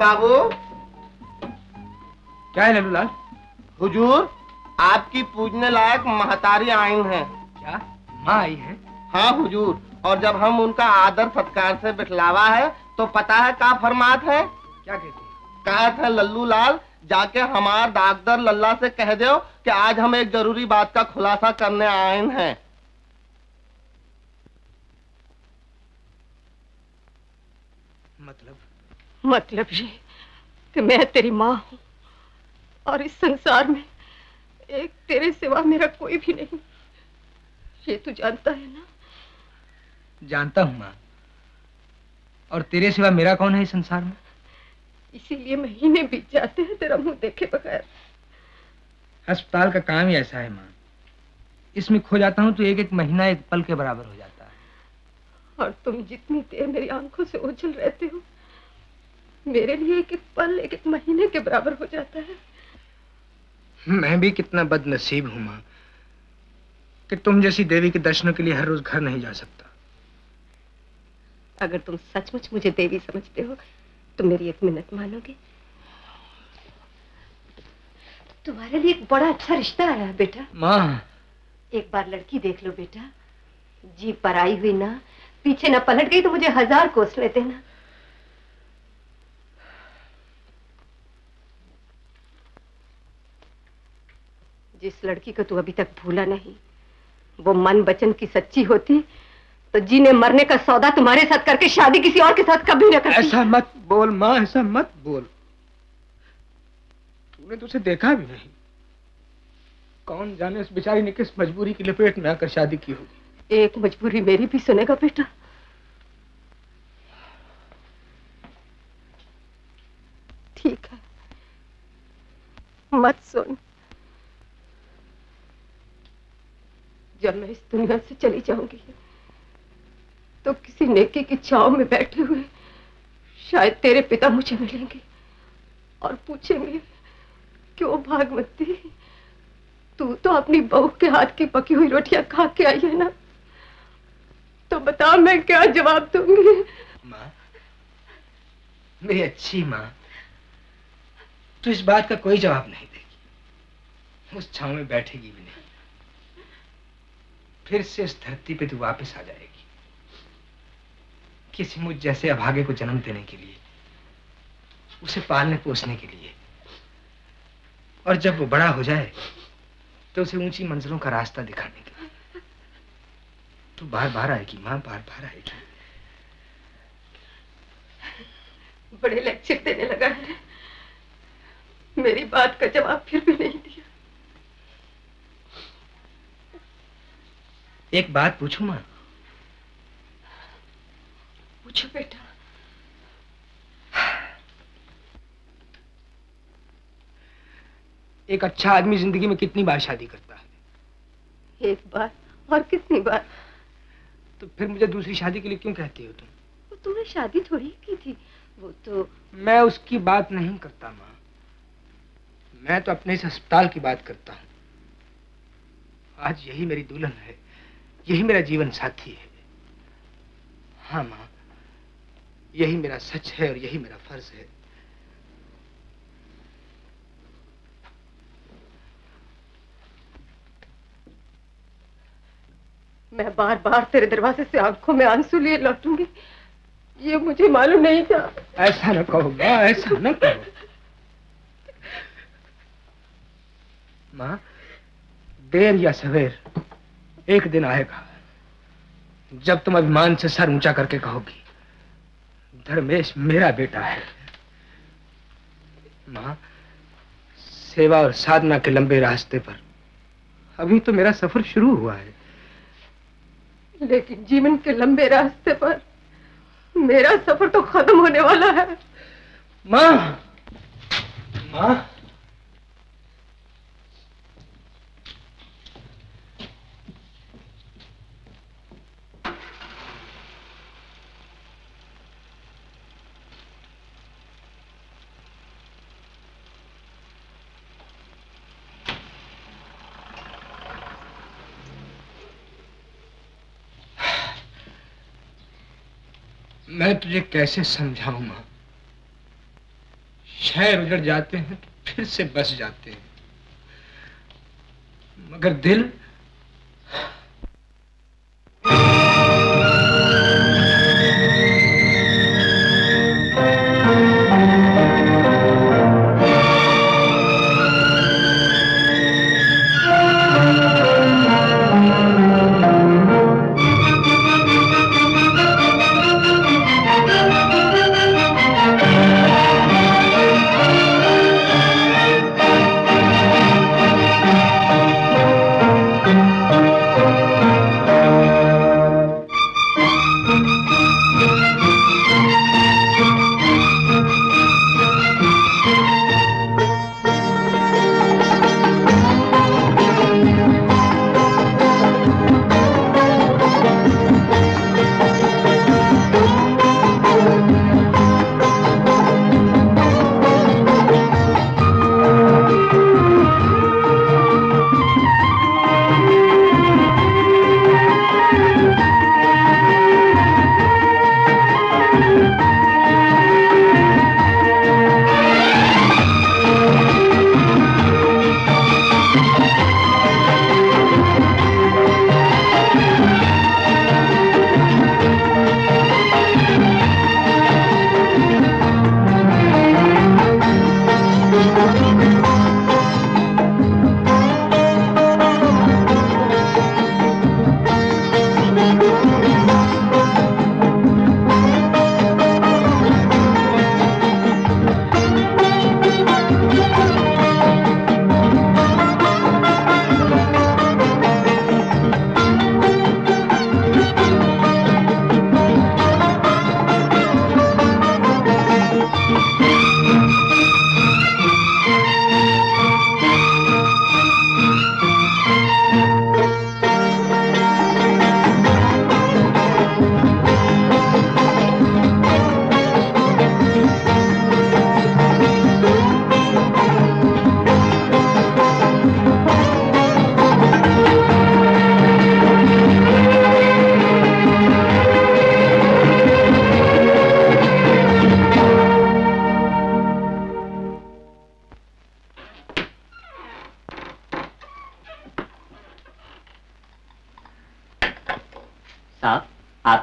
बाबू। क्या है लल्लू लाल? हुजूर आपकी पूजने लायक महतारी आई हैं। क्या? माँ आई है? हाँ हुजूर और जब हम उनका आदर सत्कार से बिठलावा है तो पता है का फरमात है? क्या कहती है? कहा था लल्लू लाल जाके हमार दागदर लल्ला से कह दो कि आज हम एक ज़रूरी बात का खुलासा करने आए हैं। मतलब? मतलब ये कि मैं तेरी माँ हूँ और इस संसार में एक तेरे सिवा मेरा कोई भी नहीं। ये तू जानता है ना? जानता हूँ माँ। और तेरे सिवा मेरा कौन है इस संसार में? इसीलिए महीने बीत जाते हैं तेरा मुँह देखे बगैर। अस्पताल का काम ही ऐसा है माँ। इसमें खो जाता हूँ तो एक एक महीना एक पल के बराबर हो जाता है। और तुम जितनी देर मेरी आँखों से ओझल रहते हो मेरे लिए एक एक पल एक एक महीने के बराबर हो जाता है। मैं भी कितना बदनसीब हूँ माँ कि तुम जैसी देवी के दर्शनों के लिए हर रोज घर नहीं जा सकता। अगर तुम सचमुच मुझे देवी समझते हो तो मेरी एक मिनट मानोगे। तुम्हारे लिए एक बड़ा अच्छा रिश्ता आया है बेटा। माँ। एक बार लड़की देख लो बेटा। जी पर आई हुई ना पीछे ना पलट गई तो मुझे हज़ार कोस लेते देना जिस लड़की को तू अभी तक भूला नहीं वो मन बचन की सच्ची होती तो जीने मरने का सौदा तुम्हारे साथ करके शादी किसी और के साथ कभी न करती। ऐसा मत बोल माँ ऐसा मत बोल। तूने तो उसे देखा भी नहीं। कौन जाने उस बेचारी ने किस मजबूरी की लपेट में आकर शादी की होगी? एक मजबूरी मेरी भी सुनेगा बेटा। ठीक है। मत सुन। जब मैं इस दुनिया से चली जाऊँगी तो किसी नेकी की छाव में बैठे हुए शायद तेरे पिता मुझे मिलेंगे और पूछेंगे क्यों भागवती, तू तो अपनी बहू के हाथ की पकी हुई रोटियाँ खा के आई है ना? तो बता मैं क्या जवाब दूँगी? माँ, मेरी अच्छी माँ, तू इस बात का कोई जवाब नहीं देगी। उस छाव में बैठेगी भी नहीं। फिर से इस धरती पे तू वापस आ जाएगी। किसी मुझ जैसे अभागे को जन्म देने के लिए, उसे पालने पोसने के लिए। और जब वो बड़ा हो जाए तो उसे ऊँची मंजिलों का रास्ता दिखाने के लिए। तू बार बार आएगी, माँ बार बार आएगी। बड़े लेक्चर देने लगा है। मेरी बात का जवाब फिर भी नहीं दिया। एक बात पूछू माँ? पूछो बेटा। एक अच्छा आदमी ज़िंदगी में कितनी बार शादी करता है? एक बार और कितनी बार? तो फिर मुझे दूसरी शादी के लिए क्यों कहती हो तुम? वो तुमने शादी थोड़ी की थी। वो तो मैं उसकी बात नहीं करता माँ। मैं तो अपने इस अस्पताल की बात करता हूँ। आज यही मेरी दुल्हन है। यही मेरा जीवन साथी है। हाँ माँ। यही मेरा सच है और यही मेरा फ़र्ज़ है। मैं बार बार तेरे दरवाजे से आँखों में आँसू लिए लौटूँगी। ये मुझे मालूम नहीं था। ऐसा न कहो माँ ऐसा न कहो। माँ देर या सवेर एक दिन आएगा जब तुम अभिमान से सर ऊँचा करके कहोगी धर्मेश मेरा बेटा है। माँ सेवा और साधना के लंबे रास्ते पर अभी तो मेरा सफ़र शुरू हुआ है। लेकिन जीवन के लंबे रास्ते पर मेरा सफ़र तो खत्म होने वाला है। माँ माँ मैं तुझे कैसे समझाऊं माँ शहर उजड़ जाते हैं तो फिर से बस जाते हैं। मगर दिल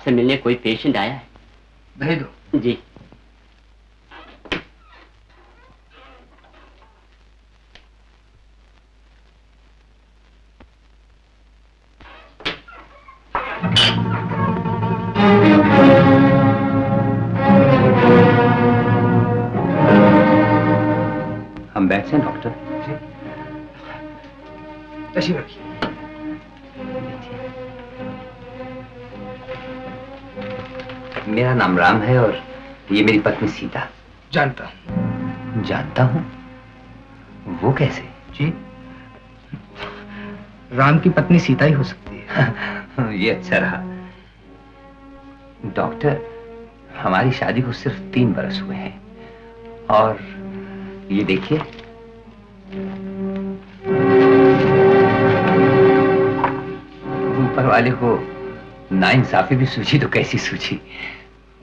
आपसे मिलने कोई पेशेंट आया है? मेरा नाम राम है और ये मेरी पत्नी सीता। जानता हूँ। जानता हूँ? वो कैसे? जी। राम की पत्नी सीता ही हो सकती है। ये अच्छा रहा। डॉक्टर हमारी शादी को सिर्फ़ तीन बरस हुए हैं। और ये देखिए। ऊपर वाले को नाइंसाफी भी सूझी तो कैसी सूझी?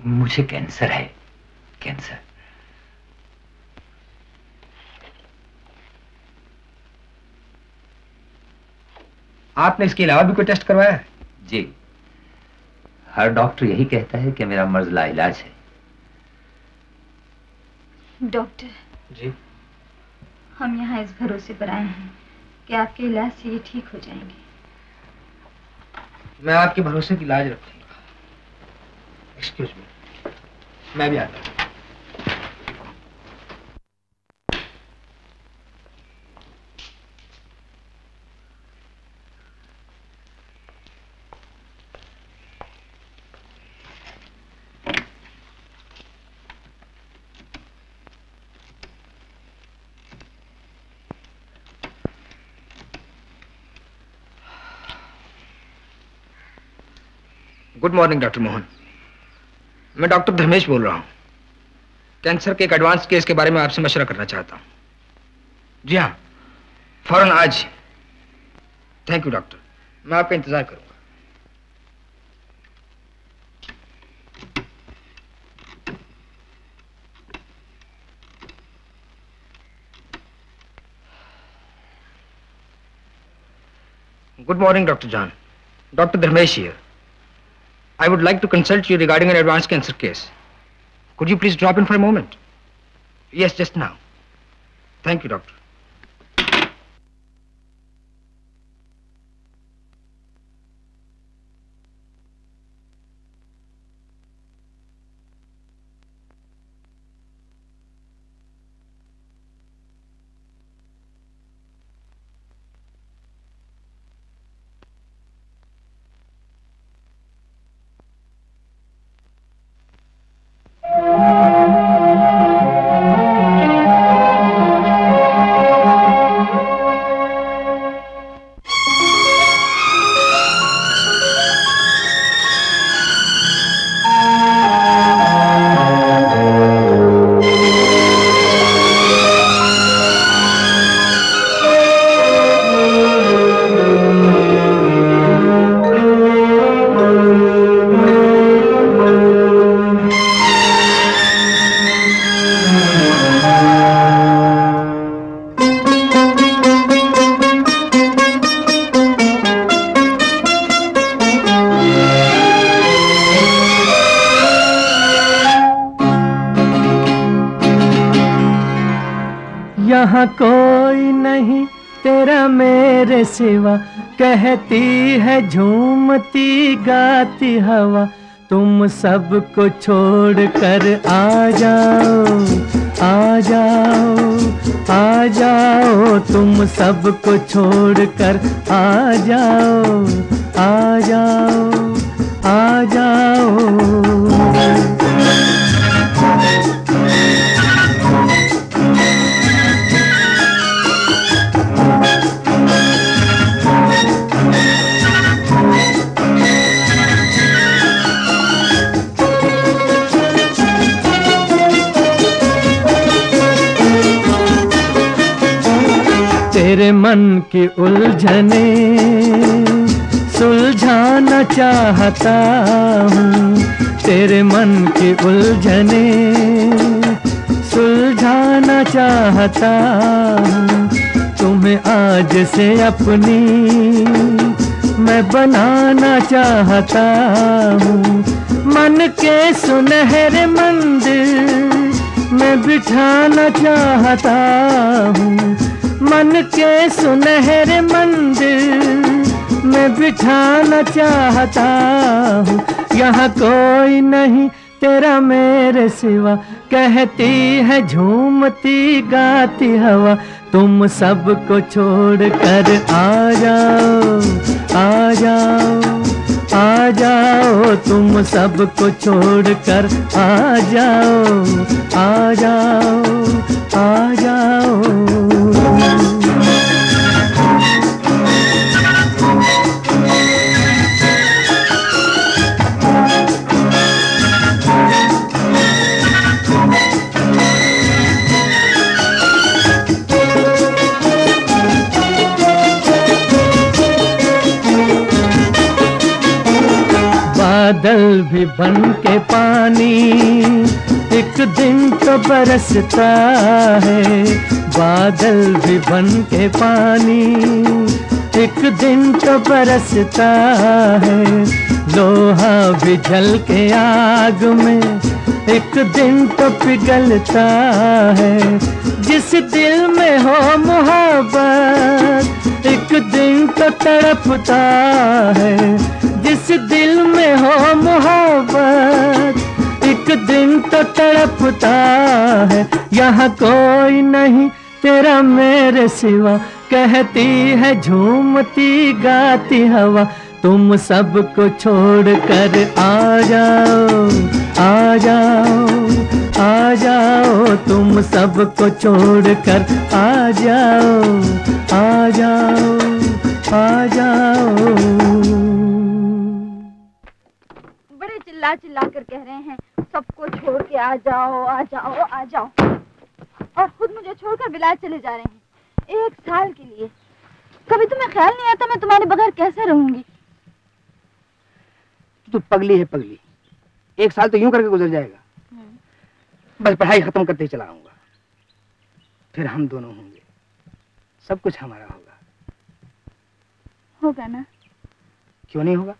मुझे कैंसर है। कैंसर। आपने इसके अलावा भी कोई टेस्ट करवाया? है जी। हर डॉक्टर यही कहता है कि मेरा मर्ज लाइलाज है। डॉक्टर। जी। हम यहाँ इस भरोसे पर आए हैं कि आपके इलाज से ये ठीक हो जाएँगे। मैं आपके भरोसे की लाज रखूँगा। एक्सक्यूज मी मैं भी आता हूँ गुड मॉर्निंग डॉक्टर मोहन मैं डॉक्टर धर्मेश बोल रहा हूँ। कैंसर के एक एडवांस केस के बारे में आपसे मशवरा करना चाहता हूँ। जी हाँ फ़ौरन आज। थैंक यू डॉक्टर मैं आपका इंतज़ार करूँगा। Good morning doctor John. Doctor Dharmesh here. I would like to consult you regarding an advanced cancer case. Could you please drop in for a moment? Yes, just now. Thank you, doctor. कहती है, झूमती, गाती हवा। तुम सबको छोड़ कर आ जाओ आ जाओ आ जाओ। तुम सबको छोड़ कर आ जाओ आ जाओ। मन की उलझने, सुलझाना चाहता हूँ तेरे मन की उलझने, सुलझाना चाहता हूँ। तुम्हें आज से अपनी मैं बनाना चाहता हूँ। मन के सुनहरे मंदिर मैं बिठाना चाहता हूँ। मन के सुनहरे मंदिर मैं बिठाना चाहता हूँ। यहाँ कोई नहीं तेरा मेरे सिवा। कहती है झूमती, गाती हवा। तुम सबको छोड़ कर आ जाओ आ जाओ आ जाओ। तुम सबको छोड़ कर आ जाओ आ जाओ आ जाओ। बादल भी बन के पानी एक दिन तो बरसता है। बादल भी बन के पानी एक दिन तो बरसता है। लोहा भी जल के आग में एक दिन तो पिघलता है। जिस दिल में हो मोहब्बत, एक दिन तो तड़पता है। जिस दिल में हो मोहब्बत, एक दिन तो तड़पता है। यहाँ कोई नहीं तेरा मेरे सिवा कहती है झूमती, गाती हवा। तुम सबको छोड़ कर आ जाओ आ जाओ आ जाओ। तुम सबको छोड़ कर आ जाओ आ जाओ आ जाओ। बड़े चिल्ला चिल्ला कर कह रहे हैं, सबको छोड़ के आ जाओ आ जाओ आ जाओ। और खुद मुझे छोड़कर विलायत चले जा रहे हैं। एक साल के लिए। कभी तुम्हें ख्याल नहीं आता मैं तुम्हारे बगैर कैसे रहूँगी? तू पगली है पगली। एक साल तो यूँ करके गुजर जाएगा। बस पढ़ाई खत्म करते ही चला आऊँगा। फिर हम दोनों होंगे। सब कुछ हमारा होगा। होगा ना? क्यों नहीं होगा?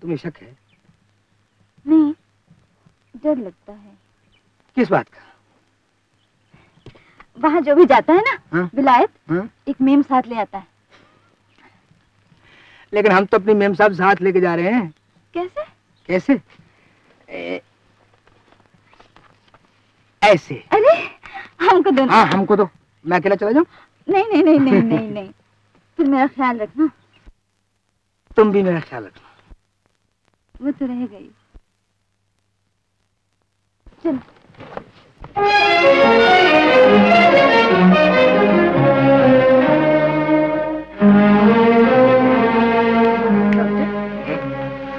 तुम्हें शक है? नहीं डर लगता है। किस बात का? वहाँ जो भी जाता है ना हाँ? विलायत हाँ? एक मेम साथ ले आता है। लेकिन हम तो अपनी मेम साहब साथ लेके जा रहे हैं। कैसे? कैसे? ए, ऐसे। अरे हमको दोनों हाँ हमको तो मैं अकेला चला जाऊँ? नहीं नहीं नहीं नहीं नहीं नहीं। फिर मेरा ख्याल रखना। तुम भी मेरा ख्याल रखना। वो तो रह गई। चलो।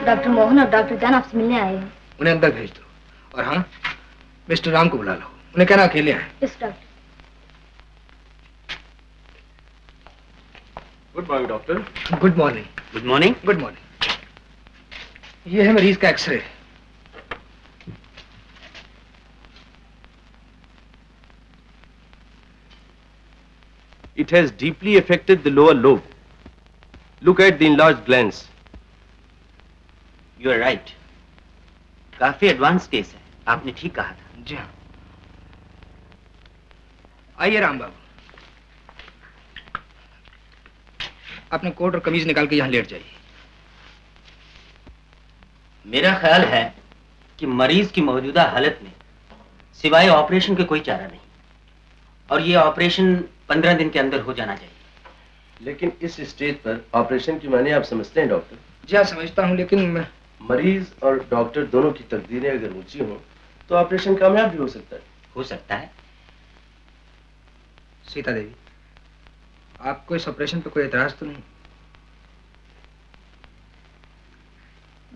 डॉक्टर मोहन और डॉक्टर जान आपसे मिलने आए हैं। उन्हें अंदर भेज दो। और हाँ मिस्टर राम को बुला लो। उन्हें कहना अकेले आए। इस doctor. Good morning doctor good morning good morning good morning ये है मरीज़ का x-ray. It has deeply affected the lower lobe. Look at the enlarged glands. You are right काफ़ी एडवांस केस है। आपने ठीक कहा था। जी हाँ। आइए राम बाबू। अपने कोट और कमीज निकाल के यहाँ लेट जाइए। मेरा ख्याल है कि मरीज़ की मौजूदा हालत में सिवाय ऑपरेशन के कोई चारा नहीं। और ये ऑपरेशन पंद्रह दिन के अंदर हो जाना चाहिए। लेकिन इस स्टेज पर ऑपरेशन की माने आप समझते हैं डॉक्टर? जी हाँ समझता हूँ लेकिन मैं मरीज़ और डॉक्टर दोनों की तकदीरें अगर ऊँची हों तो ऑपरेशन कामयाब भी हो सकता है। हो सकता है। सीता देवी आपको इस ऑपरेशन पे कोई एतराज़ तो नहीं?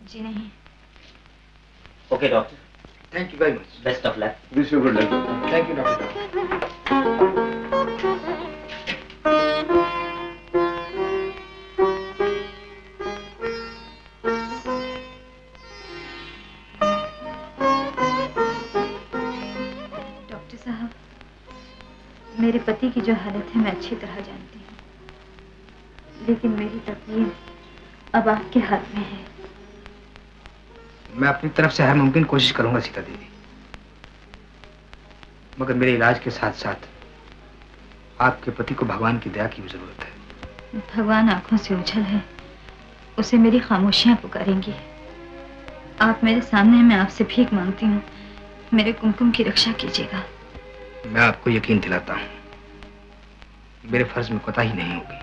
जी नहीं। Okay doctor thank you very much best of luck wish you good luck thank you doctor doctor मेरे पति की जो हालत है मैं अच्छी तरह जानती हूँ। लेकिन मेरी तकदीर अब आपके हाथ में है। मैं अपनी तरफ़ से हर मुमकिन कोशिश करूँगा सीता देवी मगर मेरे इलाज के साथ साथ आपके पति को भगवान की दया की भी ज़रूरत है। भगवान आँखों से उछल है। उसे मेरी खामोशियाँ पुकारेंगी। आप मेरे सामने मैं आपसे भीख मांगती हूँ। मेरे कुमकुम की रक्षा कीजिएगा। मैं आपको यकीन दिलाता हूँ मेरे फ़र्ज़ में कोताही नहीं होगी।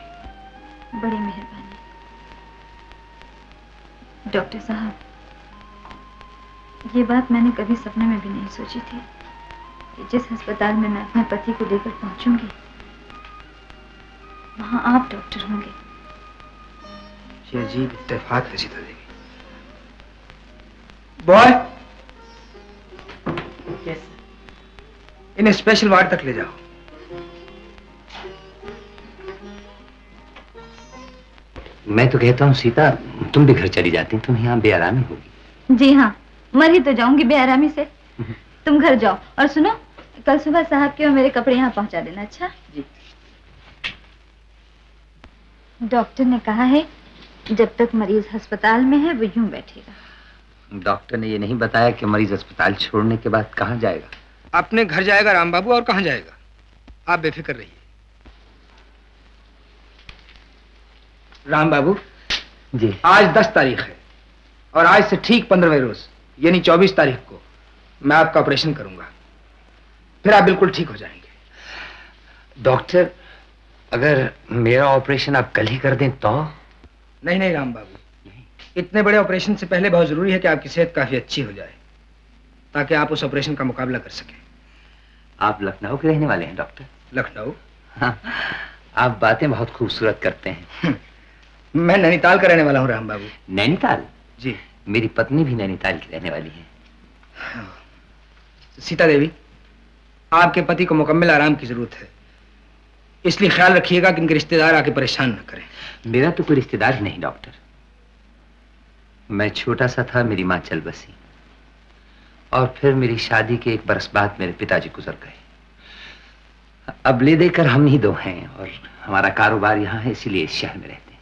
बड़ी मेहरबानी। डॉक्टर साहब ये बात मैंने कभी सपने में भी नहीं सोची थी कि जिस अस्पताल में मैं अपने पति को लेकर पहुंचूँगी वहाँ आप डॉक्टर होंगे। ये अजीब इत्तेफाक है सीता देवी बॉय! इन्हें स्पेशल वार्ड तक ले जाओ। मैं तो कहता हूँ सीता तुम भी घर चली जाती तुम यहाँ बेआरामी होगी। जी हाँ मर ही तो जाऊँगी बेआरामी से। तुम घर जाओ और सुनो कल सुबह साहब के और मेरे कपड़े यहाँ पहुँचा देना अच्छा? डॉक्टर ने कहा है जब तक मरीज़ अस्पताल में है वो यूँ बैठेगा। डॉक्टर ने ये नहीं बताया कि मरीज़ अस्पताल छोड़ने के बाद कहाँ जाएगा। अपने घर जाएगा राम बाबू और कहाँ जाएगा? आप बेफिक्र रहिए। राम बाबू जी। आज दस तारीख है और आज से ठीक पंद्रहवें रोज यानी चौबीस तारीख को मैं आपका ऑपरेशन करूँगा। फिर आप बिल्कुल ठीक हो जाएँगे। डॉक्टर अगर मेरा ऑपरेशन आप कल ही कर दें तो? नहीं नहीं राम बाबू। इतने बड़े ऑपरेशन से पहले बहुत ज़रूरी है कि आपकी सेहत काफ़ी अच्छी हो जाए ताकि आप उस ऑपरेशन का मुकाबला कर सकें। आप लखनऊ के रहने वाले हैं डॉक्टर। लखनऊ? हाँ, आप बातें बहुत खूबसूरत करते हैं। मैं नैनीताल का रहने वाला हूँ राम बाबू। नैनीताल? जी। मेरी पत्नी भी नैनीताल की रहने वाली है सीता देवी आपके पति को मुकम्मल आराम की ज़रूरत है। इसलिए ख्याल रखिएगा कि इनके रिश्तेदार आके परेशान न करें। मेरा तो कोई रिश्तेदार नहीं डॉक्टर। मैं छोटा सा था मेरी माँ चल बसी। और फिर मेरी शादी के एक बरस बाद मेरे पिताजी गुजर गए। अब ले देकर हम ही दो हैं और हमारा कारोबार यहाँ है इसीलिए इस शहर में रहते हैं।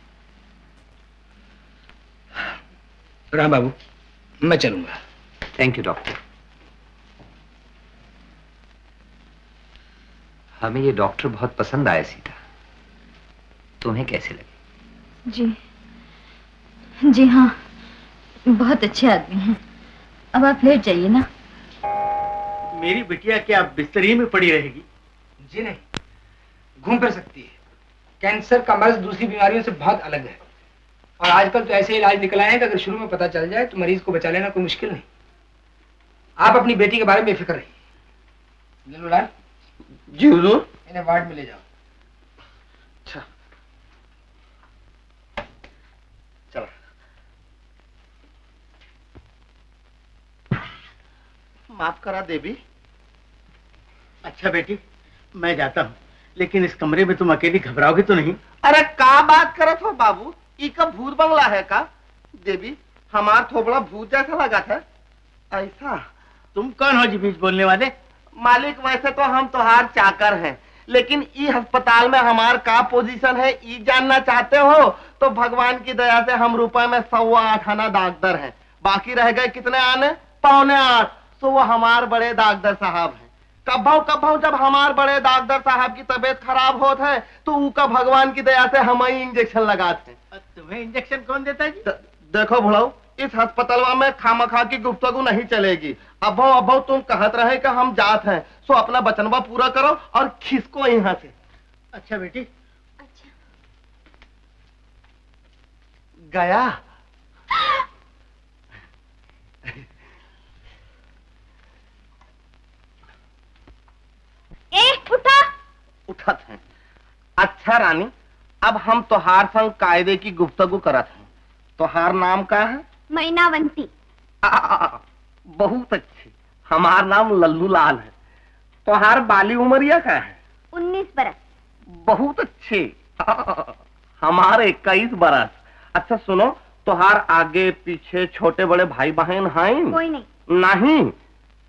राम बाबू मैं चलूँगा। थैंक यू डॉक्टर हमें ये डॉक्टर बहुत पसंद आया सीता। तुम्हें कैसे लगे? जी। जी हाँ बहुत अच्छे आदमी हैं। अब आप लेट जाइए ना। मेरी बिटिया क्या बिस्तरी में पड़ी रहेगी? जी नहीं घूम फिर सकती है। कैंसर का मर्ज दूसरी बीमारियों से बहुत अलग है। और आजकल तो ऐसे इलाज निकल आए हैं कि अगर शुरू में पता चल जाए तो मरीज़ को बचा लेना कोई मुश्किल नहीं। आप अपनी बेटी के बारे में बेफिक्र रहिए। जी हुजूर। इन्हें वार्ड में ले जाओ अच्छा चलो माफ़ करा देवी। अच्छा बेटी मैं जाता हूँ लेकिन इस कमरे में तुम अकेली घबराओगे तो नहीं। अरे का बात करत हो बाबू? ई का भूत बंगला है का? देवी हमार थोबड़ा भूत जैसा लगा था ऐसा? तुम कौन हो जी बीच बोलने वाले? मालिक वैसे तो हम तोहार चाकर हैं लेकिन ई अस्पताल में हमार का पोजीशन है ई जानना चाहते हो तो भगवान की दया से हम रुपए में सवा आठ आना डॉक्टर है। बाकी रह गए कितने आने? पौने आठ। तो वो हमार बड़े डॉक्टर साहब हैं। कब्भाऊ कब्भाऊ जब हमार बड़े डॉक्टर साहब की तबीयत खराब होत है तो उका भगवान की दया से हम ही इंजेक्शन लगाते हैं। तुम्हें इंजेक्शन कौन देता है जी? द- देखो भुलाऊ इस अस्पतालवा में खामखा की गुफ्तगु नहीं चलेगी। अबो अबो तुम कहत रहे कि हम जात हैं सो अपना बचनवा पूरा करो और खिसको यहाँ से। अच्छा बेटी। अच्छा। गया? ए उठा उठत हैं। अच्छा रानी अब हम तोहार संग कायदे की गुफ्तगु करत हैं। तोहार नाम का है? मैनावंती। बहुत अच्छी। हमार नाम लल्लू लाल है। तोहार बाली उमरिया का है? उन्नीस बरस। बहुत अच्छे। हमारे इक्कीस बरस। अच्छा सुनो तोहार आगे पीछे छोटे बड़े भाई बहन हैं? कोई नहीं। नहीं।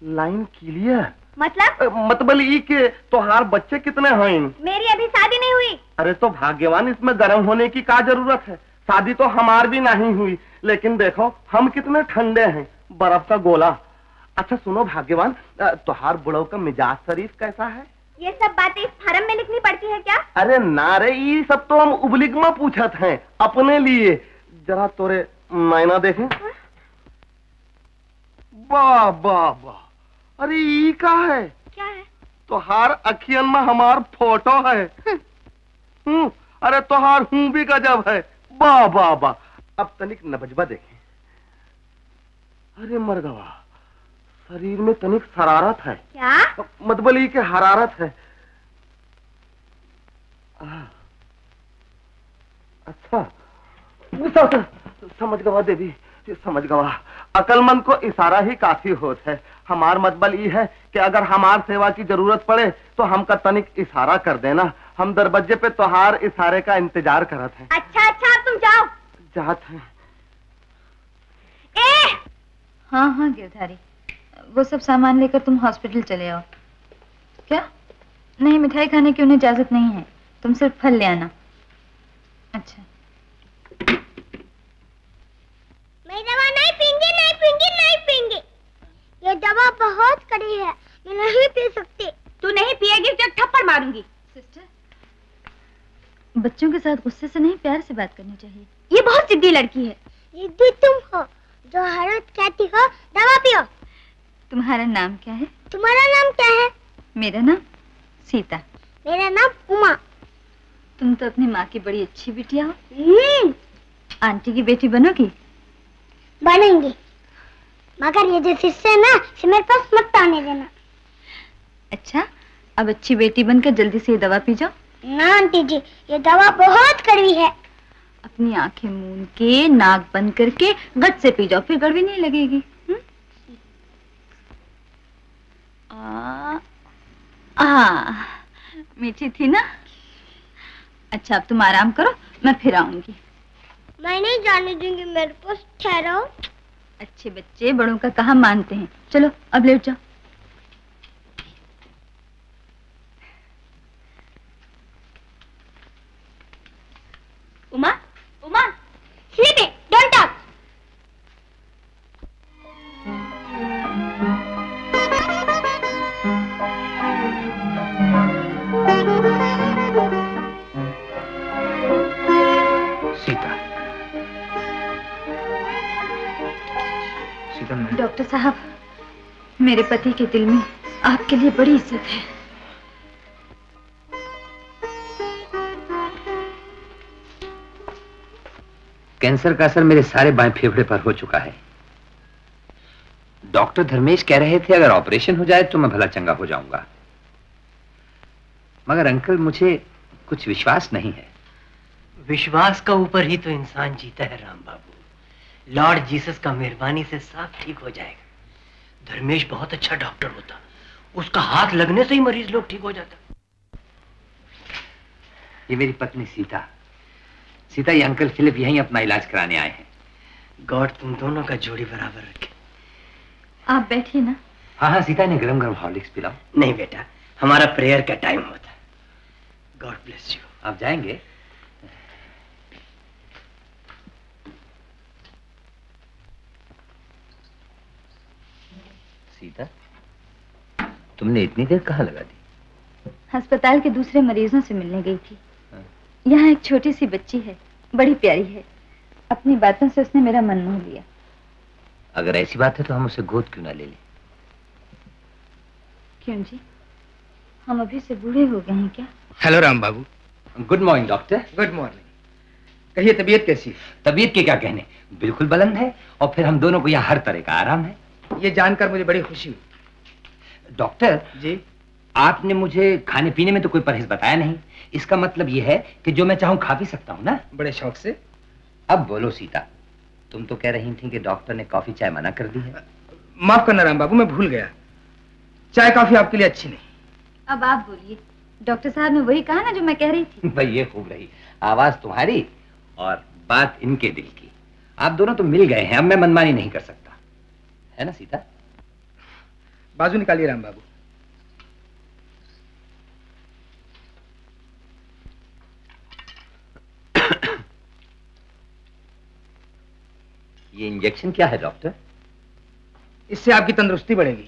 Line clear. मतलब? मतलब ई के तोहार बच्चे कितने हैं? मेरी अभी शादी नहीं हुई। अरे तो भाग्यवान इसमें गर्म होने की क्या ज़रूरत है? शादी तो हमार भी नहीं हुई लेकिन देखो हम कितने ठंडे हैं। बर्फ़ का गोला। अच्छा सुनो भाग्यवान तोहार बुढ़ऊ का मिजाज शरीफ कैसा है? ये सब बातें इस फार्म में लिखनी पड़ती है क्या? अरे नारे ये सब तो हम उबलिक में पूछत हैं अपने लिए। जरा तोरे मायना देखें। वाह वाह वाह। अरे ये का है? क्या है? तोहार अखियन में हमार फ़ोटो है। हूँ अरे तोहार हूँ भी गजब है। वाह वाह वाह अब तनिक नबजबा देखें। अरे मरगवा शरीर में तनिक शरारत है। क्या? ये कि हरारत है। अच्छा। समझ गवा देवी। समझ गवा। अकलमंद को इशारा ही काफ़ी होत है। हमार मतबल ये है कि अगर हमार सेवा की ज़रूरत पड़े तो हमका तनिक इशारा कर देना। हम दरवाजे पे तोहार इशारे का इंतज़ार करत हैं। अच्छा अच्छा तुम जाओ। जात हैं। ए! हाँ हाँ गिरधारी। वो सब सामान लेकर तुम हॉस्पिटल चले आओ। क्या? नहीं मिठाई खाने की उन्हें इजाज़त नहीं है। तुम सिर्फ़ फल ले आना। अच्छा। मैं दवा नहीं पींगी नहीं पींगी नहीं पींगी ये दवा बहुत कड़ी है मैं नहीं पी सकती। तू नहीं पिएगी तो थप्पड़ मारूँगी। सिस्टर बच्चों के साथ गुस्से से नहीं प्यार से बात करनी चाहिए। ये बहुत जिद्दी लड़की है। जिद्दी तुम हो जो हर रोज कहती हो दवा पियो। तुम्हारा नाम क्या है? तुम्हारा नाम क्या है? मेरा नाम सीता। मेरा नाम उमा। तुम तो अपनी माँ की बड़ी अच्छी बिटिया हो। हम्म। आंटी की बेटी बनोगी? बनेंगी। मगर ये जो शिष्य है ना इसे मेरे पास मत आने देना। अच्छा अब अच्छी बेटी बनकर जल्दी से ये दवा पी जाओ। ना आंटी जी ये दवा बहुत कड़वी है। अपनी आँखें मूंद के नाक बंद करके गट से पी जाओ फिर गड़बी नहीं लगेगी। हम्म? आ, आ, मीठी थी ना? अच्छा अब तुम आराम करो मैं फिर आऊँगी। मैं नहीं जाने दूँगी मेरे पास ठहरो अच्छे बच्चे बड़ों का कहा मानते हैं। चलो अब लेट जाओ। उमा उमा। डॉक्टर साहब मेरे पति के दिल में आपके लिए बड़ी इज़्ज़त है। कैंसर का असर मेरे सारे बाएँ फेफड़े पर हो चुका है। डॉक्टर धर्मेश कह रहे थे अगर ऑपरेशन हो जाए तो मैं भला चंगा हो जाऊँगा। मगर अंकल मुझे कुछ विश्वास नहीं है। विश्वास का ऊपर ही तो इंसान जीता है राम बाबू लॉर्ड जीसस का मेहरबानी से सब ठीक हो जाएगा। धर्मेश बहुत अच्छा डॉक्टर होता। उसका हाथ लगने से ही मरीज़ लोग ठीक हो जाता। ये मेरी पत्नी सीता। सीता ये अंकल फिलिप यहीं अपना इलाज कराने आए हैं। गॉड तुम दोनों का जोड़ी बराबर रखे। आप बैठिए ना। हाँ हाँ सीता ने गरम गरम हॉर्लिक्स पिलाओ। नहीं बेटा हमारा प्रेयर का टाइम होता। है गॉड ब्लेस यू आप जाएँगे? सीता तुमने इतनी देर कहाँ लगा दी? अस्पताल के दूसरे मरीजों से मिलने गई थी। यहाँ एक छोटी सी बच्ची है बड़ी प्यारी है। अपनी बातों से उसने मेरा मन मोह लिया। अगर ऐसी बात है तो हम उसे गोद क्यों ना ले लें? क्यों जी? हम अभी से बूढ़े हो गए हैं क्या? Hello Ram Babu. Good morning doctor good morning कहिए तबीयत कैसी? है तबीयत के क्या कहने? बिल्कुल बुलंद है और फिर हम दोनों को यहाँ हर तरह का आराम है। ये जानकर मुझे बड़ी खुशी हुई। डॉक्टर जी। आपने मुझे खाने पीने में तो कोई परहेज बताया नहीं। इसका मतलब ये है कि जो मैं चाहूँ खा भी सकता हूँ ना? बड़े शौक से। अब बोलो सीता तुम तो कह रही थी कि डॉक्टर ने कॉफ़ी चाय मना कर दी है। माफ़ करना राम बाबू मैं भूल गया। चाय कॉफ़ी आपके लिए अच्छी नहीं। अब आप बोलिए डॉक्टर साहब ने वही कहा ना जो मैं कह रही थी? भाई ये खूब रही। आवाज़ तुम्हारी और बात इनके दिल की। आप दोनों तो मिल गए हैं अब मैं मनमानी नहीं कर सकता। है ना सीता? बाजू निकालिए राम बाबू। ये इंजेक्शन क्या है डॉक्टर इससे आपकी तंदुरुस्ती बढ़ेगी।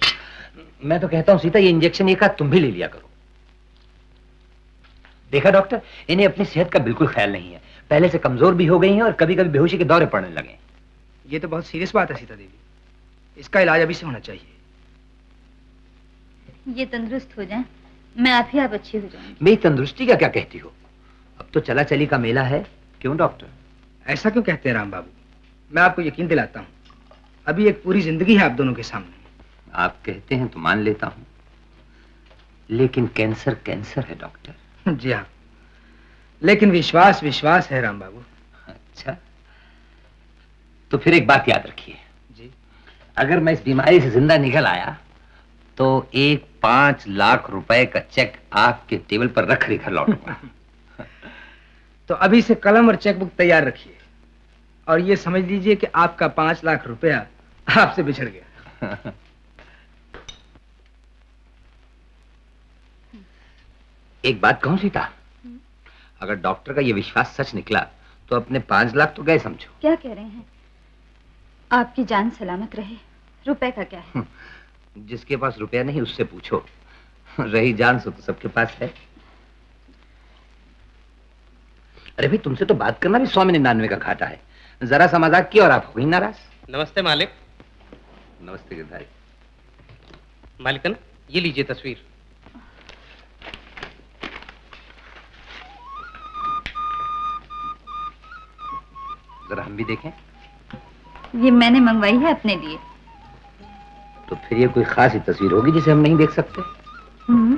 मैं तो कहता हूँ सीता ये इंजेक्शन एक तुम भी ले लिया करो। देखा डॉक्टर इन्हें अपनी सेहत का बिल्कुल ख्याल नहीं है। पहले से कमज़ोर भी हो गई हैं और कभी कभी बेहोशी के दौरे पड़ने लगे ये तो बहुत सीरियस बात है सीता देवी। इसका इलाज अभी से होना चाहिए। ये तंदुरुस्त हो जाए मैं आप ही आप अच्छी हो जाऊँगी। मेरी तंदुरुस्ती का क्या कहती हो? अब तो चला चली का मेला है। क्यों डॉक्टर? ऐसा क्यों कहते हैं राम बाबू? मैं आपको यकीन दिलाता हूँ अभी एक पूरी ज़िंदगी है आप दोनों के सामने। आप कहते हैं तो मान लेता हूँ। लेकिन कैंसर कैंसर है डॉक्टर। जी हाँ। लेकिन विश्वास विश्वास है राम बाबू। अच्छा। तो फिर एक बात याद रखिए। अगर मैं इस बीमारी से ज़िंदा निकल आया तो एक पाँच लाख रुपए का चेक आपके टेबल पर रख कर लौटूँगा। तो अभी से कलम और चेकबुक तैयार रखिए। और ये समझ लीजिए कि आपका पाँच लाख रुपया आपसे बिछड़ गया। एक बात कहूँ सीता अगर डॉक्टर का ये विश्वास सच निकला तो अपने पाँच लाख तो गए समझो। क्या कह रहे हैं? आपकी जान सलामत रहे। रुपए का क्या है? जिसके पास रुपया नहीं उससे पूछो। रही जान सो तो सबके पास है। अरे भाई तुमसे तो बात करना भी स्वामी निन्यानवे का घाटा है। जरा सा मज़ाक किया और आप हो ही नाराज़। नमस्ते मालिक। नमस्ते गिरधारी। मालिकन ये लीजिए तस्वीर। जरा हम भी देखें। ये मैंने मंगवाई है अपने लिए। तो फिर ये कोई खास ही तस्वीर होगी जिसे हम नहीं देख सकते? हम्म,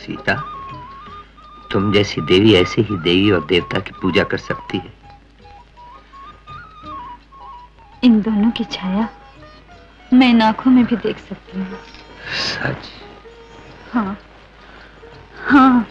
सीता तुम जैसी देवी ऐसे ही देवी और देवता की पूजा कर सकती है। इन दोनों की छाया मैं इन आँखों में भी देख सकती हूँ। सच? हाँ। हाँ।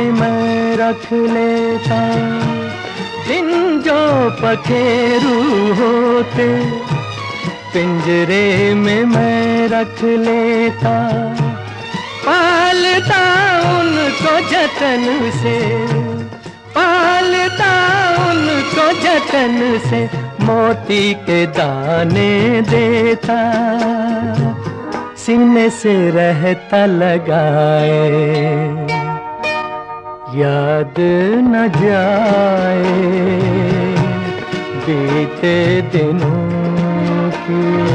में मैं रख लेता दिन जो पखेरु होते, पिंजरे में मैं रख लेता। पालता उनको जतन से, पालता उनको जतन से, मोती के दाने देता। सीने से रहता लगाए। याद न जाए बीते दिनों की।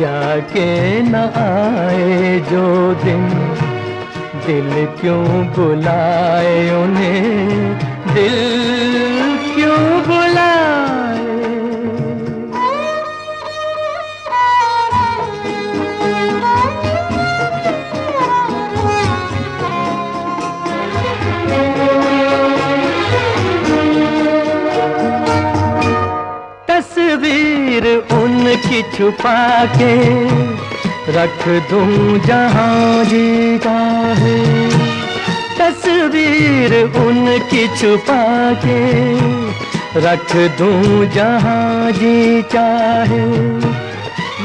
जाके न आए जो दिन, दिल क्यों बुलाए उन्हें? दिल उनकी छुपा के रख दूँ जहाँ जी है। तस्वीर उनकी छुपा के रख दूँ जहाँ जी चाहे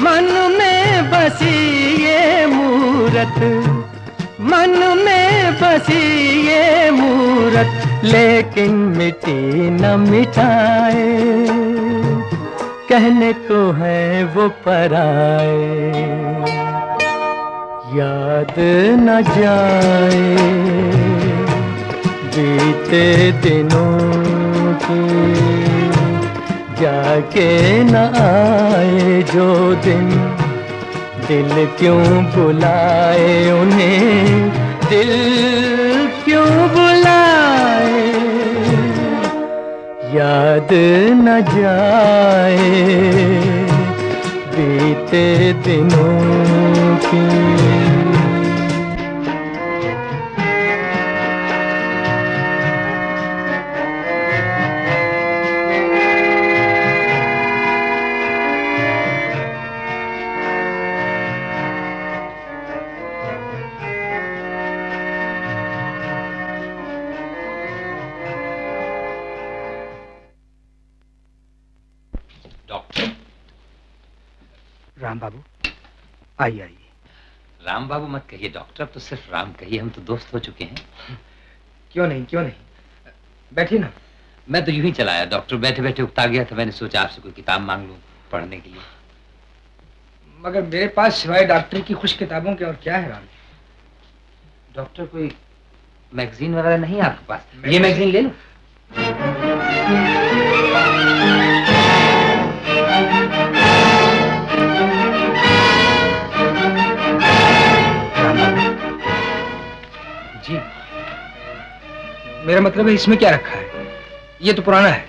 मन में बसी ये मूरत, मन में बसी ये मूरत, लेकिन मिट्टी न मिटाए। कहने को है वो पराए। याद न जाए बीते दिनों की, जाके न आए जो दिन। दिल क्यों बुलाए उन्हें, दिल क्यों बुलाए याद न जाए बीते दिनों की राम बाबू आइए आइए। राम बाबू मत कहिए डॉक्टर। अब तो सिर्फ़ राम कहिए हम तो दोस्त हो चुके हैं। क्यों नहीं क्यों नहीं? बैठिए ना। मैं तो यूँ ही चलाया डॉक्टर। बैठे बैठे उगता गया था मैंने सोचा आपसे कोई किताब मांग लूँ पढ़ने के लिए। मगर मेरे पास सिवाय डॉक्टर की खुश किताबों के और क्या है राम? डॉक्टर कोई मैगजीन वगैरह नहीं है आपके पास? ये मैगजीन ले लो? मेरा मतलब है, इसमें क्या रखा है? ये तो पुराना है।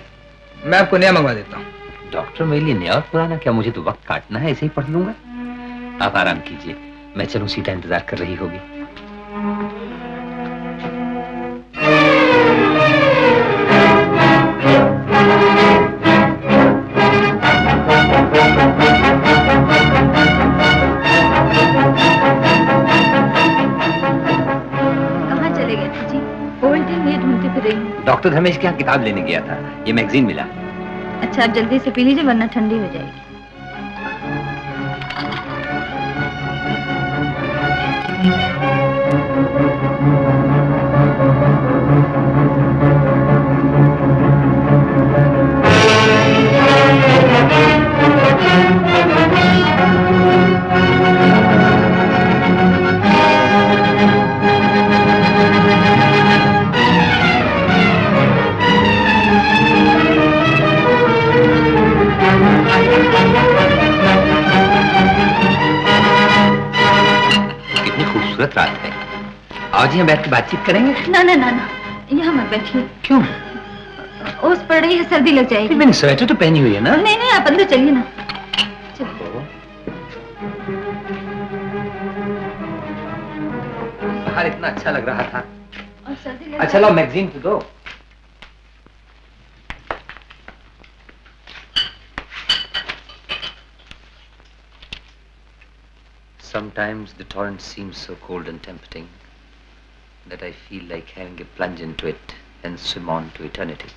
मैं आपको नया मंगवा देता हूँ। डॉक्टर, मेरे लिए नया और पुराना क्या? मुझे तो वक्त काटना है, ऐसे ही पढ़ लूँगा। आप आराम कीजिए। मैं चलू, सीधा इंतज़ार कर रही होगी। डॉक्टर धर्मेश के यहाँ किताब लेने गया था। ये मैगजीन मिला। अच्छा आप जल्दी से पी लीजिए, वरना ठंडी हो जाएगी। आओ जी बैठ के बातचीत करेंगे? ना ना ना ना। यहाँ मत बैठिए। क्यों? ओस पड़ रही है सर्दी लग जाएगी। मैंने स्वेटर तो पहनी हुई है ना? नहीं नहीं आप अंदर चलिए ना। बाहर इतना अच्छा लग रहा था। और सर्दी अच्छा लो मैगजीन तो दो। Sometimes the torrent seems so cold and tempting that I feel like having a plunge into it and swim on to eternity.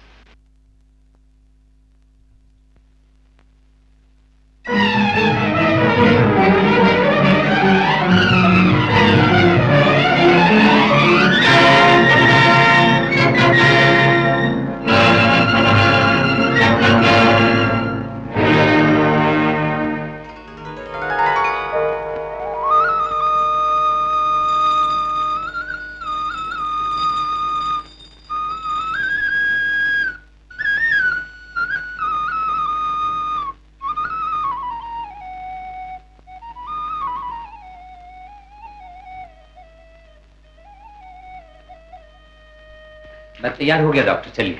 तैयार हो गया डॉक्टर चलिए।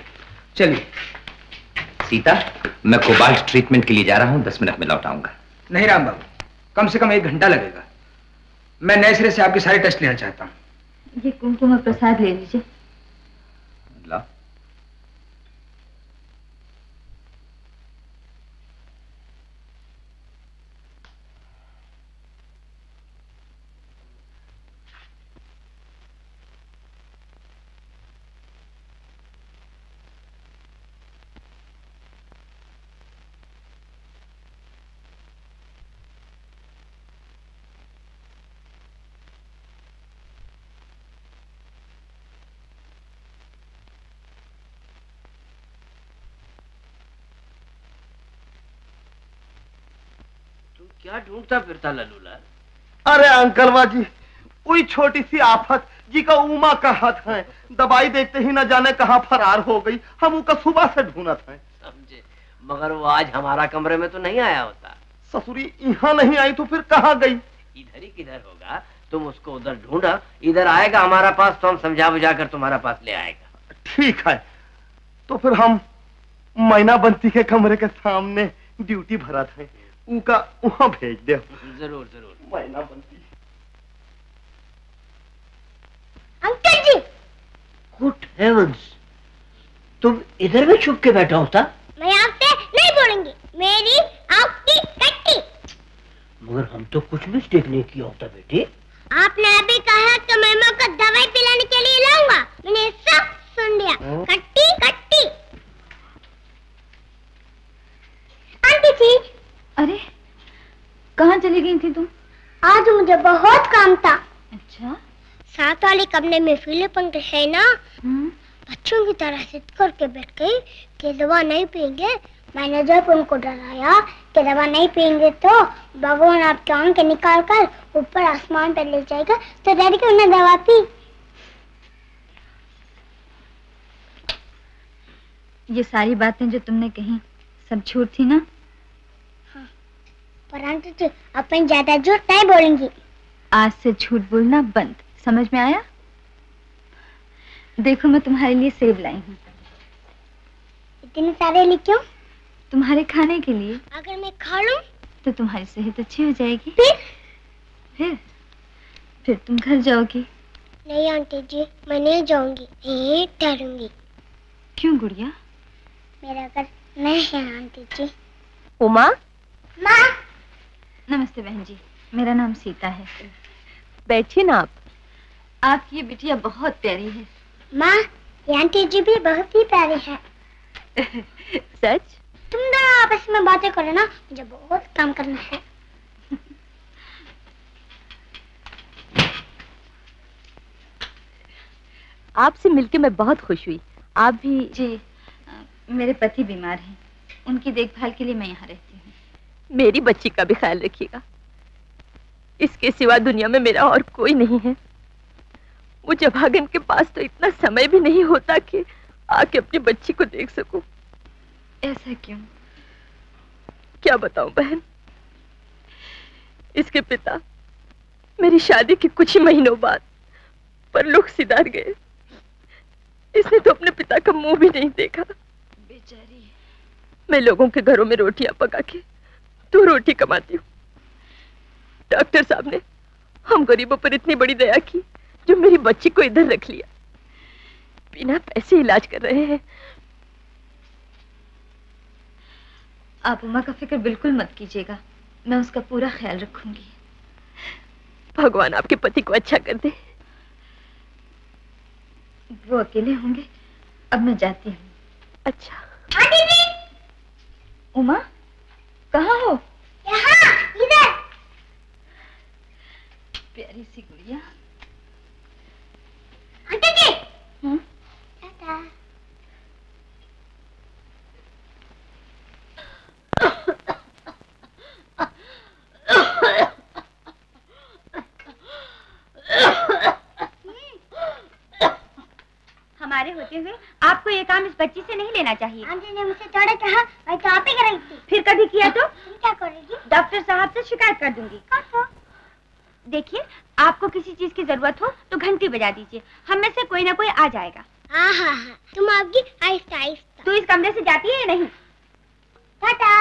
चलिए। सीता मैं कोबाल्ट ट्रीटमेंट के लिए जा रहा हूँ दस मिनट में लौट आऊँगा। नहीं राम बाबू कम से कम एक घंटा लगेगा। मैं नए सिरे से आपके सारे टेस्ट लेना चाहता हूँ। ये कुमकुम और प्रसाद ले लीजिए ला तू क्या ढूंढता फिरता ललूला अरे अंकल बाजी वही छोटी सी आफत जी का उमा का हाथ है। दवाई देखते ही न जाने कहाँ फरार हो गई। हम उसका सुबह से ढूंढत हैं। समझे। मगर वो आज हमारा कमरे में तो नहीं आया होता। ससुरी यहाँ नहीं आई तो फिर कहाँ गई? इधर ही किधर होगा? तुम उसको उधर ढूंढा। इधर आएगा हमारा पास तो हम समझा बुझा कर तुम्हारा पास ले आएगा। ठीक है। तो फिर हम मैना बंती के कमरे के सामने ड्यूटी भरा है। उनका वहाँ भेज दे। ज़रूर ज़रूर। मैना बंती अंकल जी। गुड हेवंस तुम इधर में छुप के बैठा होता? मैं आपसे नहीं बोलूँगी। मेरी आपकी कट्टी। मगर हम तो कुछ मिस्टेक नहीं किया होता बेटी। आपने अभी कहा कि मैं माँ को दवाई पिलाने के लिए लाऊँगा। मैंने सब सुन लिया। कट्टी कट्टी। आंटी जी अरे कहाँ चली गई थी तुम? आज मुझे बहुत काम था। अच्छा। साथ वाले कमरे में पीले पंखे है ना? बच्चों की तरह सिद्ध करके बैठ गई कि दवा नहीं पियेंगे। मैंने जब उनको डराया कि दवा नहीं पियेंगे तो भगवान आपके आँखें निकाल कर ऊपर आसमान पर ले जाएगा। तो डैडी को उन्हें दवा पी। ये सारी बातें जो तुमने कही सब झूठ थी ना? परंतु जी अपन ज़्यादा झूठ नहीं बोलेंगी। आज से झूठ बोलना बंद। समझ में आया? देखो मैं तुम्हारे लिए सेब लाई हूँ। इतने सारे लिए क्यों? तुम्हारे खाने के लिए। अगर मैं खा लूँ? तो तुम्हारी सेहत अच्छी हो जाएगी। फिर? फिर? फिर तुम घर जाओगी। नहीं आंटी जी मैं नहीं जाऊँगी। ठहरूँगी क्यों गुड़िया? मेरा घर नहीं है आंटी जी। उमा? माँ? नमस्ते बहन जी मेरा नाम सीता है। बैठिए ना आप। आपकी ये बिटिया बहुत प्यारी है। माँ ये आंटी जी भी बहुत ही प्यारी है। सच? तुम दोनों आपस में बातें करो ना मुझे बहुत काम करना है। आपसे मिलके मैं बहुत खुश हुई। आप भी जी मेरे पति बीमार हैं। उनकी देखभाल के लिए मैं यहाँ रहती हूँ। मेरी बच्ची का भी ख्याल रखिएगा। इसके सिवा दुनिया में मेरा और कोई नहीं है। मुझे भागन के पास तो इतना समय भी नहीं होता कि आके अपनी बच्ची को देख सकूँ। ऐसा क्यों? क्या बताऊँ बहन? इसके पिता मेरी शादी के कुछ ही महीनों बाद परलोक सिधार गए। इसने तो अपने पिता का मुँह भी नहीं देखा। बेचारी। मैं लोगों के घरों में रोटियाँ पका के दो रोटी कमाती हूँ। डॉक्टर साहब ने हम गरीबों पर इतनी बड़ी दया की जो मेरी बच्ची को इधर रख लिया। बिना पैसे इलाज कर रहे हैं। आप उमा का फ़िक्र बिल्कुल मत कीजिएगा। मैं उसका पूरा ख्याल रखूँगी। भगवान आपके पति को अच्छा कर दे। वो अकेले होंगे अब मैं जाती हूँ। अच्छा। उमा? कहाँ हो? यहाँ इधर। प्यारी सी गुड़िया। आंटी जी। हम्म? टाटा हमारे होते हुए आपको ये काम इस बच्ची से नहीं लेना चाहिए। आंटी ने मुझसे थोड़ा कहा मैं तो आप ही कराई थी। फिर कभी किया तो? क्या करोगी? डॉक्टर साहब से शिकायत कर दूँगी। देखिए आपको किसी चीज़ की ज़रूरत हो तो घंटी बजा दीजिए। हम में से कोई ना कोई आ जाएगा। हाँ हाँ हाँ। तुम आपकी आहिस्ता आहिस्ता तू इस कमरे से जाती है या नहीं? टाटा।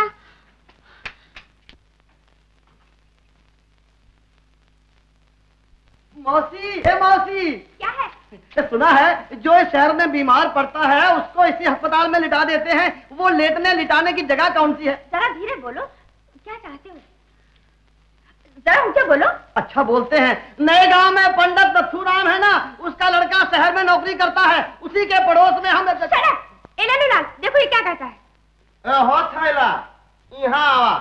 मौसी हे मौसी। क्या है? सुना है जो इस शहर में बीमार पड़ता है उसको इसी अस्पताल में लिटा देते हैं। वो लेटने लिटाने की जगह कौन सी है? जरा धीरे बोलो क्या चाहते हो? जरा ऊँचे बोलो। अच्छा बोलते हैं। नए गाँव में पंडित दत्थू राम है ना उसका लड़का शहर में नौकरी करता है। उसी के पड़ोस में हम लाल देखो ये क्या कहता है। हो थैला यहाँ आवा।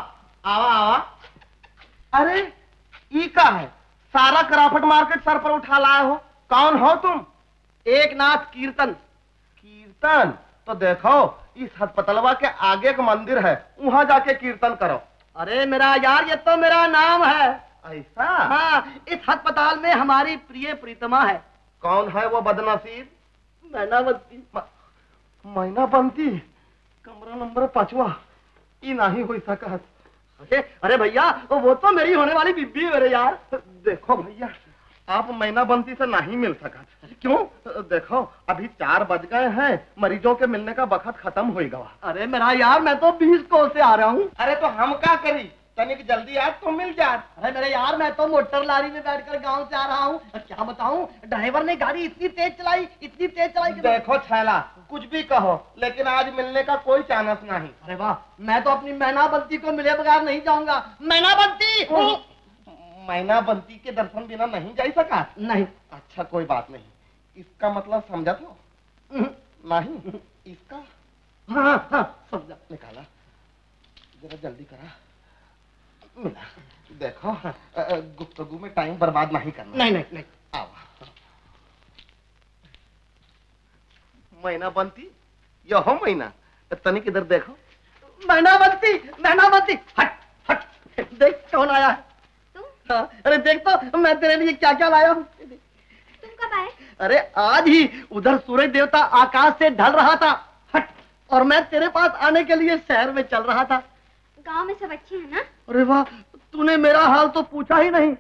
आवा आवा। अरे ई का है? सारा क्राफ्ट मार्केट सर पर उठा लाए हो। कौन हो तुम? एक नाथ कीर्तन। कीर्तन? तो देखो इस अस्पतालवा के आगे एक मंदिर है वहाँ जाके कीर्तन करो। अरे मेरा यार ये तो मेरा नाम है। ऐसा? हाँ इस अस्पताल में हमारी प्रिय प्रीतमा है। कौन है वो बदनसीब? मैनावती। मैना बनती कमरा नंबर पांचवा। ये नहीं हुई सका। अरे अरे भैया, वो तो मेरी होने वाली बीबी मेरे यार। देखो भैया, आप मैना बंती से नहीं मिल सका। क्यों? देखो, अभी चार बज गए हैं, मरीजों के मिलने का वक्त खत्म हो गवा अरे मेरा यार, मैं तो बीस को से आ रहा हूँ। अरे तो हम क्या करी? तनिक जल्दी आज तो मिल जा अरे मेरे यार, मैं तो मोटर लारी में बैठकर गाँव से आ रहा हूँ। क्या बताऊँ, ड्राइवर ने गाड़ी इतनी तेज चलाई, इतनी तेज चलाई देखो छैला कुछ भी कहो लेकिन आज मिलने का कोई चांस नहीं। अरे वाह मैं तो अपनी मैना बंती को मिले बगैर नहीं जाऊँगा। मैना बंती मैना बंती के दर्शन बिना नहीं जा सका? नहीं। अच्छा कोई बात नहीं। इसका मतलब समझा तो? नहीं इसका? हाँ हाँ समझा। निकाला। जरा जल्दी करा। मिला। देखो अ, में टाइम बर्बाद नहीं करना। नहीं नहीं नहीं। आओ। महीना बनती यह हो महीना तनिक इधर देखो। मैना बनती मैना बनती। हट हट देख कौन आया है। हाँ, अरे देख तो मैं तेरे लिए क्या क्या लाया हूँ। तुम कब आए? अरे आज ही उधर सूरज देवता आकाश से ढल रहा था। हट और मैं तेरे पास आने के लिए शहर में चल रहा था। गाँव में सब अच्छे हैं ना? अरे वाह तूने मेरा हाल तो पूछा ही नहीं।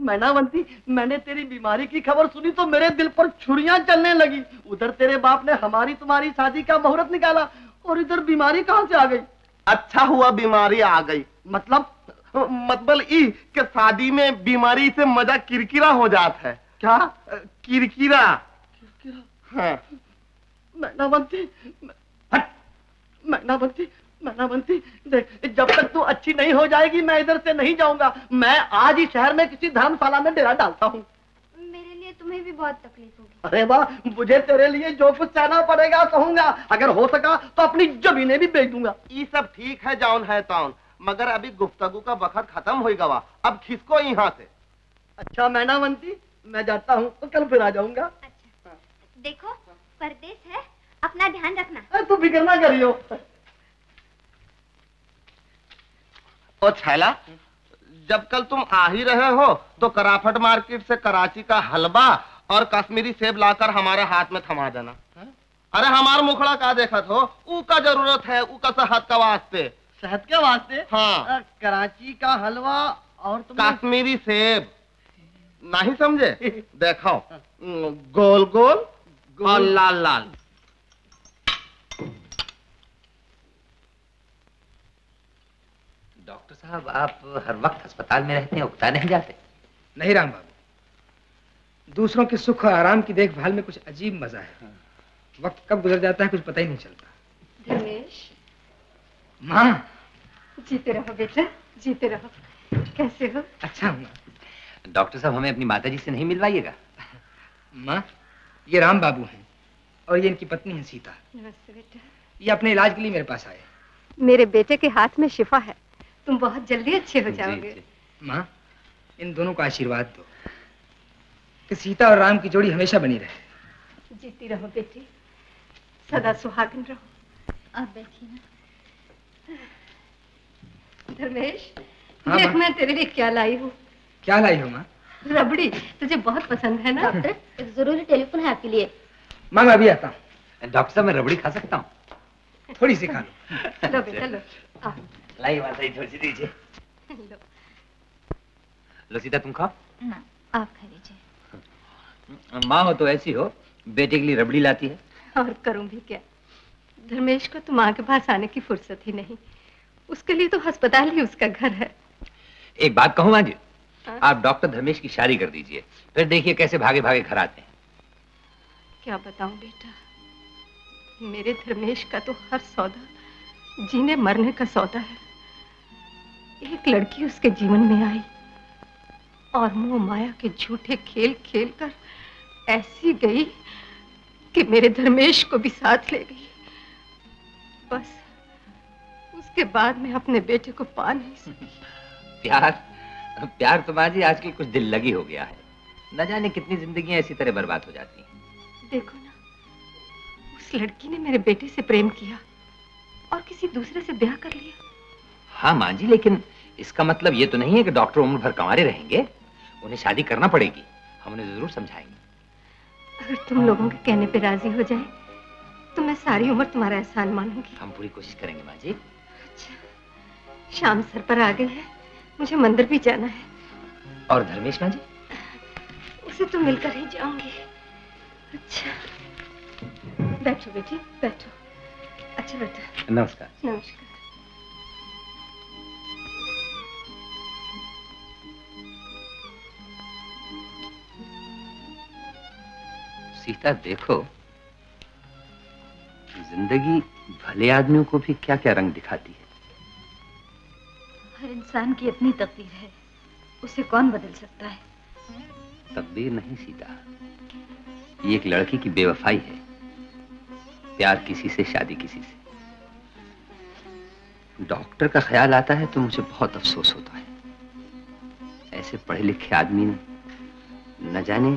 मैनावंती मैंने तेरी बीमारी की खबर सुनी तो मेरे दिल पर छुरियाँ चलने लगी। उधर तेरे बाप ने हमारी तुम्हारी शादी का मुहूर्त निकाला और इधर बीमारी कहाँ से आ गई? अच्छा हुआ बीमारी आ गई। मतलब? मतलब ई कि शादी में बीमारी से मज़ा किरकिरा हो जाता है। क्या? किरकिरा। किरकिरा? हाँ। मैनावंती मैनावंती मैनावंती देख जब तक तू अच्छी नहीं हो जाएगी मैं इधर से नहीं जाऊँगा। मैं आज ही शहर में किसी धर्मशाला में डेरा डालता हूँ। मेरे लिए तुम्हें भी बहुत तकलीफ़ होगी। अरे वाह मुझे तेरे लिए जो कुछ सहना पड़ेगा कहूँगा। अगर हो सका तो अपनी जमीने भी बेच दूँगा। ये सब ठीक है जौन है तौन मगर अभी गुफ्तगू का वक्त खत्म हो गवा अब खिसको यहाँ से। अच्छा मैनावंती मैं जाता हूँ तो कल फिर आ जाऊँगा। अच्छा। देखो परदेश है अपना ध्यान रखना। तू फ़िक्र ना करियो। ओ छैला जब कल तुम आ ही रहे हो तो कराफट मार्केट से कराची का हलवा और कश्मीरी सेब लाकर हमारे हाथ में थमा देना। है? अरे हमार मुखड़ा का देखत हो ऊ का ज़रूरत है ऊ का सेहत का वास्ते। सेहत के वास्ते? हाँ। अ, कराची का हलवा और कश्मीरी सेब। नहीं समझे? देखो गोल गोल। और लाल लाल डॉक्टर साहब आप हर वक्त अस्पताल में रहते हैं उगता नहीं जाते। नहीं राम बाबू। दूसरों के सुख और आराम की देखभाल में कुछ अजीब मज़ा है। वक्त कब गुजर जाता है कुछ पता ही नहीं चलता। माँ। जीते रहो बेटा जीते रहो। कैसे हो? अच्छा हूँ। डॉक्टर साहब हमें अपनी माता जी से नहीं मिलवाइएगा। माँ ये राम बाबू हैं और ये इनकी पत्नी है सीता। नमस्ते बेटा। ये अपने इलाज के लिए मेरे पास आए। मेरे बेटे के हाथ में शिफा है। तुम बहुत जल्दी अच्छे हो जाओगे। माँ इन दोनों का आशीर्वाद दो। कि सीता और राम की जोड़ी हमेशा बनी रहे। जीती रहो बेटी। सदा सुहागन रहो। आप बैठिए ना। धर्मेश हाँ, देख मैं। तेरे लिए क्या लाई हूँ। क्या लाई हो माँ? रबड़ी तुझे बहुत पसंद है ना? एक ज़रूरी टेलीफोन है आपके लिए। माँ मैं अभी आता हूँ। डॉक्टर साहब मैं रबड़ी खा सकता हूँ। थोड़ी सी खा लो। लो। बेटा लो आ, लाइए माता जी थोड़ी सी दीजिए। लो। लो सीता तुम खाओ। ना आप खा लीजिए। माँ हो तो ऐसी हो बेटे के लिए रबड़ी लाती है। और करूँ भी क्या? धर्मेश को तो माँ के पास आने की फुर्सत ही नहीं। उसके लिए तो अस्पताल ही उसका घर है। एक बात कहूँ माँ जी? हाँ? आप डॉक्टर धर्मेश की शादी कर दीजिए। फिर देखिए कैसे भागे भागे घर आते हैं। क्या बताऊँ बेटा? मेरे धर्मेश का तो हर सौदा जीने मरने का सौदा है। एक लड़की उसके जीवन में आई और मोह माया के झूठे खेल खेल कर ऐसी गई कि मेरे धर्मेश को भी साथ ले गई। बस उसके बाद मैं अपने बेटे को पा नहीं सकी। प्यार प्यार तो माँ जी आजकल कुछ दिल लगी हो गया है। न जाने कितनी जिंदगियाँ इसी तरह बर्बाद हो जाती हैं। देखो ना उस लड़की ने मेरे बेटे से प्रेम किया और किसी दूसरे से ब्याह कर लिया। हाँ माँ जी लेकिन इसका मतलब ये तो नहीं है कि डॉक्टर उम्र भर कमारे रहेंगे। उन्हें शादी करना पड़ेगी। हम उन्हें ज़रूर समझाएँगे। अगर तुम लोगों के कहने पे राज़ी हो जाए तो मैं सारी उम्र तुम्हारा एहसान मानूँगी। हम पूरी कोशिश करेंगे माँ जी शाम सर पर आ गई है। मुझे मंदिर भी जाना है। और धर्मेश माँ जी उसे तो मिलकर ही जाऊँगी अच्छा। बैठो बेटी बैठो। अच्छा बेटा। नमस्कार। नमस्कार। सीता देखो। ज़िंदगी भले आदमियों को भी क्या क्या रंग दिखाती है। हर इंसान की अपनी तकदीर है। उसे कौन बदल सकता है? तकदीर नहीं सीता। ये एक लड़की की बेवफाई है। प्यार किसी से शादी किसी से। डॉक्टर का ख्याल आता है तो मुझे बहुत अफसोस होता है। ऐसे पढ़े लिखे आदमी ने न जाने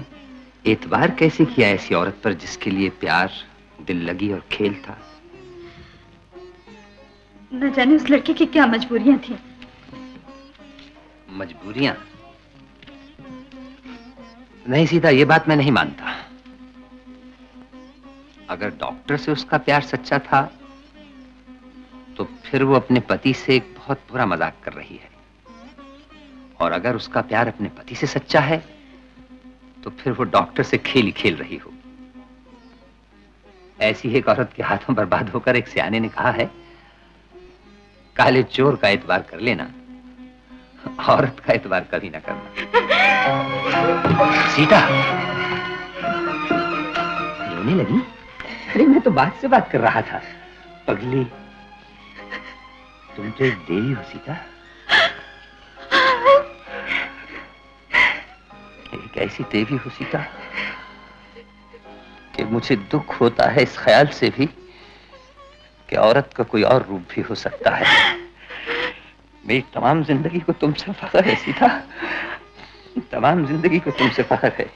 एतबार कैसे किया ऐसी औरत पर जिसके लिए प्यार दिल लगी और खेल था? न जाने उस लड़के की क्या मजबूरियाँ थी। मजबूरियाँ? नहीं सीता ये बात मैं नहीं मानता। अगर डॉक्टर से उसका प्यार सच्चा था तो फिर वो अपने पति से एक बहुत बुरा मज़ाक कर रही है। और अगर उसका प्यार अपने पति से सच्चा है तो फिर वो डॉक्टर से खेल खेल रही हो। ऐसी एक औरत के हाथों बर्बाद होकर एक सियाने ने कहा है, काले चोर का एतबार कर लेना, औरत का एतबार कभी ना करना। सीता, रोने लगी? अरे, मैं तो बात से बात कर रहा था। पगली, तुम तो एक देवी हो, सीता। एक ऐसी देवी हो सीता, कि मुझे दुख होता है इस ख्याल से भी कि औरत का कोई और रूप भी हो सकता है। मेरी तमाम ज़िंदगी को तुमसे फखर है सीता। तमाम ज़िंदगी को तुमसे फखर है।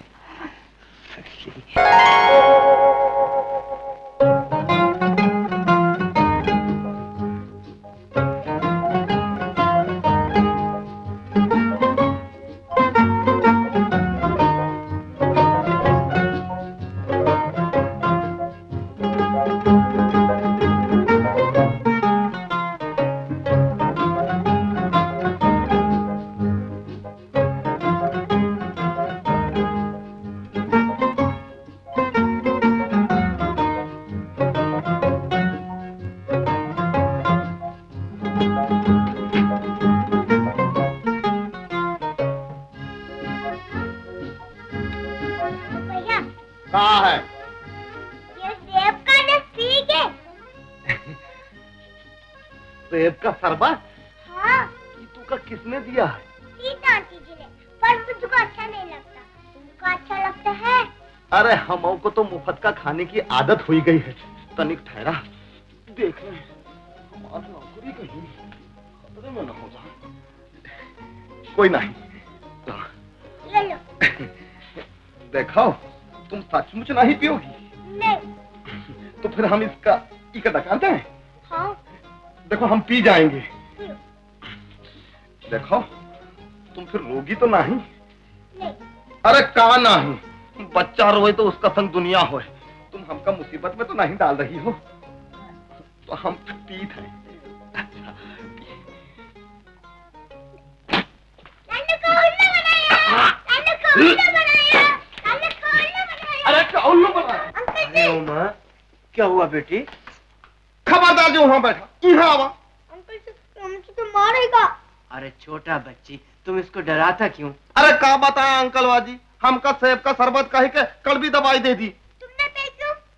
खाने की आदत हुई गई है। तनिक ठहरा। देख ले। हमारी नौकरी कहीं खतरे में न हो जाए कोई नहीं ले लो। देखो तुम सचमुच नहीं पियोगी। नहीं। तो फिर हम इसका इका डकाते हैं? हाँ। देखो हम पी जाएँगे। देखो तुम फिर रोगी तो नहीं नहीं। अरे का नहीं बच्चा रोए तो उसका संग दुनिया होए। तुम हमका मुसीबत में तो नहीं डाल रही हो। तो हम फिर पीत हैं। अरे क्या उल्लू बना अंकल जी। उमा क्या हुआ बेटी? खबरदार जो वहाँ बैठा यहाँ आवा। अंकल तो मारेगा। अरे छोटा बच्ची तुम इसको डराता क्यों? अरे कहा बताया अंकल बाजी हमका सेब का शरबत कही के कल भी दवाई दे दी।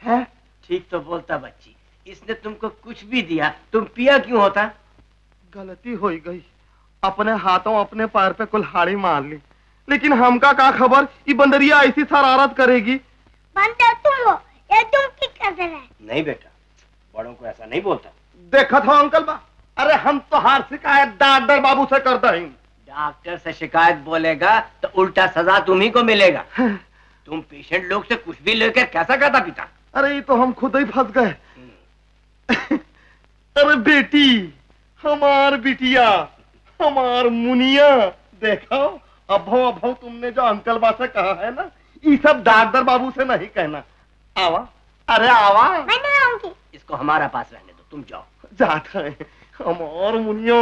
है? ठीक तो बोलता बच्ची। इसने तुमको कुछ भी दिया तुम पिया क्यों होता? गलती हो गई। अपने हाथों अपने पैर पे कुल्हाड़ी मार ली। लेकिन हमका का खबर? ये बंदरिया ऐसी शरारत करेगी। बनता तुम हो ये तुम की कर रहे हैं। नहीं बेटा बड़ों को ऐसा नहीं बोलता। देखा था अंकल बा? अरे हम तो हार शिकायत डॉक्टर बाबू से कर देंगे डॉक्टर से शिकायत बोलेगा तो उल्टा सजा तुम्ही को मिलेगा। तुम पेशेंट लोग से कुछ भी लेकर कैसा कहता पिता? अरे ये तो हम खुद ही फंस गए। अरे बेटी हमार बिटिया हमार मुनिया देखो अभो अभो तुमने जो अंकल बा से कहा है ना ये सब डॉक्टर बाबू से नहीं कहना। आवा अरे आवा। मैं नहीं आऊँगी। इसको हमारा पास रहने दो तुम जाओ। जाता है। हमार मुनियो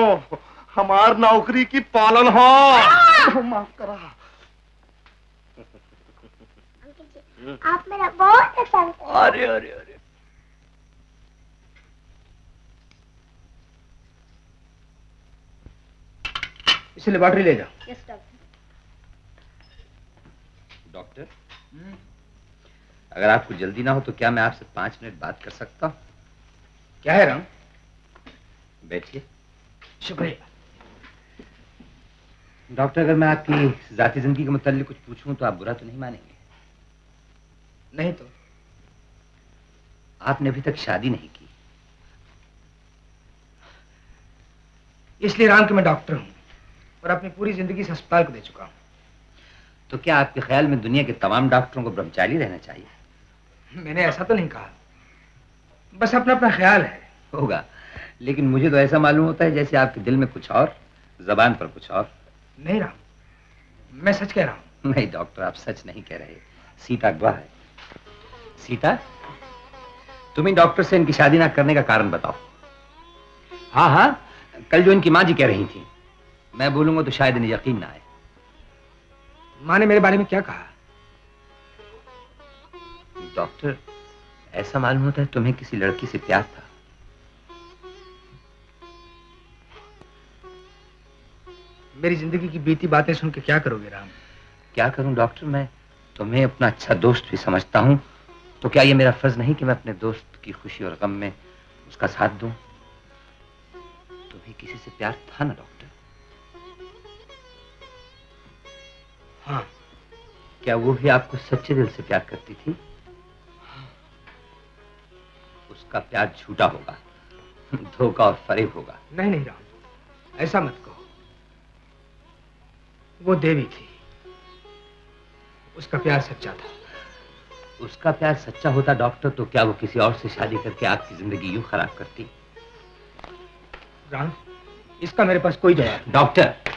हमार नौकरी की पालन हो। माफ़ करा अंकल जी आप मेरा बहुत अच्छा अरे अरे अरे। इसे लेबॉर्ट्री ले जाओ। यस डॉक्टर डॉक्टर अगर आपको जल्दी ना हो तो क्या मैं आपसे पाँच मिनट बात कर सकता हूँ? क्या है राम? बैठिए। शुक्रिया। डॉक्टर अगर मैं आपकी जाति ज़िंदगी के मुतालिक कुछ पूछूँ तो आप बुरा तो नहीं मानेंगे? नहीं तो। आपने अभी तक शादी नहीं की। इसलिए राम कि मैं डॉक्टर हूँ और अपनी पूरी ज़िंदगी से अस्पताल को दे चुका हूँ। तो क्या आपके ख्याल में दुनिया के तमाम डॉक्टरों को ब्रह्मचारी रहना चाहिए? मैंने ऐसा तो नहीं कहा। बस अपना अपना ख्याल है। होगा। लेकिन मुझे तो ऐसा मालूम होता है जैसे आपके दिल में कुछ और जबान पर कुछ और। नहीं राम मैं सच कह रहा हूँ। नहीं डॉक्टर आप सच नहीं कह रहे। सीता गवाह है। सीता तुम इन डॉक्टर से इनकी शादी ना करने का कारण बताओ। हाँ हाँ कल जो इनकी माँ जी कह रही थी मैं बोलूँगा तो शायद इन्हें यकीन ना आए। माँ ने मेरे बारे में क्या कहा? डॉक्टर ऐसा मालूम होता है तुम्हें किसी लड़की से प्यार था। मेरी ज़िंदगी की बीती बातें सुन के क्या करोगे राम? क्या करूँ डॉक्टर? मैं तुम्हें अपना अच्छा दोस्त भी समझता हूँ। तो क्या ये मेरा फ़र्ज़ नहीं कि मैं अपने दोस्त की खुशी और गम में उसका साथ दूँ? तुम्हें किसी से प्यार था ना, डॉक्टर? हाँ क्या वो भी आपको सच्चे दिल से प्यार करती थी? उसका प्यार झूठा होगा, धोखा और फरेब होगा। नहीं नहीं, राम, ऐसा मत कहो। वो देवी थी, उसका प्यार सच्चा था। उसका प्यार सच्चा होता डॉक्टर तो क्या वो किसी और से शादी करके आपकी ज़िंदगी यूँ खराब करती? राम इसका मेरे पास कोई जवाब डॉक्टर डॉक्टर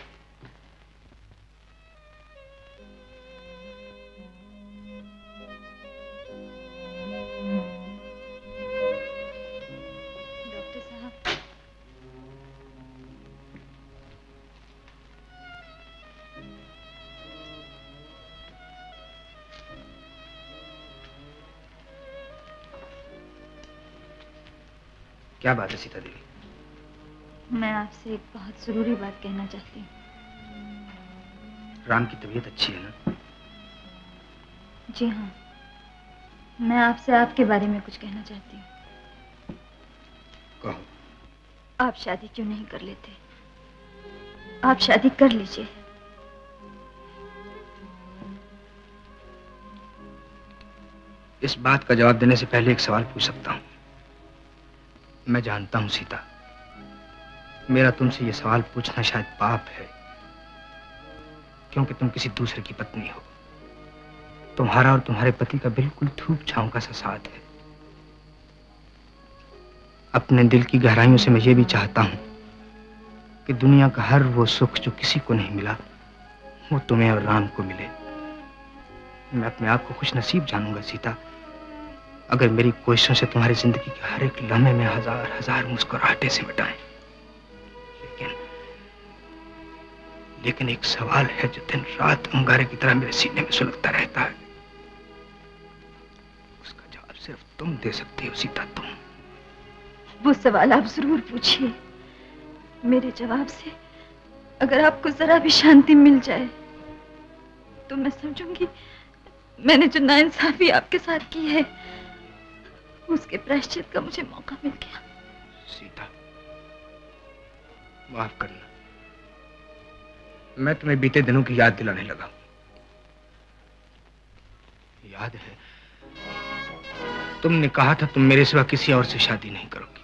क्या बात है सीता देवी? मैं आपसे एक बहुत ज़रूरी बात कहना चाहती हूँ। राम की तबीयत अच्छी है ना? जी हाँ। मैं आपसे आपके बारे में कुछ कहना चाहती हूँ। कहो। आप शादी क्यों नहीं कर लेते? आप शादी कर लीजिए। इस बात का जवाब देने से पहले एक सवाल पूछ सकता हूँ। मैं जानता हूँ सीता। मेरा तुमसे ये सवाल पूछना शायद पाप है, क्योंकि तुम किसी दूसरे की पत्नी हो। तुम्हारा और तुम्हारे पति का बिल्कुल धूप छांव का सा साथ है। अपने दिल की गहराइयों से मैं ये भी चाहता हूँ कि दुनिया का हर वो सुख जो किसी को नहीं मिला, वो तुम्हें और राम को मिले। मैं अपने आप को खुश नसीब जानूँगा, सीता। अगर मेरी कोशिशों से तुम्हारी ज़िंदगी के हर एक लम्हे में हज़ार हज़ार मुस्कुराहटे से मिटाएँ। लेकिन लेकिन एक सवाल है जो दिन रात अंगारे की तरह मेरे सीने में सुलगता रहता है। उसका जवाब सिर्फ़ तुम दे सकती हो, सीता, तुम। वो सवाल आप ज़रूर पूछिए। मेरे जवाब से अगर आपको जरा भी शांति मिल जाए तो मैं समझूँगी मैंने जो नाइंसाफी आपके साथ की है उसके प्रायश्चित का मुझे मौका मिल गया। सीता, माफ़ करना। मैं तुम्हें बीते दिनों की याद दिलाने लगा याद है, तुमने कहा था तुम मेरे सिवा किसी और से शादी नहीं करोगी।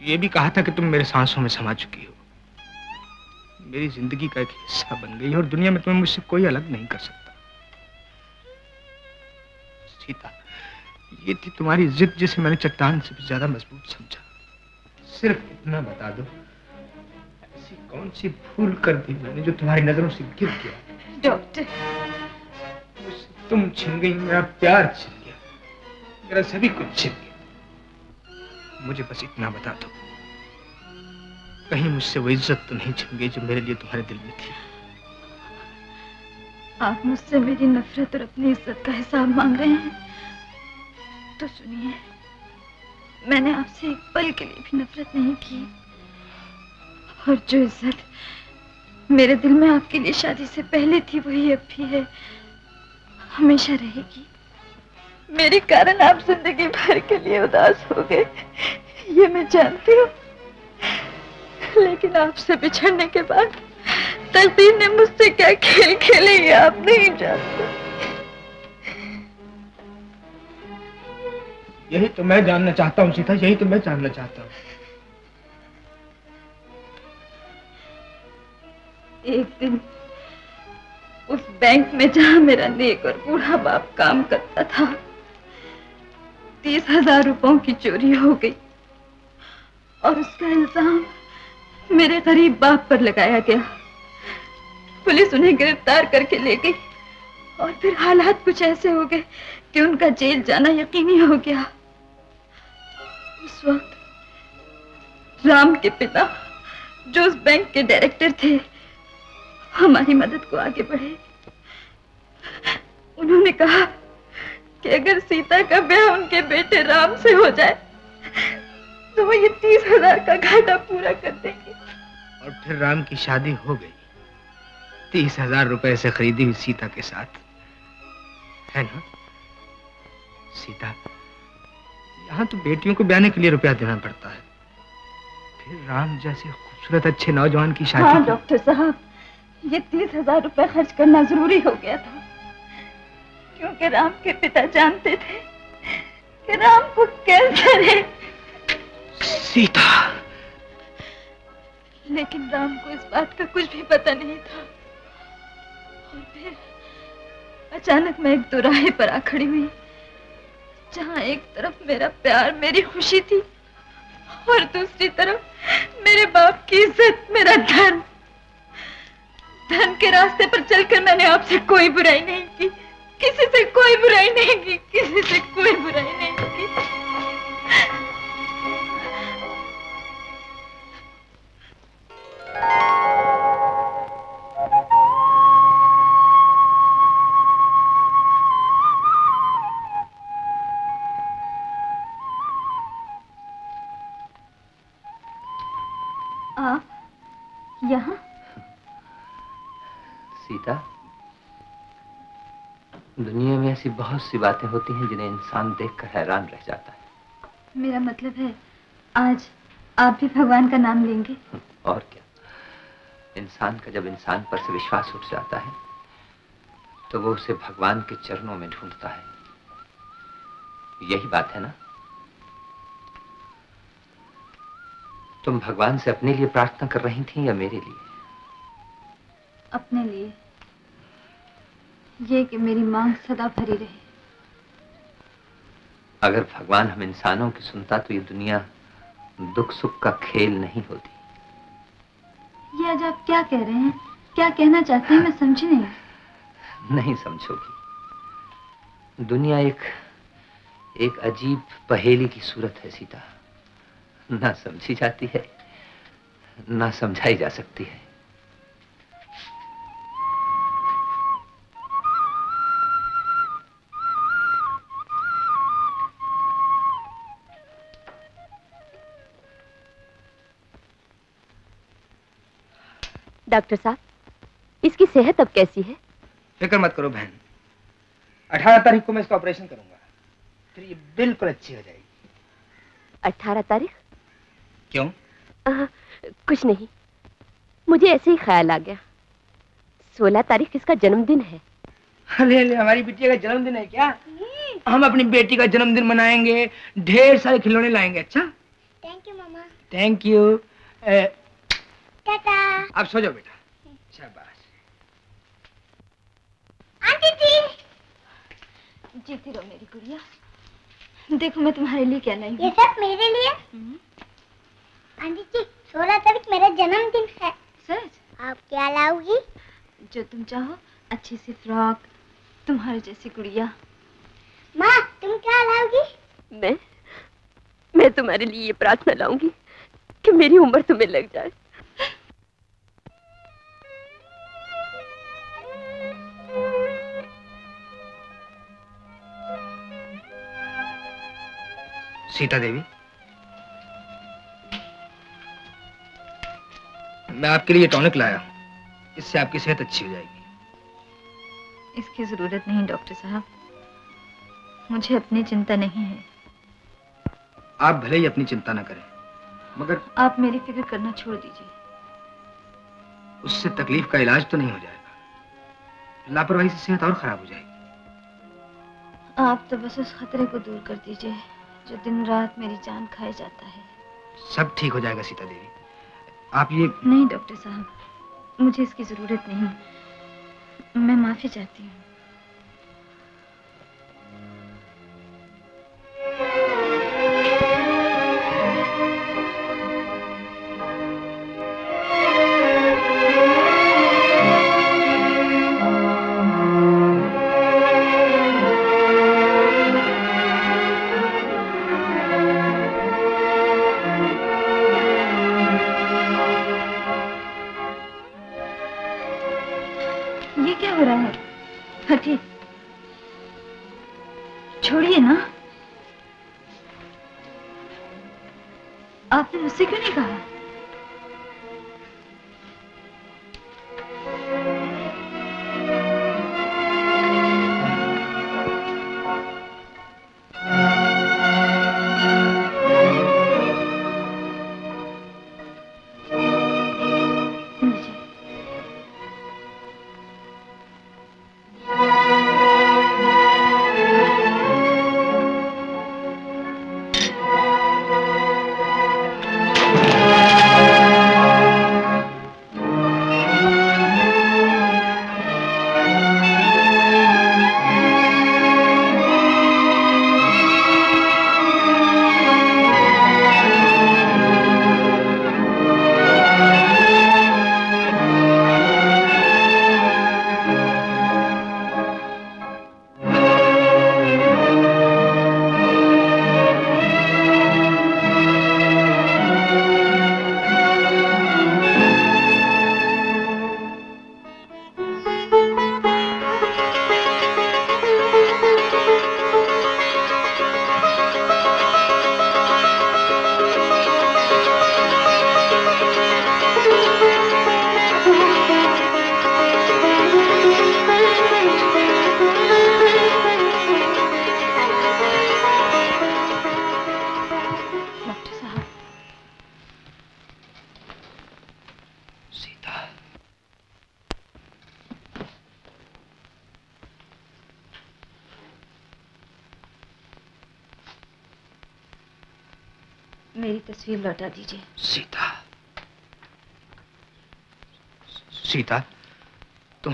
ये भी कहा था कि तुम मेरे सांसों में समा चुकी हो। मेरी ज़िंदगी का एक हिस्सा बन गई और दुनिया में तुम्हें मुझसे कोई अलग नहीं कर सकता। सीता ये थी तुम्हारी जिद जिसे मैंने चट्टान से भी ज़्यादा मज़बूत समझा। सिर्फ़ इतना बता दो ऐसी कौन सी भूल कर दी मैंने जो तुम्हारी नज़रों से गिर गया? डॉक्टर। तुम छिन गई मेरा प्यार छिन गया मेरा सभी कुछ छिन गया। मुझे बस इतना बता दो कहीं मुझसे वो इज़्ज़त तो नहीं छिन गई जो मेरे लिए तुम्हारे दिल में थी। आप मुझसे मेरी नफरत और अपनी इज़्ज़त का हिसाब मांग रहे हैं। तो सुनिए मैंने आपसे एक पल के लिए भी नफरत नहीं की। और जो इज़्ज़त मेरे दिल में आपके लिए शादी से पहले थी, वही अब भी है। हमेशा रहेगी। मेरे कारण आप ज़िंदगी भर के लिए उदास हो गए। ये मैं जानती हूँ। लेकिन आपसे बिछड़ने के बाद तकदीर ने मुझसे क्या खेल खेले, ये आप नहीं जानते। यही तो मैं जानना चाहता हूँ सीता यही तो मैं जानना चाहता हूँ। एक दिन उस बैंक में जहाँ मेरा नेक और बूढ़ा बाप काम करता था, तीस हज़ार रुपयों की चोरी हो गई और उसका इल्ज़ाम मेरे गरीब बाप पर लगाया गया। पुलिस उन्हें गिरफ़्तार करके ले गई और फिर हालात कुछ ऐसे हो गए कि उनका जेल जाना यकीनी हो गया। उस वक्त राम के पिता, जो उस बैंक के डायरेक्टर थे, हमारी मदद को आगे बढ़े। उन्होंने कहा कि अगर सीता का ब्याह उनके बेटे राम से हो जाए तो वो ये तीस हज़ार का घाटा पूरा कर देंगे। और फिर राम की शादी हो गई। तीस हज़ार रुपए से खरीदी हुई सीता के साथ। है ना? सीता यहाँ तो बेटियों को ब्याने के लिए रुपया देना पड़ता है। फिर राम जैसे खूबसूरत अच्छे नौजवान की शादी हाँ डॉक्टर साहब ये तीस हज़ार रुपए खर्च करना ज़रूरी हो गया था। क्योंकि राम के पिता जानते थे कि राम को कैंसर है। सीता। लेकिन राम को इस बात का कुछ भी पता नहीं था। और फिर अचानक मैं एक दोराहे पर आ खड़ी हुई। जहाँ एक तरफ़ मेरा प्यार मेरी खुशी थी, और दूसरी तरफ़ मेरे बाप की इज़्ज़त, मेरा धर्म धर्म के रास्ते पर चलकर मैंने आपसे कोई बुराई नहीं की, किसी से कोई बुराई नहीं की, किसी से कोई बुराई नहीं की। आप यहाँ? सीता दुनिया में ऐसी बहुत सी बातें होती हैं जिन्हें इंसान देखकर हैरान रह जाता है। मेरा मतलब है आज आप भी भगवान का नाम लेंगे? और क्या? इंसान का जब इंसान पर से विश्वास उठ जाता है तो वो उसे भगवान के चरणों में ढूंढता है। यही बात है ना? तुम भगवान से अपने लिए प्रार्थना कर रही थी या मेरे लिए? अपने लिए। ये कि मेरी मांग सदा भरी रहे। अगर भगवान हम इंसानों की सुनता तो ये दुनिया दुख सुख का खेल नहीं होती। ये आज आप क्या कह रहे हैं? क्या कहना चाहते हैं? मैं समझी नहीं। नहीं समझोगी। दुनिया एक एक अजीब पहेली की सूरत है सीता। ना समझी जाती है ना समझाई जा सकती है। डॉक्टर साहब इसकी सेहत अब कैसी है? फ़िक्र मत करो बहन। अठारह तारीख को मैं इसका ऑपरेशन करूँगा। फिर ये बिल्कुल अच्छी हो जाएगी। अठारह तारीख? क्यों? आह, कुछ नहीं। मुझे ऐसे ही ख्याल आ गया। सोलह तारीख इसका जन्मदिन है? अरे अरे हमारी बिटिया का जन्मदिन है क्या? हम अपनी बेटी का जन्मदिन मनाएँगे ढेर सारे खिलौने लाएँगे अच्छा? थैंक यू मामा थैंक यू टाटा आप सो जाओ बेटा। शाबाश। आंटी जी जीती रहो मेरी गुड़िया। देखो मैं तुम्हारे लिए क्या लाई ये सब मेरे लिए? आंटी जी सोलह तारीख मेरा जन्मदिन है। सच? आप क्या लाओगी? जो तुम चाहो अच्छी सी फ्रॉक तुम्हारे जैसी गुड़िया। माँ तुम क्या लाओगी? मैं मैं तुम्हारे लिए ये प्रार्थना लाऊँगी कि मेरी उम्र तुम्हें लग जाए। सीता देवी? मैं आपके लिए टॉनिक लाया इससे आपकी सेहत अच्छी हो जाएगी। इसकी ज़रूरत नहीं डॉक्टर साहब। मुझे अपनी चिंता नहीं है। आप भले ही अपनी चिंता न करें मगर आप मेरी फ़िक्र करना छोड़ दीजिए। उससे तकलीफ़ का इलाज तो नहीं हो जाएगा। लापरवाही से सेहत और खराब हो जाएगी। आप तो बस उस खतरे को दूर कर दीजिए जो दिन रात मेरी जान खाए जाता है। सब ठीक हो जाएगा सीता देवी आप ये नहीं डॉक्टर साहब मुझे इसकी ज़रूरत नहीं। मैं माफ़ी चाहती हूँ।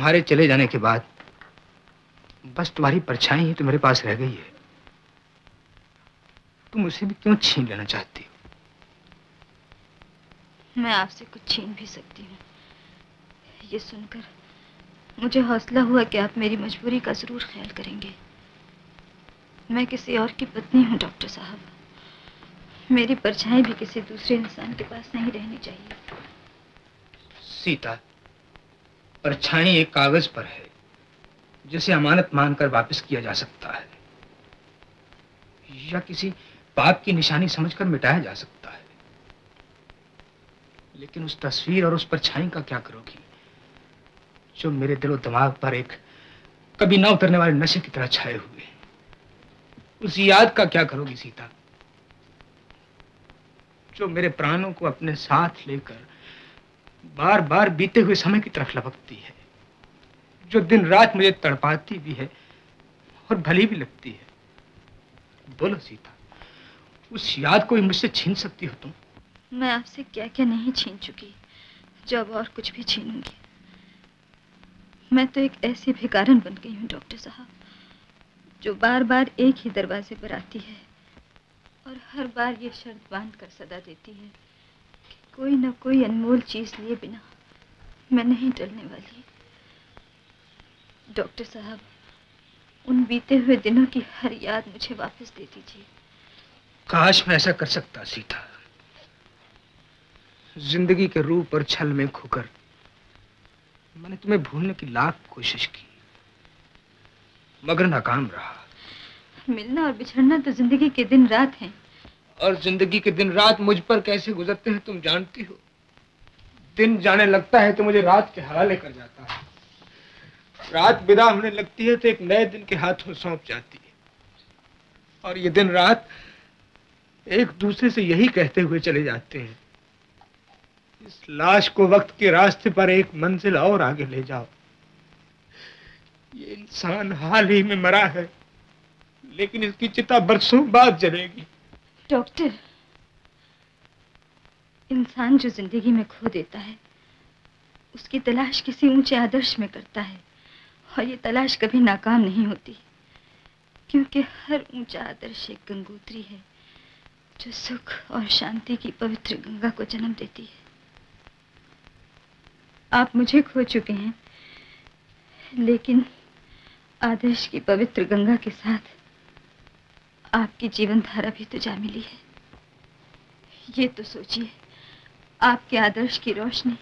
तुम्हारे चले जाने के बाद बस तुम्हारी परछाई ही तो मेरे पास रह गई है। तुम उसे भी क्यों छीन लेना चाहती हो? मैं आपसे कुछ छीन भी सकती हूँ। ये सुनकर मुझे हौसला हुआ कि आप मेरी मजबूरी का ज़रूर ख्याल करेंगे। मैं किसी और की पत्नी हूँ डॉक्टर साहब। मेरी परछाई भी किसी दूसरे इंसान के पास नहीं रहनी चाहिए। सीता परछाई एक कागज़ पर है, जिसे अमानत मानकर वापस किया जा सकता है। या किसी पाप की निशानी समझकर मिटाया जा सकता है। लेकिन उस तस्वीर और उस परछाई का क्या करोगी, जो मेरे दिलो दिमाग पर एक कभी ना उतरने वाले नशे की तरह छाए हुए उस याद का क्या करोगी सीता, जो मेरे प्राणों को अपने साथ लेकर बार बार बीते हुए समय की तरफ़ लपकती है। जो दिन रात मुझे तड़पाती भी है और भली भी लगती है। बोलो सीता, उस याद को भी मुझसे छीन सकती हो तुम? मैं आपसे क्या क्या नहीं छीन चुकी जो अब और कुछ भी छीनूँगी। मैं तो एक ऐसी भिकारन बन गई हूँ, डॉक्टर साहब, जो बार बार एक ही दरवाजे पर आती है और हर बार ये शर्त बाँध कर सदा देती है कोई ना कोई अनमोल चीज़ लिए बिना मैं नहीं टलने वाली। डॉक्टर साहब उन बीते हुए दिनों की हर याद मुझे वापस दे दीजिए। काश मैं ऐसा कर सकता सीता। ज़िंदगी के रूप और छल में खोकर मैंने तुम्हें भूलने की लाख कोशिश की मगर नाकाम रहा। मिलना और बिछड़ना तो ज़िंदगी के दिन रात हैं। और ज़िंदगी के दिन रात मुझ पर कैसे गुजरते हैं तुम जानती हो। दिन जाने लगता है तो मुझे रात के हवाले कर जाता है। रात विदा होने लगती है तो एक नए दिन के हाथों सौंप जाती है। और ये दिन रात एक दूसरे से यही कहते हुए चले जाते हैं। इस लाश को वक्त के रास्ते पर एक मंजिल और आगे ले जाओ। ये इंसान हाल ही में मरा है, लेकिन इसकी चिता बरसों बाद जलेगी। डॉक्टर, इंसान जो ज़िंदगी में खो देता है, उसकी तलाश किसी ऊँचे आदर्श में करता है, और ये तलाश कभी नाकाम नहीं होती, क्योंकि हर ऊँचा आदर्श एक गंगोत्री है, जो सुख और शांति की पवित्र गंगा को जन्म देती है। आप मुझे खो चुके हैं, लेकिन आदर्श की पवित्र गंगा के साथ आपकी जीवन धारा भी तो जा मिली है। ये तो सोचिए, आपके आदर्श की रोशनी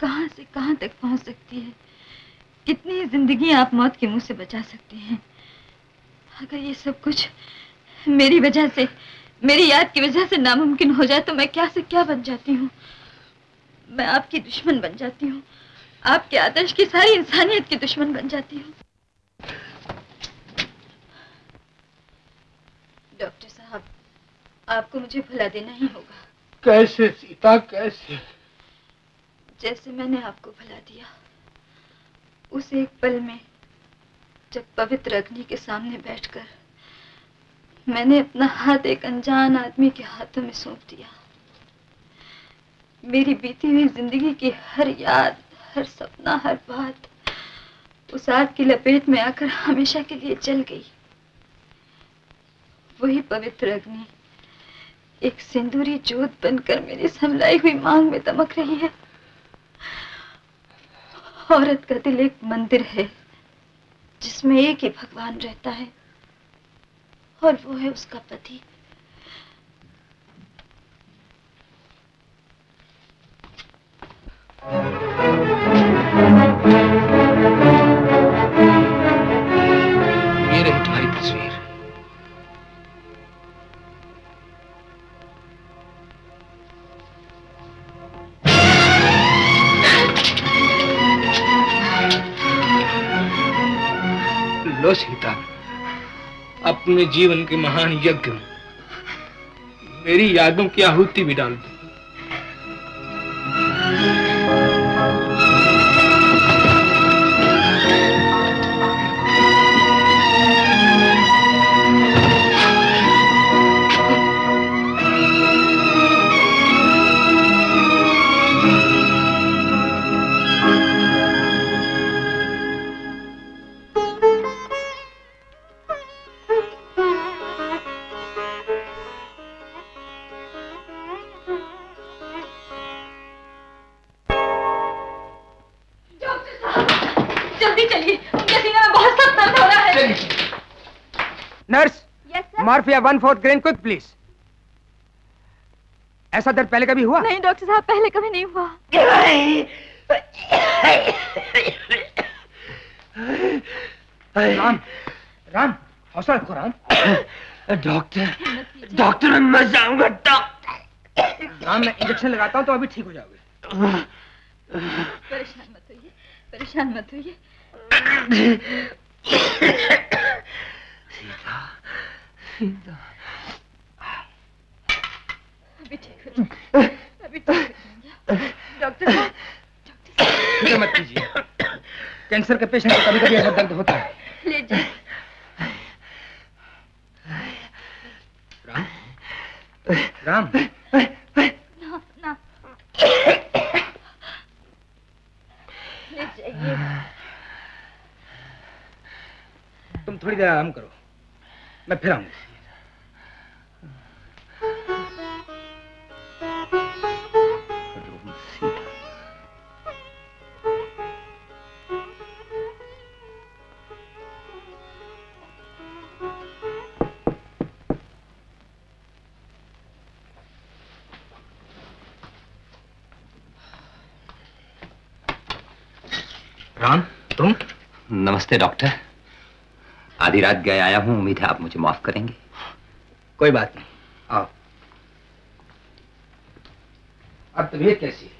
कहाँ से कहाँ तक पहुँच सकती है? कितनी ज़िंदगी आप मौत के मुँह से बचा सकते हैं। अगर ये सब कुछ मेरी वजह से, मेरी याद की वजह से नामुमकिन हो जाए तो मैं क्या से क्या बन जाती हूँ? मैं आपकी दुश्मन बन जाती हूँ। आपके आदर्श की सारी इंसानियत की दुश्मन बन जाती हूँ। डॉक्टर साहब आपको मुझे भुला देना ही होगा। कैसे सीता कैसे? जैसे मैंने आपको भुला दिया उस एक पल में जब पवित्र अग्नि के सामने बैठकर मैंने अपना हाथ एक अनजान आदमी के हाथों में सौंप दिया मेरी बीती हुई ज़िंदगी की हर याद हर सपना हर बात उस आग की लपेट में आकर हमेशा के लिए चल गई। वही पवित्र अग्नि। एक सिंदूरी जोत बनकर मेरी समलाई हुई मांग में दमक रही है। औरत का दिल एक मंदिर है, जिसमें एक ही भगवान रहता है, और वो है उसका पति। ये सीता अपने जीवन के महान यज्ञ में मेरी यादों की आहुति भी डाल दो। Morphia one fourth grain quick please ऐसा दर्द पहले कभी हुआ? नहीं डॉक्टर साहब पहले कभी नहीं हुआ। राम राम हौसला रखो राम। डॉक्टर डॉक्टर मैं मर जाऊँगा डॉक्टर। राम मैं इंजेक्शन लगाता हूँ तो अभी ठीक हो जाओगे। परेशान मत होइए परेशान मत होइए। अभी ठीक हो अभी डॉक्टर फ़िक्र मत कीजिए। कैंसर के पेशेंट को कभी कभी ऐसा दर्द होता है। ले राम? ना ना। तुम थोड़ी देर आराम करो। मैं फिर आऊँगा। राम तुम? नमस्ते डॉक्टर। आधी रात गए आया हूँ उम्मीद है आप मुझे माफ़ करेंगे। कोई बात नहीं। आओ। अब तबीयत कैसी है?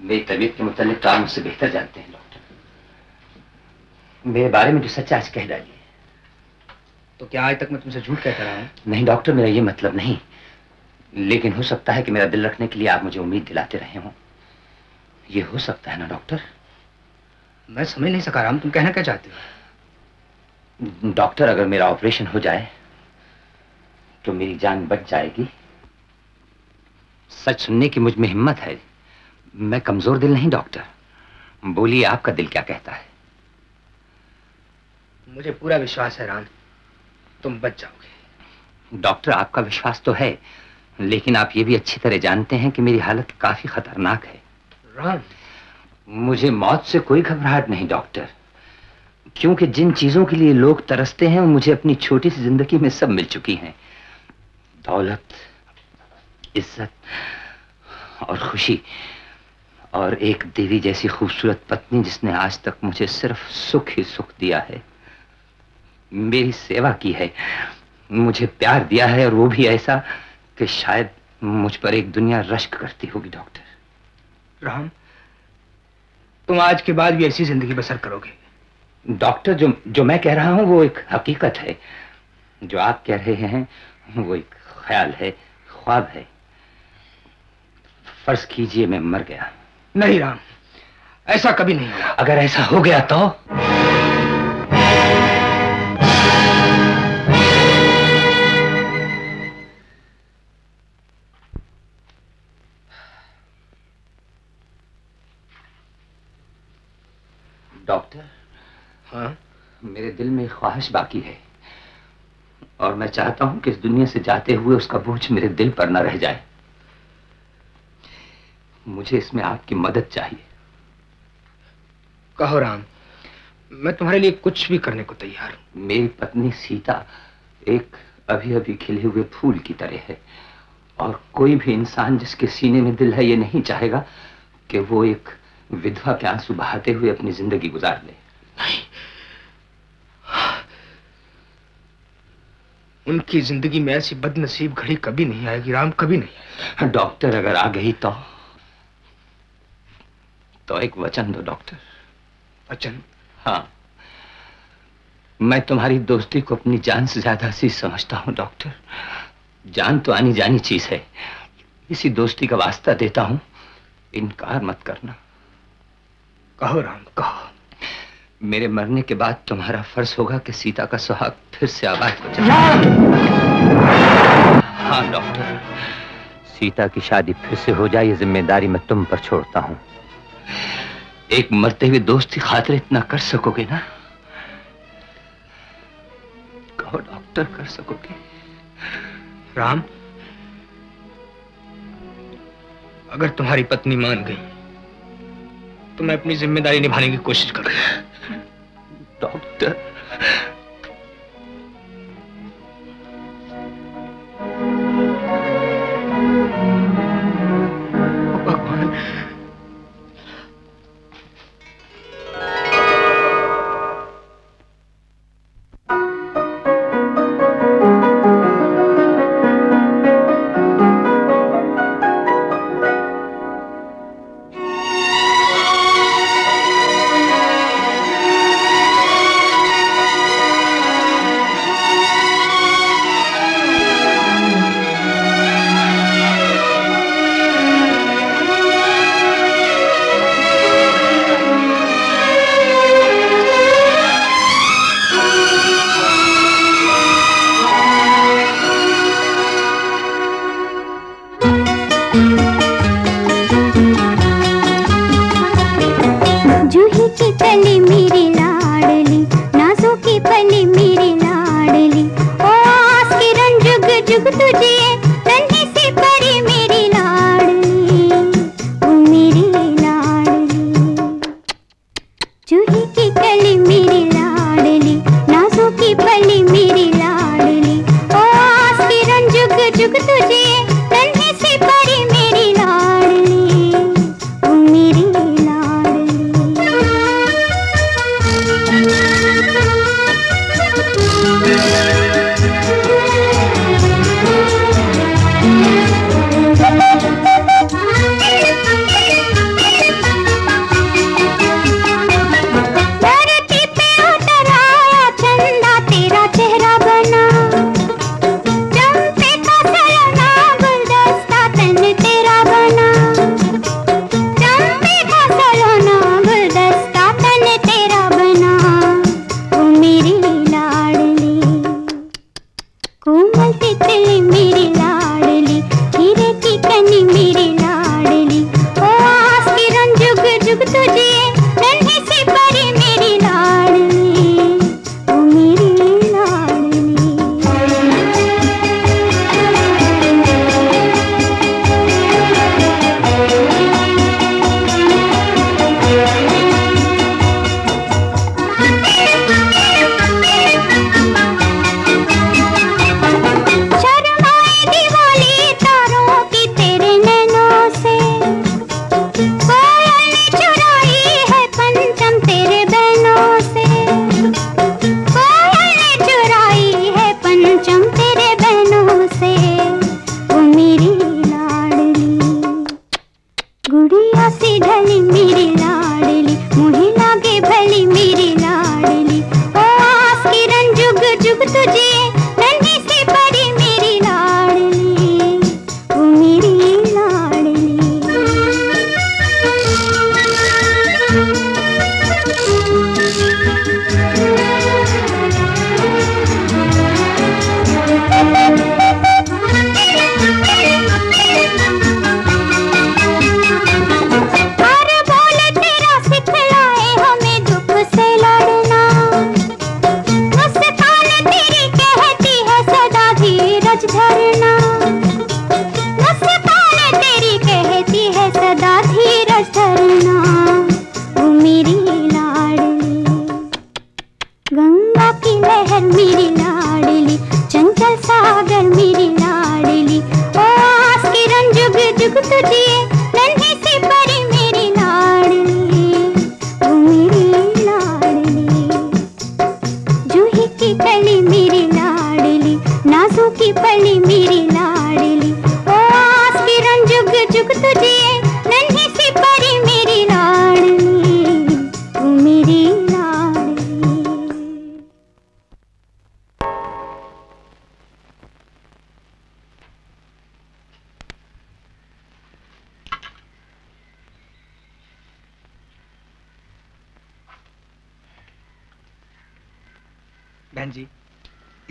मेरी तबीयत के मुतालिक तो आप मुझसे बेहतर जानते हैं डॉक्टर। मेरे बारे में जो सच आज कह डालिए। तो क्या आज तक मैं तुमसे झूठ कहता रहा हूँ? नहीं डॉक्टर मेरा ये मतलब नहीं। लेकिन हो सकता है कि मेरा दिल रखने के लिए आप मुझे उम्मीद दिलाते रहे हों। ये हो सकता है ना डॉक्टर? मैं समझ नहीं सका राम तुम कहना क्या चाहते हो? डॉक्टर अगर मेरा ऑपरेशन हो जाए तो मेरी जान बच जाएगी। सच सुनने की मुझमें हिम्मत है। मैं कमज़ोर दिल नहीं डॉक्टर। बोलिए आपका दिल क्या कहता है? मुझे पूरा विश्वास है राम। तुम बच जाओगे। डॉक्टर आपका विश्वास तो है लेकिन आप ये भी अच्छी तरह जानते हैं कि मेरी हालत काफ़ी खतरनाक है। राम मुझे मौत से कोई घबराहट नहीं, डॉक्टर। क्योंकि जिन चीज़ों के लिए लोग तरसते हैं, वो मुझे अपनी छोटी सी ज़िंदगी में सब मिल चुकी हैं। दौलत, इज़्ज़त और खुशी और एक देवी जैसी खूबसूरत पत्नी जिसने आज तक मुझे सिर्फ़ सुख ही सुख दिया है। मेरी सेवा की है, मुझे प्यार दिया है और वो भी ऐसा कि शायद मुझ पर एक दुनिया रश्क करती होगी, डॉक्टर। राम तुम आज के बाद भी ऐसी ज़िंदगी बसर करोगे। डॉक्टर जो जो मैं कह रहा हूँ वो एक हकीकत है। जो आप कह रहे हैं वो एक ख्याल है ख्वाब है। फ़र्ज़ कीजिए मैं मर गया। नहीं राम ऐसा कभी नहीं होगा अगर ऐसा हो गया तो? डॉक्टर। हाँ? मेरे दिल में ख्वाहिश बाकी है। और मैं चाहता हूँ कि इस दुनिया से जाते हुए उसका बोझ मेरे दिल पर न रह जाए। मुझे इसमें आपकी मदद चाहिए। कहो राम मैं तुम्हारे लिए कुछ भी करने को तैयार हूँ। मेरी पत्नी सीता एक अभी अभी खिले हुए फूल की तरह है। और कोई भी इंसान जिसके सीने में दिल है ये नहीं चाहेगा कि वो एक विधवा के आँसू बहाते हुए अपनी ज़िंदगी गुजार ले। उनकी ज़िंदगी में ऐसी बदनसीब घड़ी कभी नहीं आएगी राम कभी नहीं डॉक्टर अगर आ गई तो? तो एक वचन दो डॉक्टर। वचन? हाँ। मैं तुम्हारी दोस्ती को अपनी जान से ज़्यादा सी समझता हूँ डॉक्टर। जान तो आनी जानी चीज़ है। इसी दोस्ती का वास्ता देता हूँ। इनकार मत करना। कहो राम कहो। मेरे मरने के बाद तुम्हारा फ़र्ज़ होगा कि सीता का सुहाग फिर से आबाद हो जाए हाँ डॉक्टर। सीता की शादी फिर से हो जाए ये ज़िम्मेदारी मैं तुम पर छोड़ता हूँ। एक मरते हुए दोस्त की खातिर इतना कर सकोगे ना? कहो डॉक्टर कर सकोगे? राम अगर तुम्हारी पत्नी मान गई तो मैं अपनी ज़िम्मेदारी निभाने की कोशिश करूँगा। डॉक्टर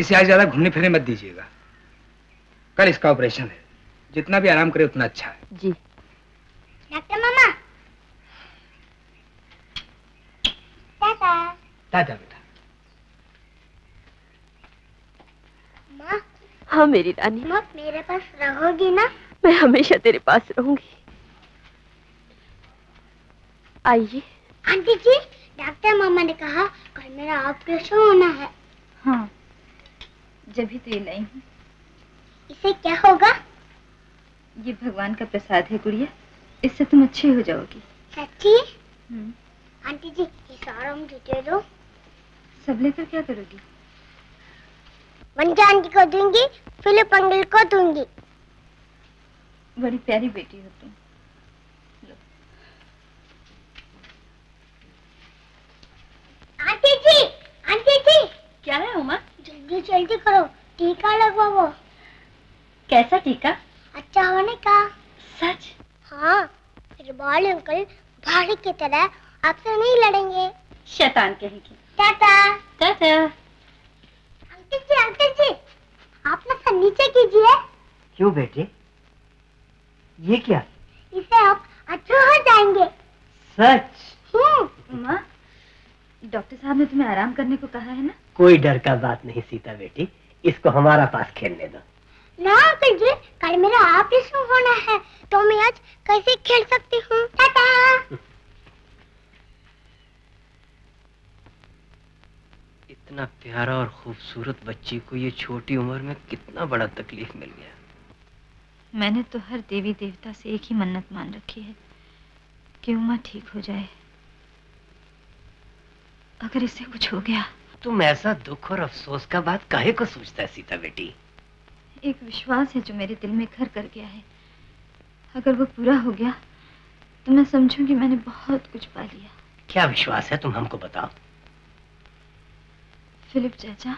इसे आज ज़्यादा घूमने फिरने मत दीजिएगा। कल इसका ऑपरेशन है। जितना भी आराम करे उतना अच्छा है। जी। डॉक्टर मामा। टाटा। टाटा बेटा। माँ। हाँ मेरी रानी। माँ मेरे पास रहोगी ना? मैं हमेशा तेरे पास रहूँगी। आइए आंटी जी डॉक्टर मामा ने कहा कल मेरा ऑपरेशन होना है हाँ जब ही तो ये लाई हूँ इसे क्या होगा ये भगवान का प्रसाद है गुड़िया इससे तुम अच्छी हो जाओगी। सच्ची? हम्म, आंटी जी ये सारा मुझे दे दो। सब लेकर क्या करोगी? वंजा आंटी को दूँगी फिलिप अंकल को दूँगी। बड़ी प्यारी बेटी हो तुम आंटी जी आंटी जी क्या है उमा जल्दी जल्दी करो टीका लगवाओ कैसा टीका अच्छा होने का सच हाँ फिर बाल अंकल की तरह आपसे नहीं लड़ेंगे। शैतान कहेगी। Tata. Tata. Uncle ji uncle ji आप ना सर नीचे कीजिए। क्यों बेटे? ये क्या? इससे आप अच्छे हो जाएँगे। सच? हम्म। उमा डॉक्टर साहब ने तुम्हें आराम करने को कहा है ना? कोई डर का बात नहीं सीता बेटी। इसको हमारा पास खेलने दो। ना अंकल जी कल मेरा ऑपरेशन होना है तो मैं आज कैसे खेल सकती हूँ? इतना प्यारा और खूबसूरत बच्ची को ये छोटी उम्र में कितना बड़ा तकलीफ़ मिल गया। मैंने तो हर देवी देवता से एक ही मन्नत मान रखी है कि उमा ठीक हो जाए। अगर इसे कुछ हो गया। तुम ऐसा दुख और अफसोस का बात काहे को सोचता है सीता बेटी? एक विश्वास है जो मेरे दिल में घर कर गया है। अगर वो पूरा हो गया तो मैं समझूँगी मैंने बहुत कुछ पा लिया। क्या विश्वास है तुम हमको बताओ? फिलिप चाचा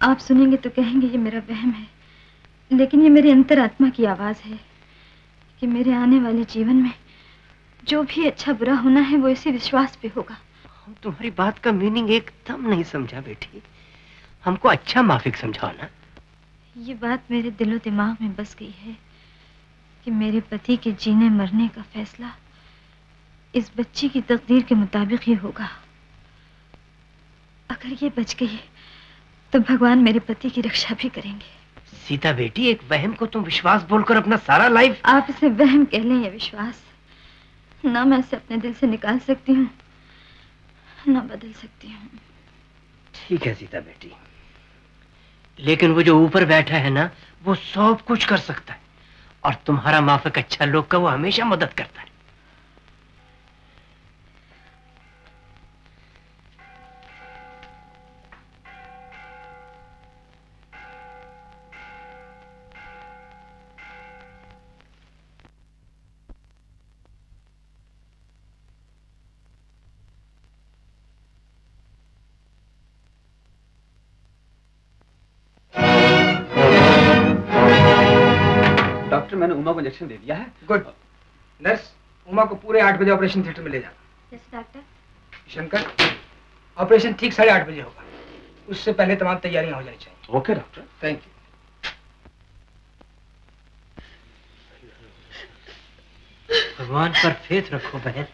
आप सुनेंगे तो कहेंगे ये मेरा वहम है लेकिन ये मेरी अंतरात्मा की आवाज़ है कि मेरे आने वाले जीवन में जो भी अच्छा बुरा होना है वो इसी विश्वास पे होगा। हम तुम्हारी बात का मीनिंग एकदम नहीं समझा बेटी। हमको अच्छा माफिक समझाओ ना। ये बात मेरे दिलो दिमाग में बस गई है कि मेरे पति के जीने मरने का फैसला इस बच्ची की तकदीर के मुताबिक ही होगा। अगर ये बच गई तो भगवान मेरे पति की रक्षा भी करेंगे। सीता बेटी एक वहम को तुम विश्वास बोलकर अपना सारा लाइफ आप इसे वहम कह लें या विश्वास। ना मैं इसे अपने दिल से निकाल सकती हूँ ना बदल सकती हूँ। ठीक है सीता बेटी। लेकिन वो जो ऊपर बैठा है ना वो सब कुछ कर सकता है। और तुम्हारा माफक अच्छा लोग का वो हमेशा मदद करता है। मैंने उमा को इंजेक्शन दे दिया है। गुड नर्स उमा को पूरे आठ बजे ऑपरेशन थिएटर में ले जाना। यस डॉक्टर शंकर ऑपरेशन ठीक साढ़े आठ बजे होगा। उससे पहले तमाम तैयारियाँ हो जानी चाहिए। ओके डॉक्टर थैंक यू भगवान पर फेथ रखो बहन।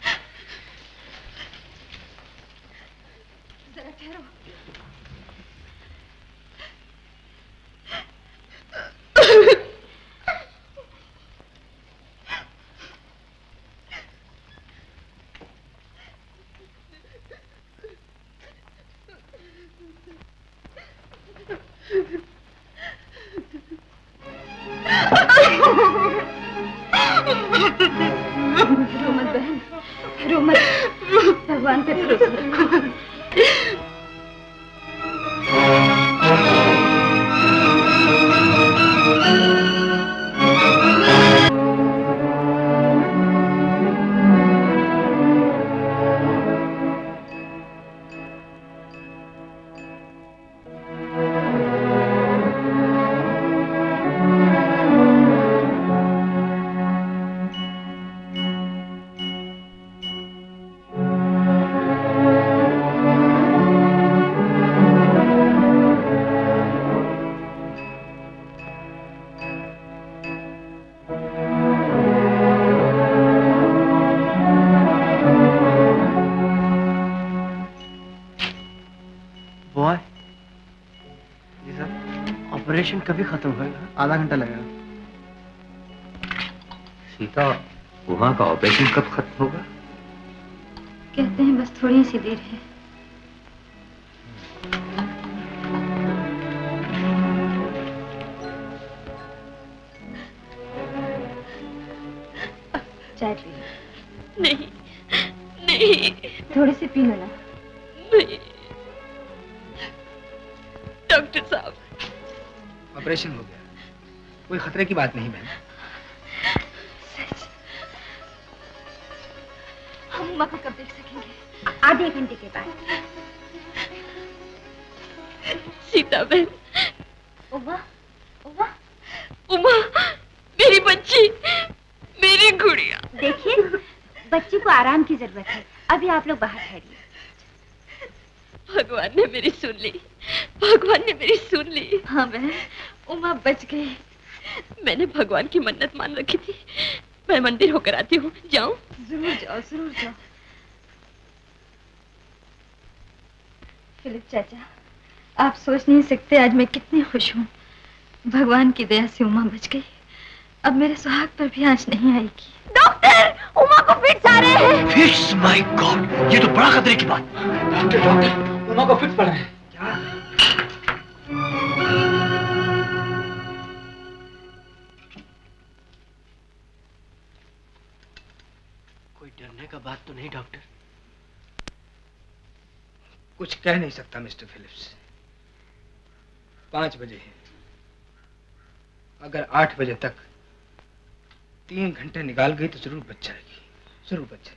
ऑपरेशन कभी खत्म होगा आधा घंटा लगेगा। सीता उमा का ऑपरेशन कब खत्म होगा? कहते हैं बस थोड़ी सी देर है। चाय पी नहीं नहीं। थोड़ी सी पी लो ना। ऑपरेशन हो गया। कोई खतरे की बात नहीं बहन हम उमा को कब देख सकेंगे? आधे घंटे के बाद। सीता बहन। उमा उमा। उमा मेरी बच्ची मेरी गुड़िया। देखिए बच्ची को आराम की ज़रूरत है। अभी आप लोग बाहर ठहरिए। भगवान ने मेरी सुन ली। भगवान ने मेरी सुन ली। हाँ बहन। उमा बच गई मैंने भगवान की मन्नत मान रखी थी। मैं मंदिर होकर आती हूँ। जाऊँ ज़रूर जाओ ज़रूर जाओ। फिलिप चाचा आप सोच नहीं सकते आज मैं कितनी खुश हूँ। भगवान की दया से उमा बच गई। अब मेरे सुहाग पर भी आँच नहीं आएगी। डॉक्टर उमा को फिट आ रहे हैं। फिक्स माय गॉड ये तो बड़ा खतरे की बात। डॉक्टर डॉक्टर उमा को फिट पड़ा है। कोई का बात तो नहीं, डॉक्टर। कुछ कह नहीं सकता, मिस्टर फिलिप्स। पाँच बजे है। अगर आठ बजे तक तीन घंटे निकाल गई तो ज़रूर बच जाएगी। ज़रूर बच जाएगी।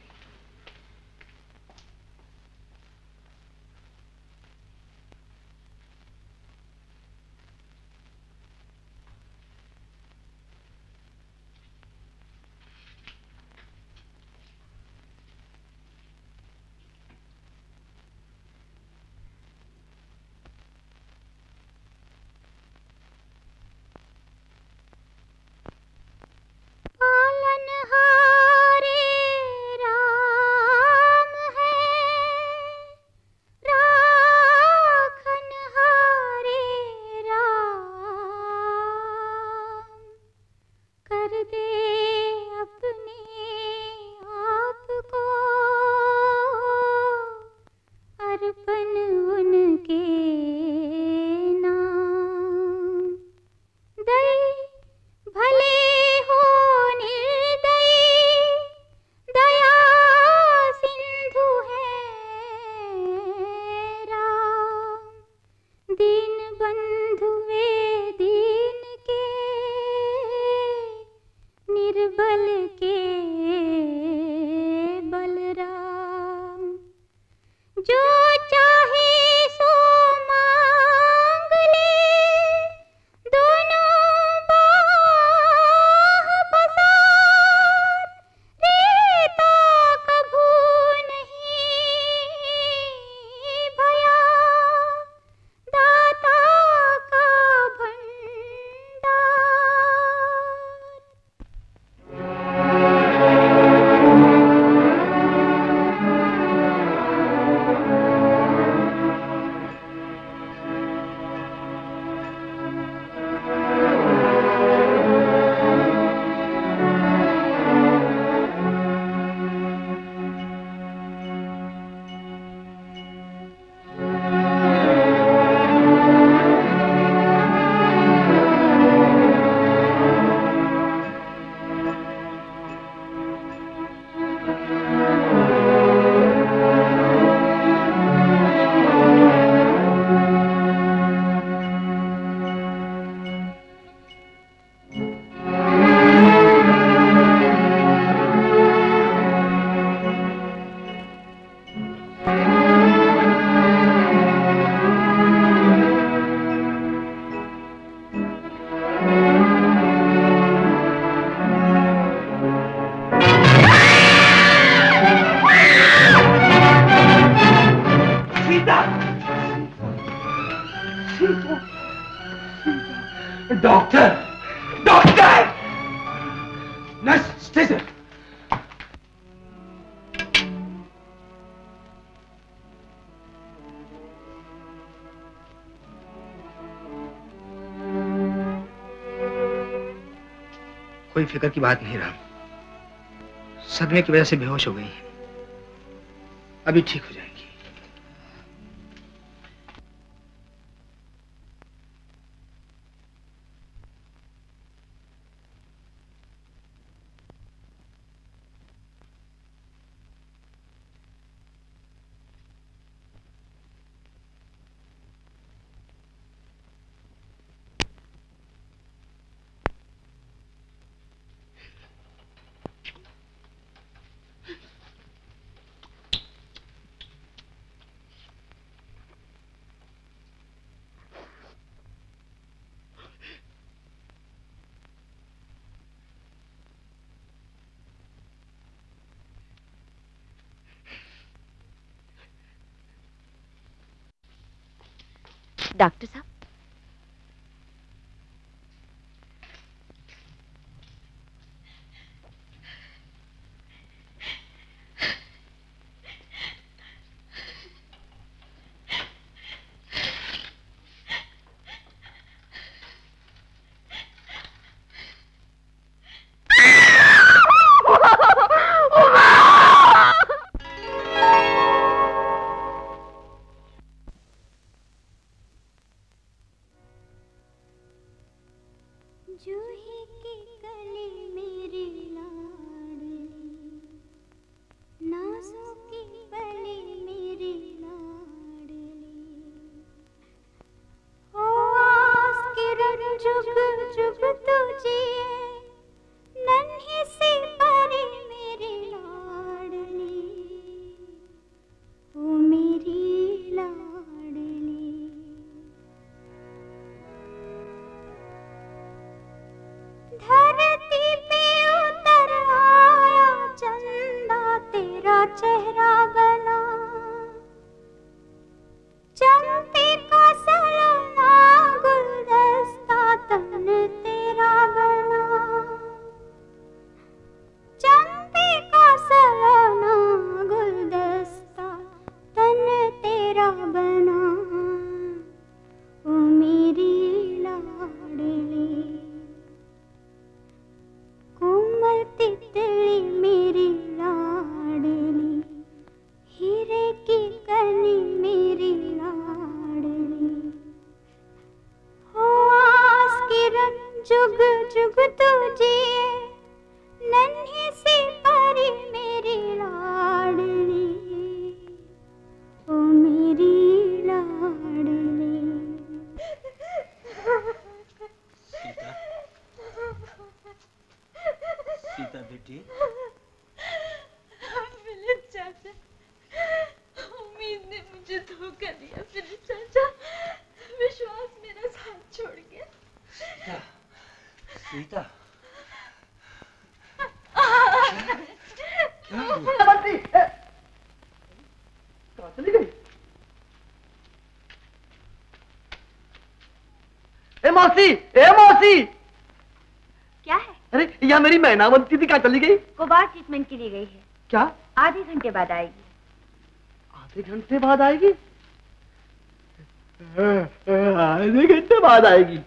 फ़िक्र की बात नहीं रहा। सदमे की वजह से बेहोश हो गई अभी ठीक हो जाएगी। डॉक्टर साहब। मौसी ए मौसी। क्या है? अरे यहाँ मेरी मैनावंती थी कहाँ चली गई? कोबार ट्रीटमेंट के लिए गई है। क्या? आधे घंटे बाद आएगी। आधे घंटे बाद आएगी? आधे घंटे बाद आएगी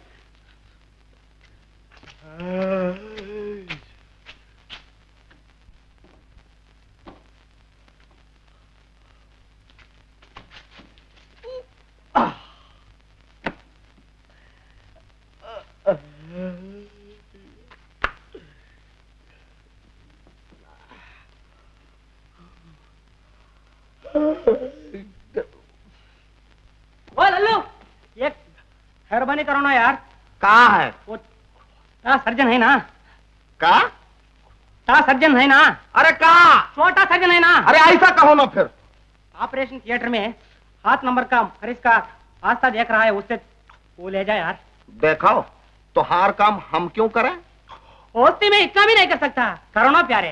ओ लल्लू ये मेहरबानी करो ना यार कहा है वो ता सर्जन है ना? का? ता सर्जन है ना? अरे कहा छोटा सर्जन है ना? अरे ऐसा कहो ना फिर। ऑपरेशन थिएटर में हाथ नंबर का मरीज़ का आस्था देख रहा है उससे वो ले जा यार। देखो तो हार काम हम क्यों करें? होती में इतना भी नहीं कर सकता। करो ना प्यारे।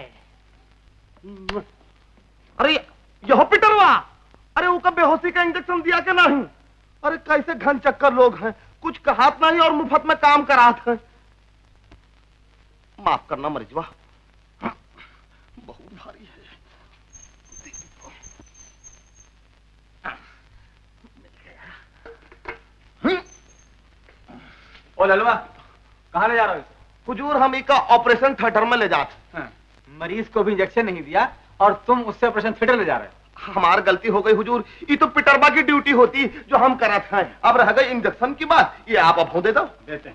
अरे यह पिटरवा। अरे उसका बेहोशी का इंजेक्शन दिया कि नहीं? अरे कैसे घन चक्कर लोग हैं। कुछ कहात नहीं और मुफ़्त में काम करात हैं। माफ़ करना मरिजवा। बहुत भारी है। ओ ललवा कहाँ ले जा रहा हो हुजूर हम इसका ऑपरेशन थिएटर में ले जाते हाँ, मरीज़ को भी इंजेक्शन नहीं दिया और तुम उससे ऑपरेशन थिएटर ले जा रहे हो। हमार गलती हो गई हुजूर। ये तो पिटरबा की ड्यूटी होती जो हम करा था। अब रह गई इंजेक्शन की बात। ये आप अब हो दे। दो देते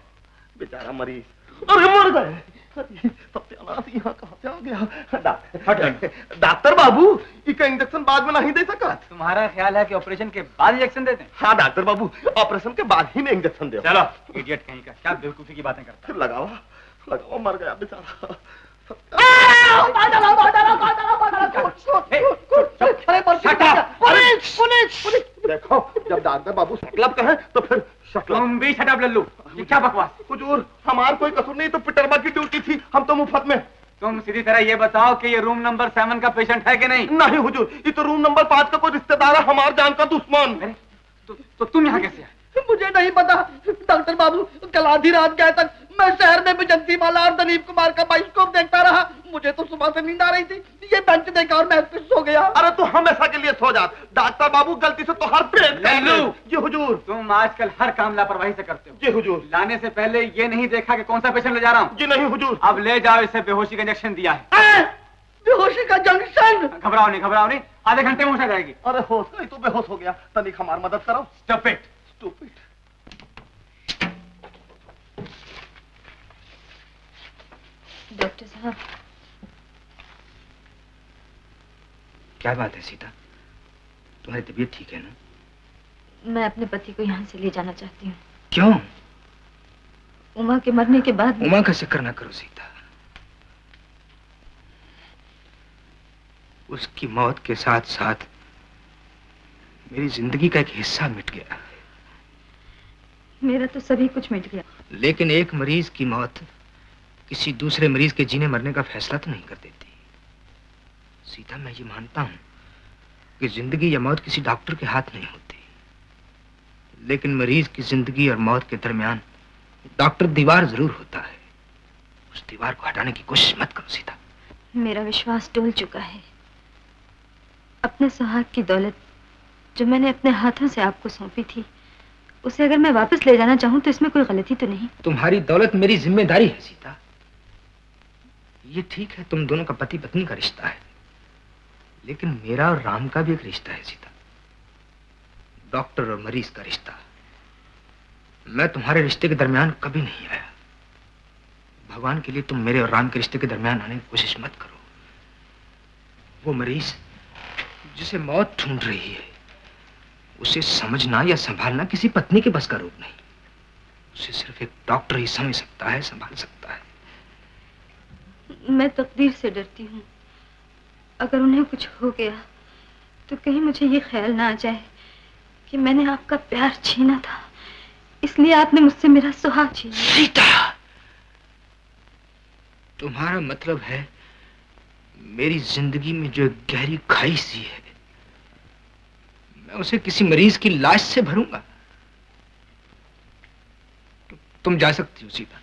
बेचारा मरीज़। अरे मर गए। यहाँ कहाँ से गया डा- डॉक्टर बाबू इसका इंजेक्शन बाद में नहीं दे सका। तुम्हारा ख्याल है कि ऑपरेशन के बाद इंजेक्शन देते दें हाँ डॉक्टर बाबू ऑपरेशन के बाद ही मैं इंजेक्शन दे चलो इडियट कहीं का क्या बेवकूफ़ी की बातें करता लगावा लगाओ मर गया बेचारा। देखो जब डॉक्टर बाबू सकलब कहे तो फिर तुम भी शटअप लल्लू क्या बकवास हुजूर हमार कोई कसूर नहीं तो पिटरबा की ड्यूटी थी हम तो मुफ़्त में तुम सीधी तरह ये बताओ कि ये रूम नंबर सेवन का पेशेंट है कि नहीं नहीं हुजूर ये तो रूम नंबर पाँच का कोई रिश्तेदार है हमार जान का दुश्मन तो, तो तुम यहाँ कैसे मुझे नहीं पता डॉक्टर बाबू कल आधी रात गए तक मैं शहर में बिजंती माला और दलीप कुमार का बाइस्कोप देखता रहा। मुझे तो सुबह से नींद आ रही थी। ये बेंच देखा और मैं इस पे सो गया। अरे तू हमेशा के लिए सो जा। डॉक्टर बाबू गलती से तो हर पेट लल्लू। जी हुजूर। तुम आजकल हर काम लापरवाही से करते हो। जी हुजूर। लाने से पहले ये नहीं देखा कि कौन सा पेशेंट ले जा रहा हूँ। जी नहीं हुजूर। अब ले जाओ इसे बेहोशी का इंजेक्शन दिया है। बेहोशी का जंक्शन घबराओ नहीं घबराओ नहीं। आधे घंटे में होश आ जाएगी। अरे होश नहीं तो बेहोश हो गया। तनिक हमार मदद करो स्टॉप इट डॉक्टर साहब। क्या बात है सीता? तुम्हारी तबीयत ठीक है ना? मैं अपने पति को यहाँ से ले जाना चाहती हूँ। क्यों? उमा के मरने के बाद उमा का ज़िक्र ना करो सीता। उसकी मौत के साथ साथ मेरी ज़िंदगी का एक हिस्सा मिट गया। मेरा तो सभी कुछ मिट गया। लेकिन एक मरीज़ की मौत किसी दूसरे मरीज़ के जीने मरने का फैसला तो नहीं कर देती। सीता मैं ये मानता हूँ कि ज़िंदगी या मौत किसी डॉक्टर के हाथ नहीं होती। लेकिन मरीज़ की ज़िंदगी और मौत के दरमियान डॉक्टर दीवार ज़रूर होता है। उस दीवार को हटाने की कोशिश मत करो सीता। मेरा विश्वास डोल चुका है। अपने सुहाग की दौलत जो मैंने अपने हाथों से आपको सौंपी थी उसे अगर मैं वापस ले जाना चाहूँ तो इसमें कोई गलती तो नहीं। तुम्हारी दौलत मेरी ज़िम्मेदारी है सीता। ये ठीक है, तुम दोनों का पति पत्नी का रिश्ता है। लेकिन मेरा और राम का भी एक रिश्ता है, सीता। डॉक्टर और मरीज़ का रिश्ता। मैं तुम्हारे रिश्ते के दरमियान कभी नहीं आया। भगवान के लिए तुम मेरे और राम के रिश्ते के दरमियान आने की कोशिश मत करो। वो मरीज़, जिसे मौत ढूंढ रही है, उसे समझना या संभालना किसी पत्नी के बस का रूप नहीं। उसे सिर्फ़ एक डॉक्टर ही समझ सकता है, संभाल सकता है। मैं तकदीर से डरती हूँ। अगर उन्हें कुछ हो गया तो कहीं मुझे ये ख्याल ना आ जाए कि मैंने आपका प्यार छीना था। इसलिए आपने मुझसे मेरा सुहाग छीना। सीता! तुम्हारा मतलब है, मेरी ज़िंदगी में जो गहरी खाई सी है, मैं उसे किसी मरीज़ की लाश से भरूँगा। तुम जा सकती हो, सीता।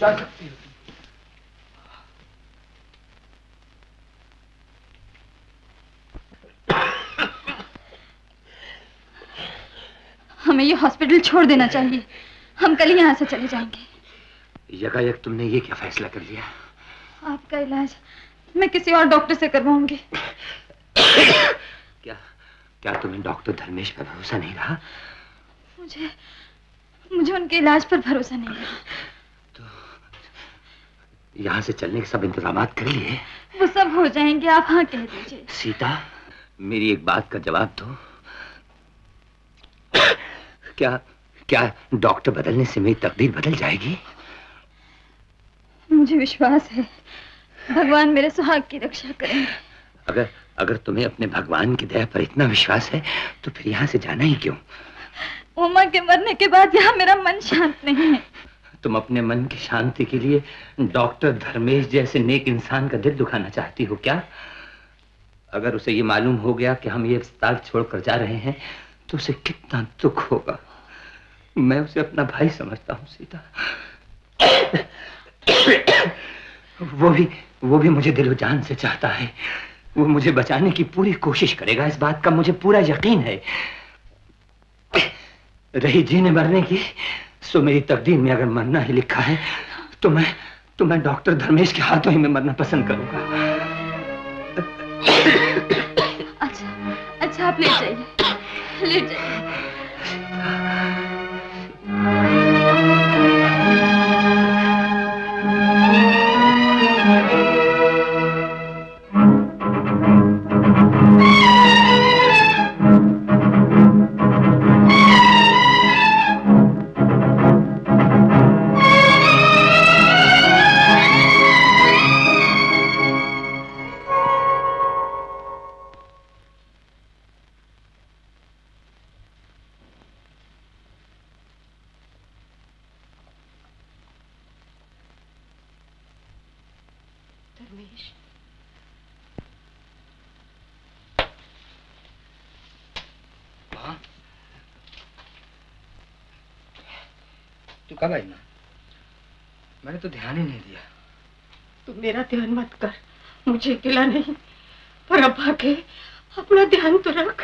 जा सकती हो। हमें ये हॉस्पिटल छोड़ देना चाहिए। हम कल ही यहाँ से चले जाएँगे। यकायक तुमने ये क्या फैसला कर लिया? आपका इलाज मैं किसी और डॉक्टर से करवाऊँगी। क्या क्या तुम्हें डॉक्टर धर्मेश पर भरोसा नहीं रहा? मुझे मुझे उनके इलाज पर भरोसा नहीं रहा। तो यहाँ से चलने के सब इंतज़ाम कर लिए? वो सब हो जाएँगे आप हाँ कह दीजिए। सीता मेरी एक बात का जवाब दो। क्या क्या डॉक्टर बदलने से मेरी तकदीर बदल जाएगी? मुझे विश्वास है। भगवान मेरे सुहाग की रक्षा करेंगे। अगर अगर तुम्हें अपने भगवान की दया पर इतना विश्वास है तो फिर यहाँ से जाना ही क्यों? उमा के मरने के बाद यहाँ मेरा मन शांत नहीं है। तुम अपने मन की शांति के लिए डॉक्टर धर्मेश जैसे नेक इंसान का दिल दुखाना चाहती हो क्या? अगर उसे ये मालूम हो गया कि हम ये अस्पताल छोड़कर जा रहे हैं तो उसे कितना दुख होगा। मैं उसे अपना भाई समझता हूँ, सीता। वो भी वो भी मुझे दिलो जान से चाहता है। वो मुझे बचाने की पूरी कोशिश करेगा। इस बात का मुझे पूरा यकीन है। रही जीने मरने की, सो मेरी तकदीर में अगर मरना ही लिखा है तो मैं तो मैं डॉक्टर धर्मेश के हाथों ही में मरना पसंद करूँगा। अच्छा अच्छा आप ले जाइए। ले तो ध्यान ही नहीं दिया। तू मेरा ध्यान मत कर। मुझे गिला नहीं पर अब आके अपना ध्यान तो रख।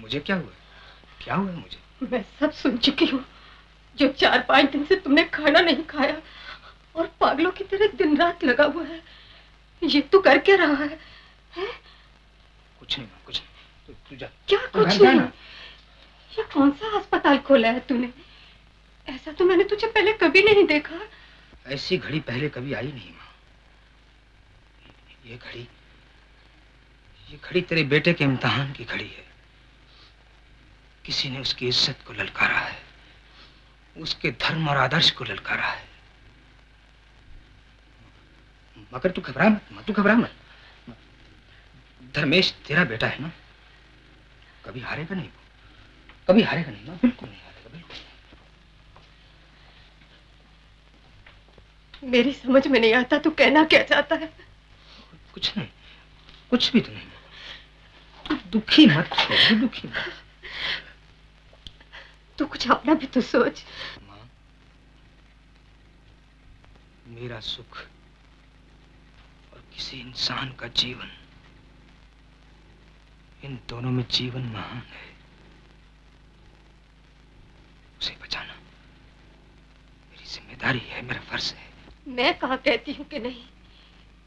मुझे क्या हुआ? क्या हुआ मुझे? मैं सब सुन चुकी हूँ। जो चार पाँच दिन से तुमने खाना नहीं खाया और पागलों की तरह दिन रात लगा हुआ है ये तू कर क्या रहा है? है? कुछ नहीं कुछ नहीं। तू तू जा। क्या कुछ नहीं। ये कौन सा अस्पताल खोला है तूने? ऐसा तो मैंने तुझे पहले कभी नहीं देखा। ऐसी घड़ी पहले कभी आई नहीं माँ। ये घड़ी ये घड़ी तेरे बेटे के इम्तिहान की घड़ी है। किसी ने उसकी इज़्ज़त को ललकारा है। उसके धर्म और आदर्श को ललकारा है। मगर तू घबरा मत माँ, तू घबरा मत। धर्मेश तेरा बेटा है ना? कभी हारेगा नहीं वो? कभी हारेगा नहीं ना बिल्कुल नहीं हारेगा बिल्कुल मेरी समझ में नहीं आता तू कहना क्या चाहता है। कुछ नहीं कुछ भी तो नहीं। तू दुखी मत हो दुखी मत। तू कुछ अपना भी तो सोच। मेरा सुख और किसी इंसान का जीवन इन दोनों में जीवन महान है। उसे बचाना मेरी ज़िम्मेदारी है मेरा फ़र्ज़ है। मैं कहा कहती हूँ कि नहीं?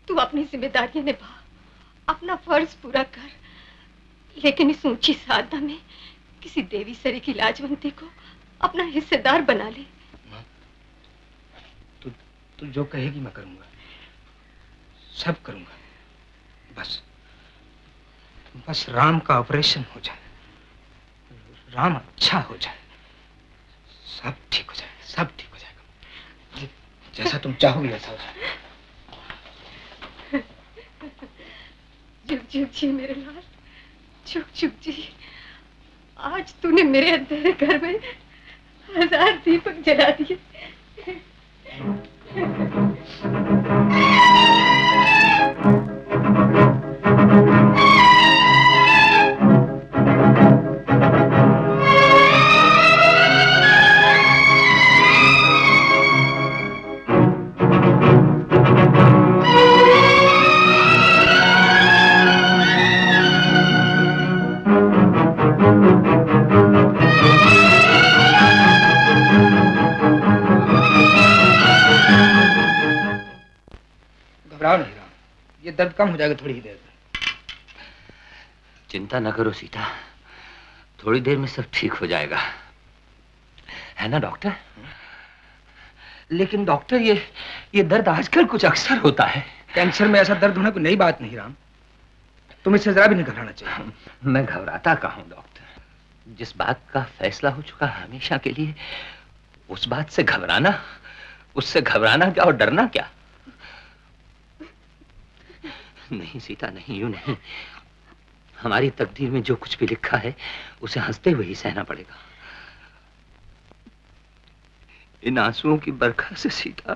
तू अपनी ज़िम्मेदारी निभा अपना फ़र्ज़ पूरा कर। लेकिन इस ऊँची साधना में किसी देवी सरी की लाजवंती को अपना हिस्सेदार बना ले। तू तू जो कहेगी मैं करूँगा। सब करूँगा। बस बस राम का ऑपरेशन हो जाए। राम अच्छा हो जाए। सब ठीक हो जाए, सब ठीक। जैसा तुम चाहोगी वैसा जुग जुग जी मेरे लाल। जुग जुग जी। आज तूने मेरे अंधेरे घर में हज़ार दीपक जला दिए। दर्द कम हो जाएगा थोड़ी ही देर में। चिंता न करो सीता। थोड़ी देर में सब ठीक हो जाएगा। है ना डॉक्टर? लेकिन डॉक्टर ये ये दर्द आजकल कुछ अक्सर होता है। कैंसर में ऐसा दर्द होना कोई नई बात नहीं राम। तुम इससे जरा भी नहीं घबराना चाहिए। मैं घबराता कहा हूँ डॉक्टर? जिस बात का फैसला हो चुका हमेशा के लिए उस बात से घबराना उससे घबराना क्या और डरना क्या? नहीं, सीता, नहीं, यूँ नहीं। हमारी तकदीर में जो कुछ भी लिखा है, उसे हँसते हुए ही सहना पड़ेगा। इन आंसुओं की बरखा से, सीता,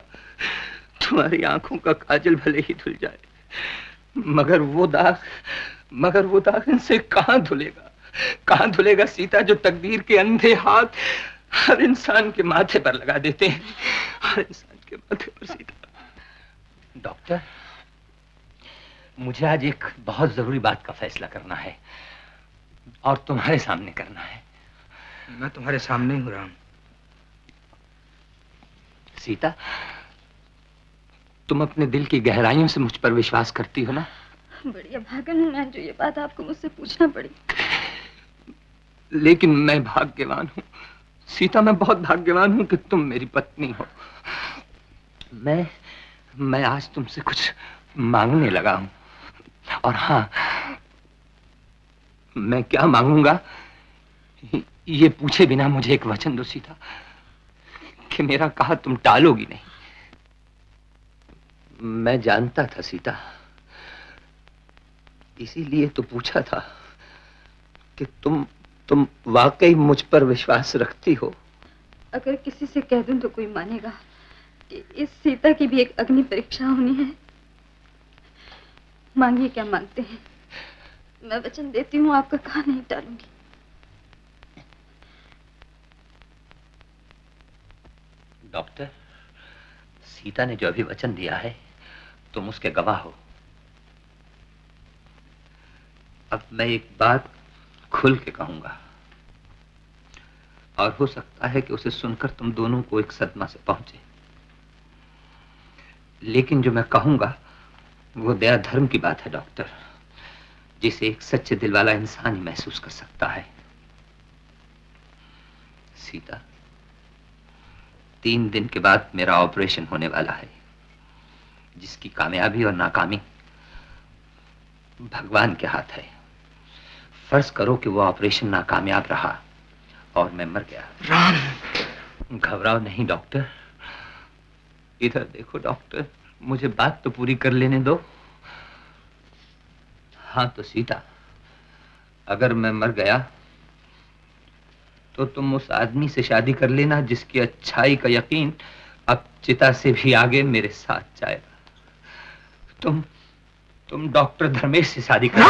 तुम्हारी आँखों का काजल भले ही धुल जाए, मगर वो दाग, मगर वो दाग इनसे कहाँ धुलेगा? कहाँ धुलेगा सीता, जो तकदीर के अंधे हाथ हर इंसान के माथे पर लगा देते हैं? हर इंसान के माथे पर, सीता। डॉक्टर? मुझे आज एक बहुत ज़रूरी बात का फैसला करना है और तुम्हारे सामने करना है। मैं तुम्हारे सामने ही हूँ राम। सीता तुम अपने दिल की गहराइयों से मुझ पर विश्वास करती हो ना? बढ़िया भागन हूँ मैं जो ये बात आपको मुझसे पूछना पड़ी। लेकिन मैं भाग्यवान हूँ। सीता मैं बहुत भाग्यवान हूँ कि तुम मेरी पत्नी हो। मैं मैं आज तुमसे कुछ मांगने लगा हूँ। और हाँ मैं क्या मांगूँगा? ये पूछे बिना मुझे एक वचन दो सीता, कि मेरा कहा तुम टालोगी नहीं। मैं जानता था सीता, इसीलिए तो पूछा था कि तुम तुम वाकई मुझ पर विश्वास रखती हो। अगर किसी से कह दूँ तो कोई मानेगा। कि इस सीता की भी एक अग्नि परीक्षा होनी है। मांगिए क्या मांगते हैं? मैं वचन देती हूँ, आपका कहा नहीं डालूँगी। डॉक्टर, सीता ने जो अभी वचन दिया है, तुम उसके गवाह हो। अब मैं एक बात खुल के कहूँगा। और हो सकता है कि उसे सुनकर तुम दोनों को एक सदमा से पहुँचे। लेकिन जो मैं कहूँगा वो दया धर्म की बात है डॉक्टर जिसे एक सच्चे दिल वाला इंसान ही महसूस कर सकता है। सीता तीन दिन के बाद मेरा ऑपरेशन होने वाला है जिसकी कामयाबी और नाकामी भगवान के हाथ है। फ़र्ज़ करो कि वो ऑपरेशन नाकामयाब रहा और मैं मर गया। राम! घबराओ नहीं डॉक्टर। इधर देखो डॉक्टर। मुझे बात तो पूरी कर लेने दो। हाँ तो सीता, अगर मैं मर गया तो तुम उस आदमी से शादी कर लेना जिसकी अच्छाई का यकीन अब चिता से भी आगे मेरे साथ जाएगा। तुम तुम डॉक्टर धर्मेश से शादी कर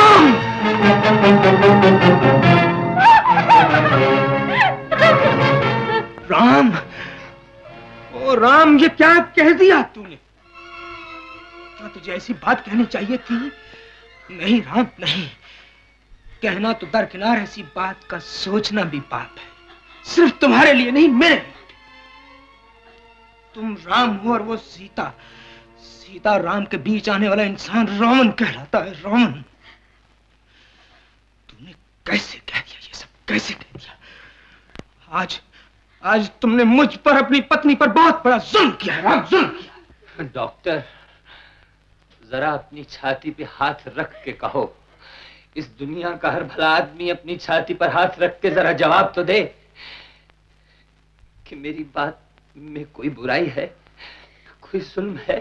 राम! ओ राम, ये क्या कह दिया तूने? क्या तुझे ऐसी बात कहनी चाहिए थी नहीं राम, नहीं। कहना तो दरकिनार ऐसी बात का सोचना भी पाप है। सिर्फ़ तुम्हारे लिए नहीं, मेरे तुम राम हो और वो सीता सीता राम के बीच आने वाला इंसान रावण कहलाता है रावण तूने कैसे कह दिया ये सब? कैसे कह दिया? आज आज तुमने मुझ पर अपनी पत्नी पर बहुत बड़ा जुल्म किया है, राम, जुल्म किया डॉक्टर जरा अपनी छाती पे हाथ रख के कहो। इस दुनिया का हर भला आदमी अपनी छाती पर हाथ रख के जरा जवाब तो दे कि मेरी बात में कोई बुराई है, कोई जुल्म है।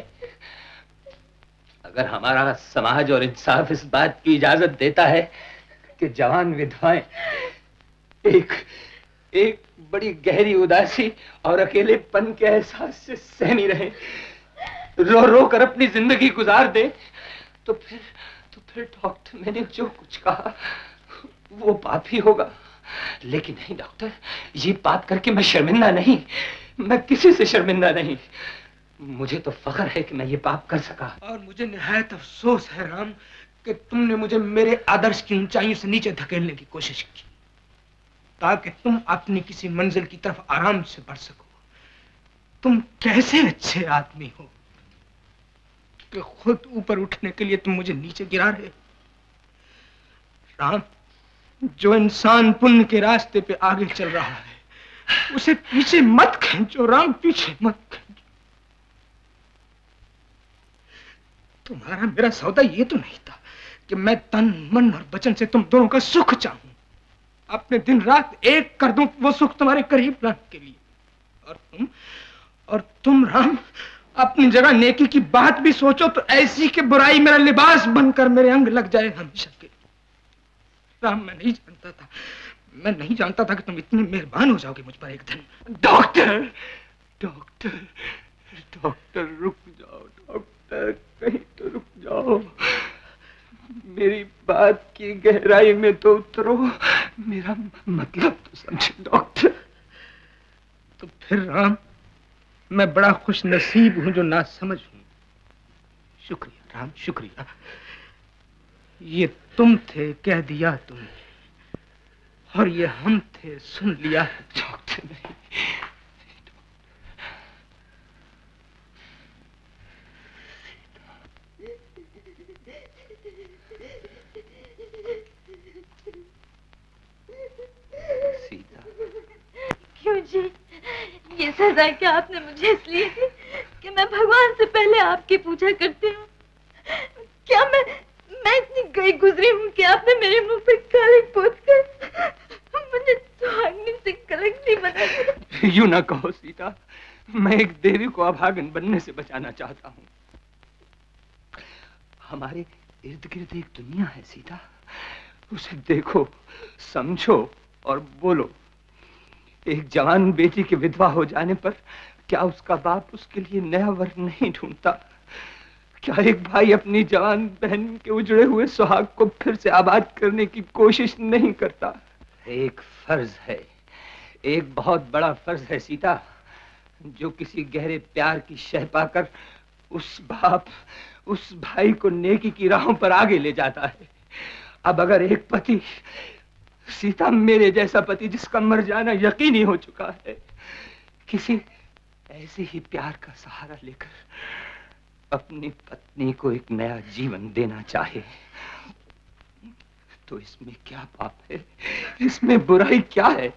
अगर हमारा समाज और इंसाफ इस बात की इजाज़त देता है कि जवान विधवाएँ एक एक बड़ी गहरी उदासी और अकेलेपन के एहसास से सहमी रहे रो रो कर अपनी ज़िंदगी गुजार दे तो फिर तो फिर डॉक्टर मैंने जो कुछ कहा, वो पाप ही होगा। लेकिन नहीं डॉक्टर ये बात करके मैं शर्मिंदा नहीं, मैं किसी से शर्मिंदा नहीं। मुझे तो फखर है कि मैं ये पाप कर सका। और मुझे निहायत अफसोस है राम, कि तुमने मुझे मेरे आदर्श की ऊंचाइयों से नीचे धकेलने की कोशिश की, ताकि तुम अपनी किसी मंजिल की तरफ़ आराम से बढ़ सको। तुम कैसे अच्छे आदमी हो? कि खुद ऊपर उठने के लिए तुम मुझे नीचे गिरा रहे राम, जो इंसान पुण्य के रास्ते पे आगे चल रहा है, उसे पीछे मत खींचो, राम, पीछे मत खींचो। तुम्हारा मेरा सौदा ये तो नहीं था कि मैं तन, मन और वचन से तुम दोनों का सुख चाहूँ। अपने दिन रात एक कर दूँ वो सुख तुम्हारे करीब लाने के लिए। और तुम और तुम, राम अपनी जगह नेकी की बात भी सोचो तो ऐसी कि बुराई मेरा लिबास बनकर मेरे अंग लग जाए हमेशा के राम, मैं नहीं जानता था, मैं नहीं जानता था कि तुम इतने मेहरबान हो जाओगे मुझ पर एक दिन डॉक्टर डॉक्टर डॉक्टर, रुक जाओ, डॉक्टर, कहीं तो रुक जाओ। मेरी बात की गहराई में तो उतरो। मेरा मतलब तो समझे, डॉक्टर। तो फिर राम मैं बड़ा खुश नसीब हूँ जो ना समझ हूँ। शुक्रिया राम शुक्रिया। ये तुम थे कह दिया तुमने। और ये हम थे सुन लिया डॉक्टर नहीं। क्यों जी? ये सजा क्या आपने मुझे इसलिए दी कि मैं भगवान से पहले आपकी पूजा करती हूँ? क्या मैं मैं इतनी गई गुजरी हूँ कि आपने मेरे मुँह पे काले पोत कर मुझे सुहागनी से कलंक नहीं बना यूँ ना कहो सीता, मैं एक देवी को अभागन बनने से बचाना चाहता हूँ। हमारे इर्द गिर्द एक दुनिया है सीता। उसे देखो, समझो और बोलो। एक जवान बेटी के विधवा हो जाने पर क्या उसका बाप उसके लिए नया वर नहीं ढूंढता? क्या एक भाई अपनी जवान बहन के उजड़े हुए सुहाग को फिर से आबाद करने की कोशिश नहीं करता? एक फ़र्ज़ है, एक बहुत बड़ा फ़र्ज़ है सीता, जो किसी गहरे प्यार की शह पाकर उस बाप, उस भाई को नेकी की राहों पर आगे ले जाता है। अब अगर एक पति सीता मेरे जैसा पति जिसका मर जाना यकीनी हो चुका है। किसी ऐसे ही प्यार का सहारा लेकर अपनी पत्नी को एक नया जीवन देना चाहे तो इसमें क्या पाप है? इसमें बुराई क्या है?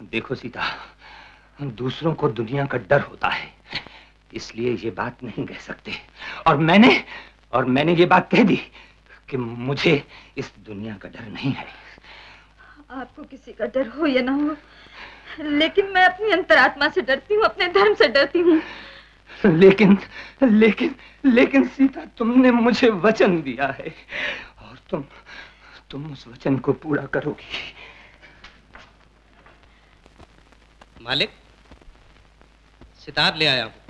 देखो सीता, दूसरों को दुनिया का डर होता है, इसलिए ये बात नहीं कह सकते। और मैंने और मैंने ये बात कह दी कि मुझे इस दुनिया का डर नहीं है। आपको किसी का डर हो या ना हो लेकिन मैं अपनी अंतरात्मा से डरती हूँ अपने धर्म से डरती हूँ। लेकिन लेकिन लेकिन सीता तुमने मुझे वचन दिया है और तुम तुम उस वचन को पूरा करोगी। मालिक सितार ले आया हूँ।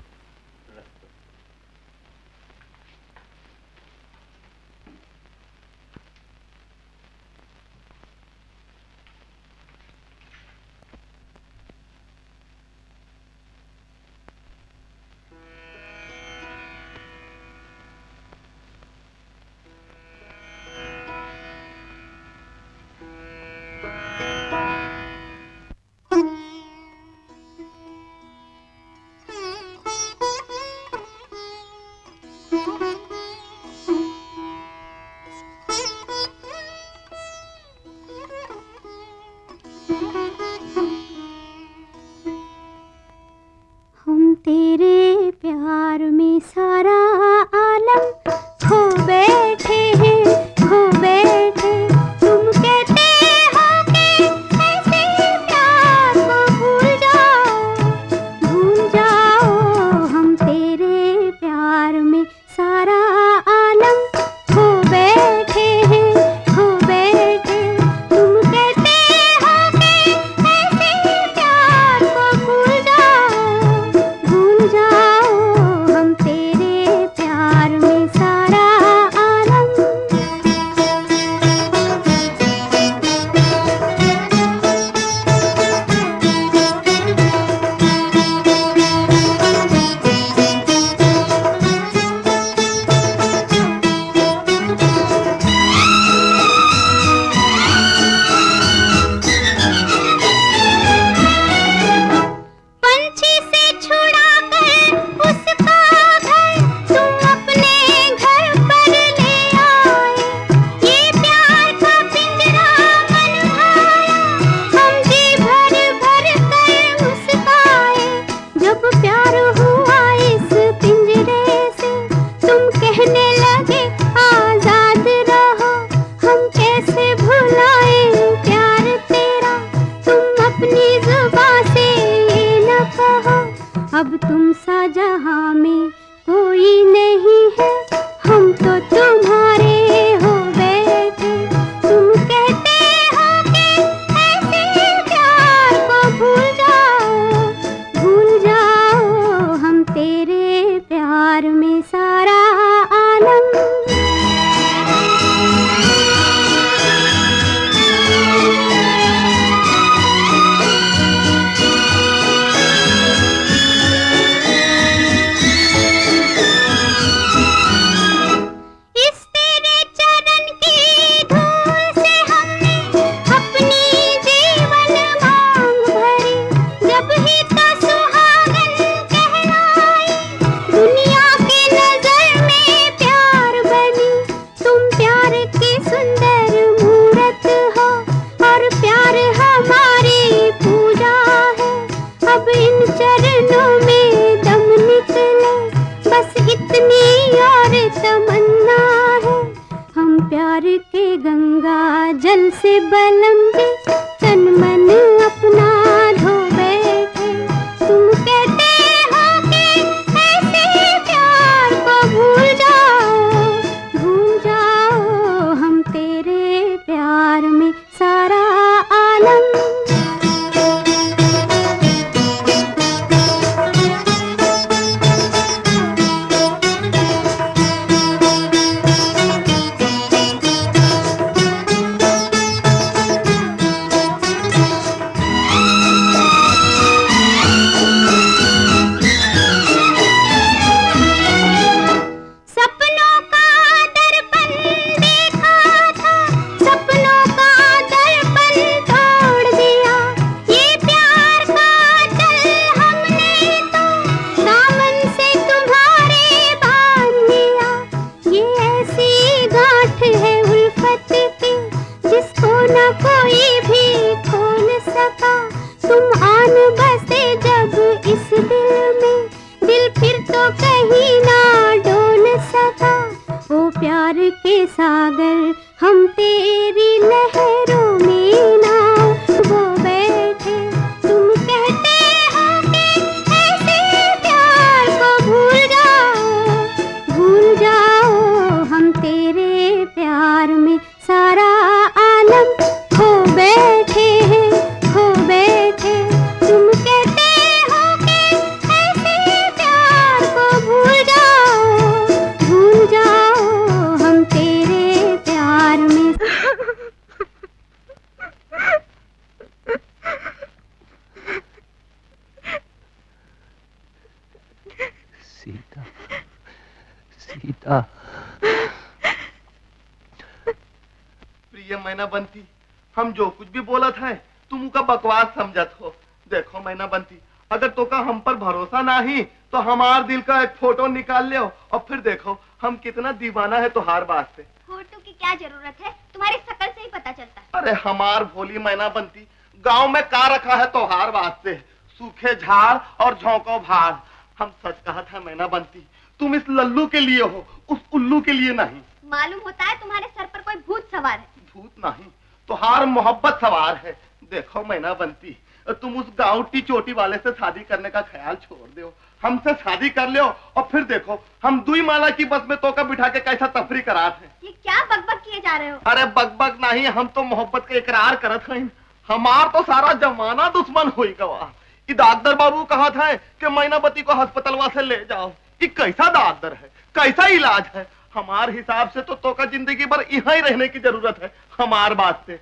दीवाना है तुहार वास्ते। फ़ोटो की क्या ज़रूरत है? तुम्हारी शकल से ही पता चलता है। अरे हमार भोली मैना बनती गाँव में का रखा है तोहार वास्ते? सूखे झाड़ और झोंको भाड़ हम सच कहा था मैना बनती तुम इस लल्लू के लिए हो उस उल्लू के लिए नहीं। मालूम होता है तुम्हारे सर पर कोई भूत सवार है। भूत नहीं तुहार मोहब्बत सवार है। देखो मैना बनती तुम उस गाँव की चोटी वाले से शादी करने का ख्याल छोड़ दो हमसे शादी कर लो और फिर देखो हम दुई माला की बस में तोका बिठा के कैसा तफरी करा थे ये क्या बकबक किए जा रहे हो? अरे बकबक नहीं हम तो मोहब्बत का इकरार करत हैं। हमार तो सारा जमाना दुश्मन हुई गवा डॉक्टर बाबू कहा था कि मैनावती को अस्पतालवा से ले जाओ। ये कैसा डॉक्टर है? कैसा इलाज है? हमार हिसाब से तो तोका ज़िंदगी भर यहाँ ही रहने की ज़रूरत है हमार बात से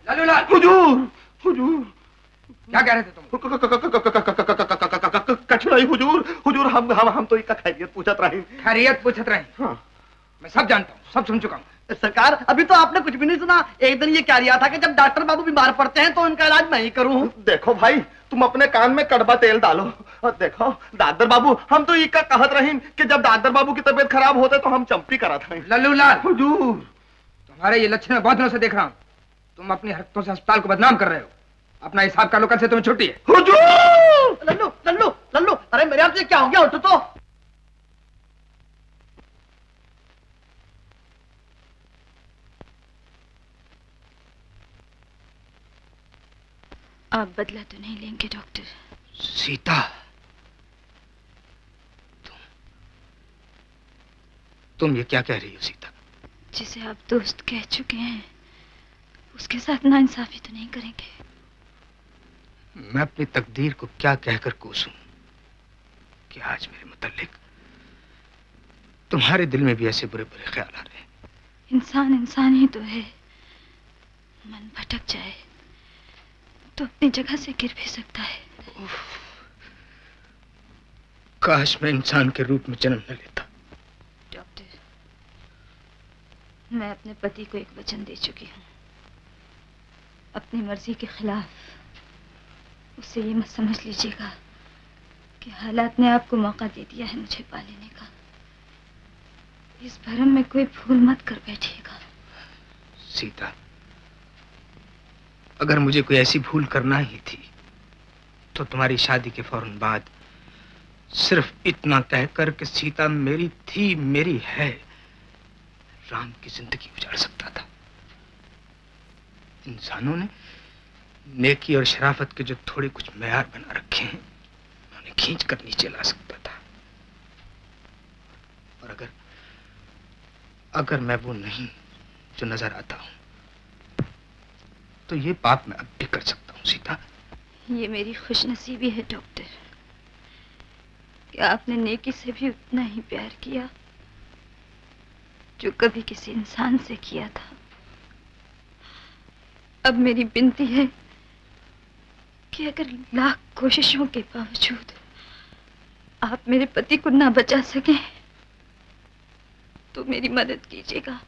हुजूर हुजूर। क्या कह रहे थे तुम कठिनाई हुजूर हुजूर हम हम हम तो इसका खैरियत पूछत रही खैरियत पूछत रहे हाँ। मैं सब जानता हूँ सब सुन चुका हूँ सरकार अभी तो आपने कुछ भी नहीं सुना एक दिन ये क्या रिया था कि जब डॉक्टर बाबू बीमार पड़ते हैं तो उनका इलाज मैं ही करूँ देखो भाई तुम अपने कान में कड़वा तेल डालो और देखो दादर बाबू हम तो इका कहत रही कि जब दादर बाबू की तबीयत खराब होते तो हम चंपी करा था लल्लू लाल तुम्हारे ये लक्षण मैं बहुत दिनों से देख रहा हूँ तुम अपनी हरकतों से अस्पताल को बदनाम कर रहे हो अपना हिसाब कर लो कल से तुम्हें छुट्टी है। लल्लू लल्लू लल्लू अरे मेरे आपसे क्या हो गया? उठ तो। आप बदला तो नहीं लेंगे डॉक्टर। सीता तुम तुम ये क्या कह रही हो सीता? जिसे आप दोस्त कह चुके हैं उसके साथ ना इंसाफी तो नहीं करेंगे। मैं अपनी तकदीर को क्या कहकर कोसूं कि आज मेरे मुतल्लिक तुम्हारे दिल में भी ऐसे बुरे बुरे ख्याल आ रहे हैं। इंसान इंसान ही तो है। मन भटक जाए तो अपनी जगह से गिर भी सकता है। काश मैं इंसान के रूप में जन्म न लेता। डॉक्टर मैं अपने पति को एक वचन दे चुकी हूँ। अपनी मर्ज़ी के खिलाफ उससे ये मत समझ लीजिएगा कि हालात ने आपको मौका दे दिया है मुझे पा लेने का। इस भरम में कोई भूल मत कर बैठिएगा। सीता, अगर मुझे कोई ऐसी भूल करना ही थी तो तुम्हारी शादी के फ़ौरन बाद सिर्फ़ इतना कहकर कि सीता मेरी थी, मेरी है, राम की ज़िंदगी उजाड़ सकता था। इंसानों ने नेकी और शराफत के जो थोड़े कुछ मैार बना रखे हैं उन्हें खींच कर नीचे ला सकता था। और अगर अगर मैं वो नहीं, जो नज़र आता हूँ तो ये पाप मैं अब भी कर सकता हूँ, सीता। ये मेरी खुशनसीबी है, डॉक्टर। आपने नेकी से भी उतना ही प्यार किया, जो कभी किसी इंसान से किया था? अब मेरी बिनती है कि अगर लाख कोशिशों के बावजूद आप मेरे पति को ना बचा सके तो मेरी मदद कीजिएगा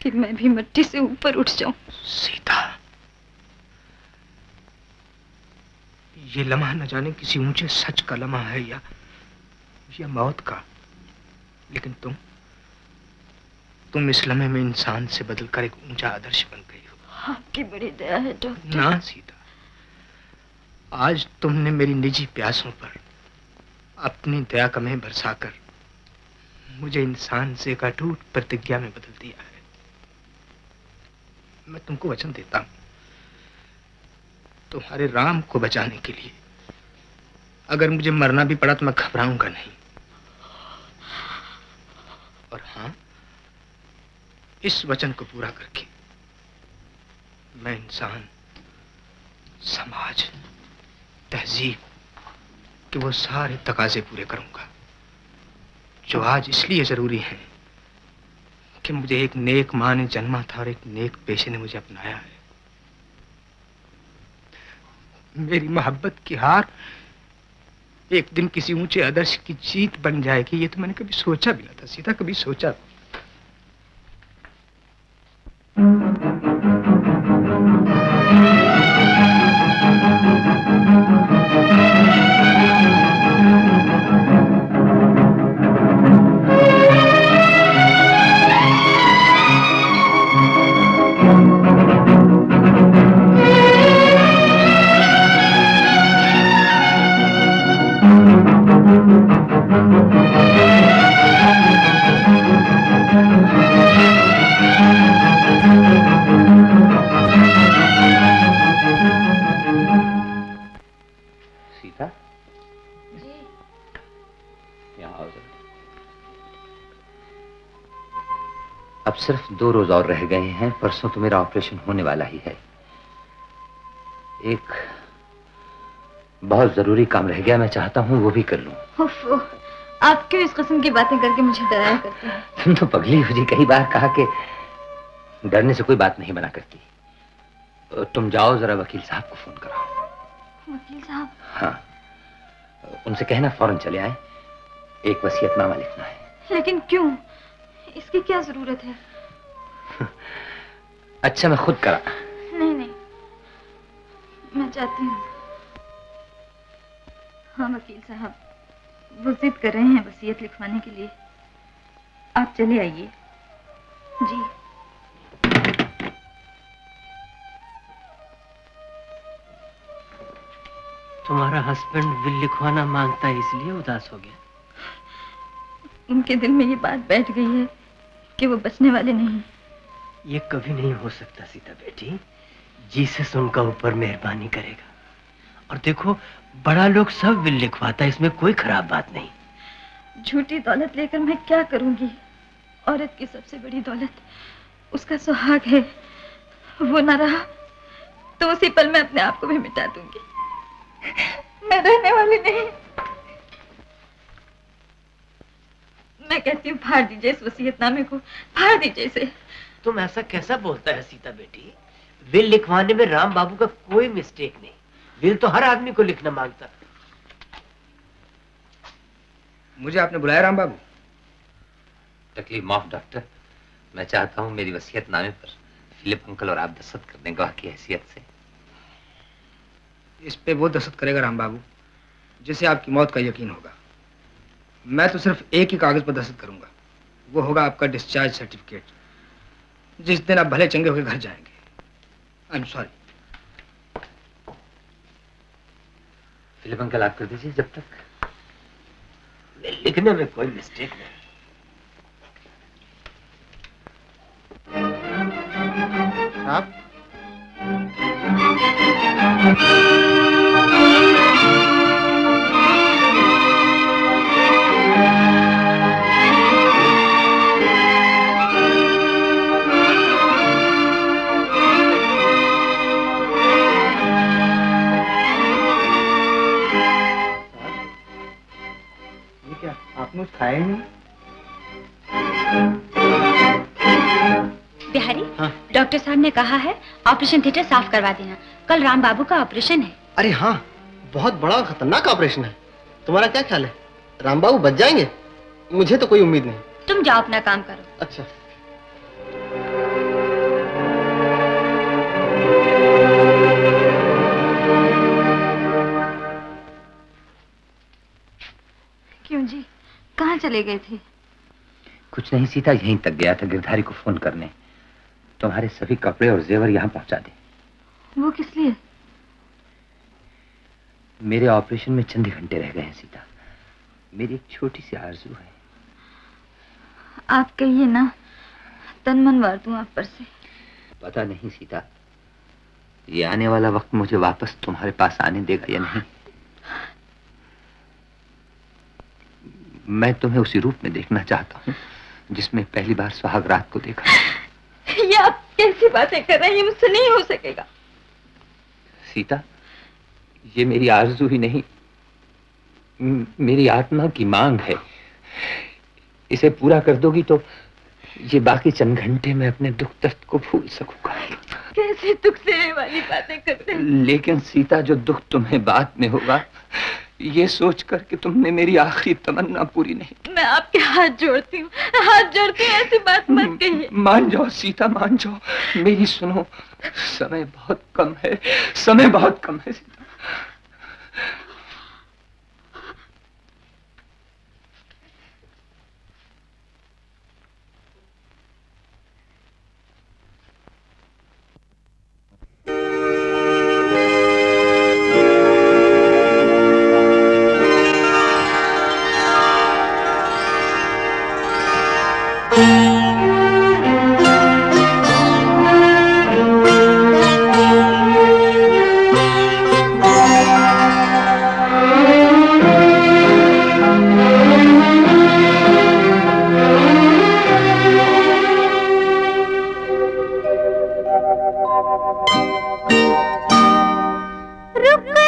कि मैं भी मट्टी से ऊपर उठ जाऊँ। सीता ये लम्हा न जाने किसी ऊँचे सच का लम्हा है या या मौत का। लेकिन तुम तुम इस लम्हे में इंसान से बदलकर एक ऊँचा आदर्श बन गई हो। आपकी बड़ी दया है डॉक्टर। ना सीता। आज तुमने मेरी निजी प्यासों पर अपनी दया कमें बरसाकर मुझे इंसान से एक अटूट प्रतिज्ञा में बदल दिया है। मैं तुमको वचन देता हूँ। तुम्हारे राम को बचाने के लिए अगर मुझे मरना भी पड़ा तो मैं घबराऊँगा नहीं। और हाँ इस वचन को पूरा करके मैं इंसान, समाज तहजीब के वो सारे तकाजे पूरे करूँगा, जो आज इसलिए ज़रूरी है कि मुझे एक नेक माँ ने जन्मा था और एक नेक पेशे ने मुझे अपनाया है। मेरी मोहब्बत की हार एक दिन किसी ऊँचे आदर्श की जीत बन जाएगी, ये तो मैंने कभी सोचा भी ना था, सीधा कभी सोचा दो रोज और रह गए हैं परसों तो मेरा ऑपरेशन होने वाला ही है। एक बहुत ज़रूरी काम रह गया मैं चाहता हूँ वो भी कर लूँ। आप क्यों इस किस्म की बातें करके मुझे डराया करते हैं? तुम तो पगली हो जी कई बार कहा कि डरने से कोई बात नहीं बना करती। तुम जाओ जरा वकील साहब को फ़ोन कराओ। वकील साहब? हाँ उनसे कहना फ़ौरन चले आए। एक वसीयतनामा लिखना है। लेकिन क्यों? इसकी क्या ज़रूरत है? अच्छा मैं खुद करा। नहीं नहीं। मैं चाहती हूँ। हाँ वकील साहब वो जिद कर रहे हैं वसीयत लिखवाने के लिए। आप चले आइए। जी। तुम्हारा हस्बैंड विल लिखवाना माँगता है इसलिए उदास हो गया। उनके दिल में ये बात बैठ गई है कि वो बचने वाले नहीं ये कभी नहीं हो सकता सीता बेटी। जीसस उनका ऊपर मेहरबानी करेगा। और देखो, बड़ा लोग सब विल लिखवाता है, इसमें कोई खराब बात नहीं। झूठी दौलत लेकर मैं क्या करूँगी? औरत की सबसे बड़ी दौलत, उसका सुहाग है। वो ना रहा तो उसी पल मैं अपने आप को भी मिटा दूँगी। मैं रहने वाली नहीं। मैं कहती हूँ, फाड़ दीजिए इस वसीयतनामे को, फाड़ दीजिए इसे। तुम ऐसा कैसा बोलता है सीता बेटी? विल लिखवाने में राम बाबू का कोई मिस्टेक नहीं। विल तो हर आदमी को लिखना माँगता। मुझे आपने बुलाया राम बाबू? तकलीफ़ माफ़ डॉक्टर। मैं चाहता हूँ मेरी वसीयतनामे पर फिलिप अंकल और आप दस्तखत कर दें गवाह की हैसियत से। इस पे वो दस्तखत करेगा राम बाबू जिसे आपकी मौत का यकीन होगा। मैं तो सिर्फ़ एक ही कागज़ पर दस्तखत करूँगा। वो होगा आपका डिस्चार्ज सर्टिफिकेट जिस दिन आप भले चंगे होकर घर जाएँगे। I am sorry Philip uncle आप कर दीजिए जब तक। लिखने में कोई मिस्टेक नहीं। आप? आपने कुछ नहीं बिहारी हाँ? डॉक्टर साहब ने कहा है ऑपरेशन थिएटर साफ़ करवा देना। कल राम बाबू का ऑपरेशन है। अरे हाँ बहुत बड़ा और खतरनाक ऑपरेशन है। तुम्हारा क्या ख्याल है? राम बाबू बच जाएँगे? मुझे तो कोई उम्मीद नहीं। तुम जाओ अपना काम करो। अच्छा। कहाँ चले गए थे? कुछ नहीं सीता यहीं तक गया था गिरधारी को फ़ोन करने। तुम्हारे सभी कपड़े और जेवर यहाँ पहुँचा दे। वो किस लिए? मेरे ऑपरेशन में चंद घंटे रह गए हैं सीता। मेरी एक छोटी सी आरज़ू है। आप कहिए ना तन मन वार दूँ आप पर से। पता नहीं सीता। ये आने वाला वक्त मुझे वापस तुम्हारे पास आने देगा या नहीं। मैं तुम्हें उसी रूप में देखना चाहता हूँ जिसमें पहली बार सुहाग रात को देखा। ये आप कैसी बातें कर रहे हैं ये मुझसे नहीं हो सकेगा। सीता ये मेरी आरज़ू ही नहीं मेरी आत्मा की मांग है। इसे पूरा कर दोगी तो ये बाकी चंद घंटे में अपने दुख दर्द को भूल सकूँगा। कैसे दुख देने वाली बातें करते हैं? लेकिन सीता जो दुख तुम्हें बाद में होगा ये सोच कर कि तुमने मेरी आखिरी तमन्ना पूरी नहीं मैं आपके हाथ जोड़ती हूँ। हाथ जोड़ती हूँ ऐसी बात मत कहिए। मान जाओ सीता मान जाओ। मेरी सुनो समय बहुत कम है समय बहुत कम है सीता। रुक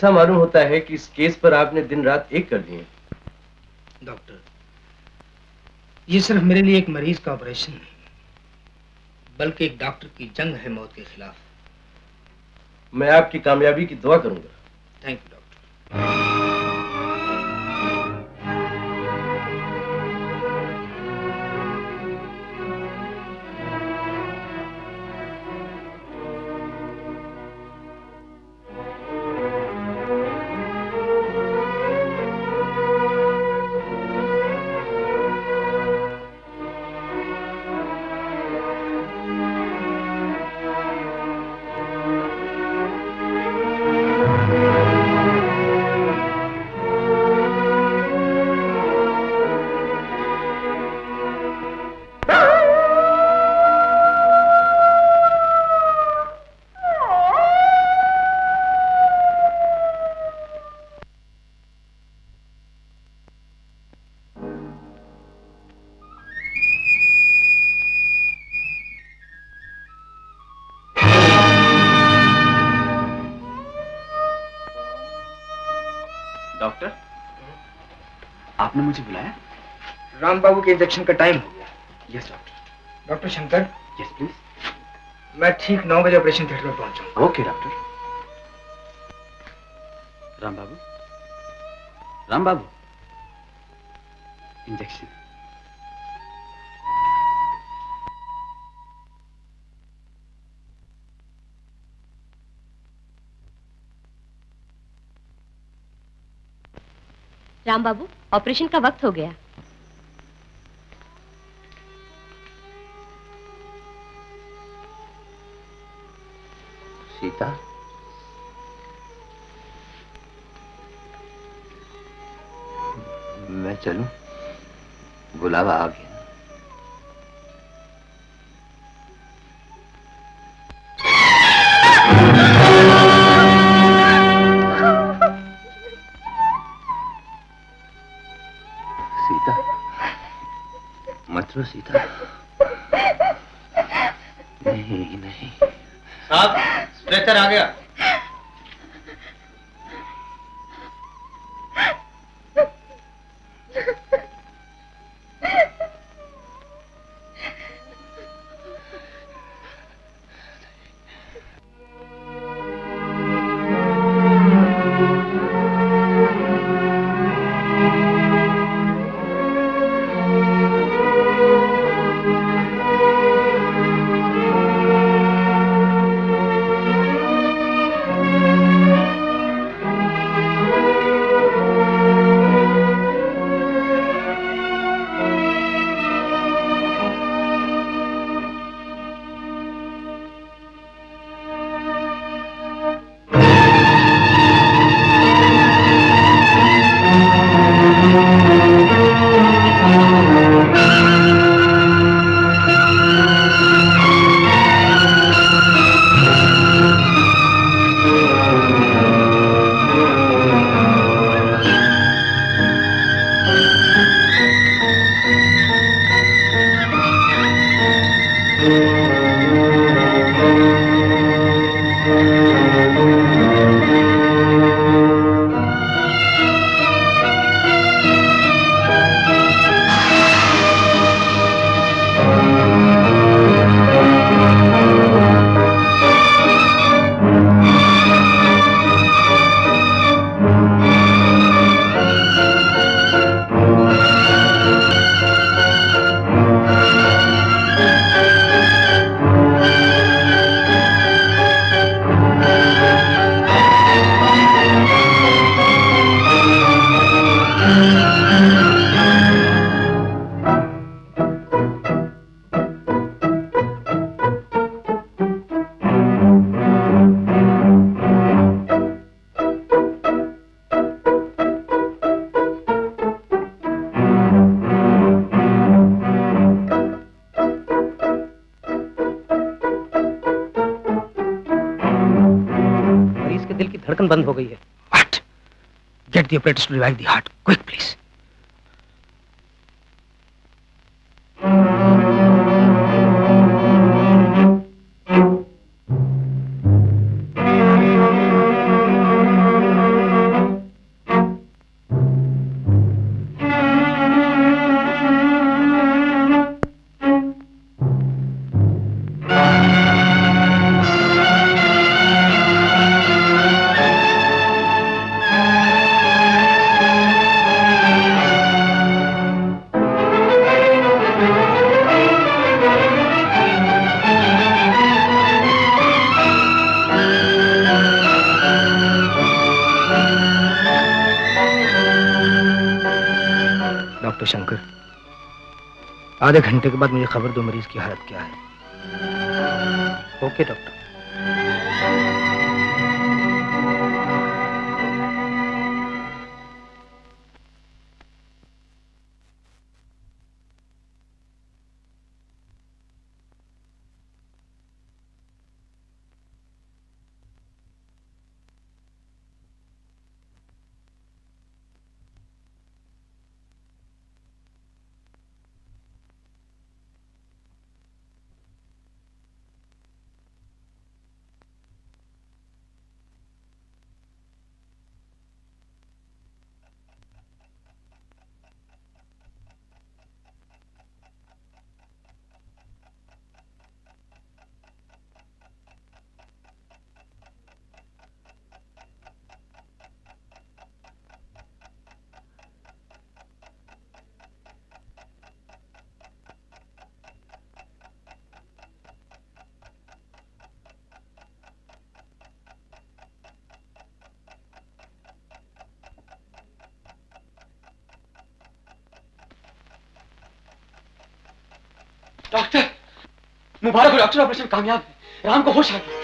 ऐसा मालूम होता है कि इस केस पर आपने दिन रात एक कर दिए। डॉक्टर ये सिर्फ़ मेरे लिए एक मरीज़ का ऑपरेशन नहीं बल्कि एक डॉक्टर की जंग है मौत के खिलाफ। मैं आपकी कामयाबी की दुआ करूँगा। आपने मुझे बुलाया? राम बाबू के इंजेक्शन का टाइम हो गया। Yes doctor doctor Shankar? Yes please मैं ठीक नौ बजे ऑपरेशन थिएटर में पहुँचा okay doctor Ram Babu Ram Babu injection Ram Babu operation का वक्त हो गया। मत the apparatus to revive the heart. Doctor Shankar. आधे घंटे के बाद मुझे खबर दो मरीज़ की हालत क्या है। ओके, डॉक्टर डॉक्टर मुबारक हो डॉक्टर ऑपरेशन कामयाब है। राम को होश आ गया।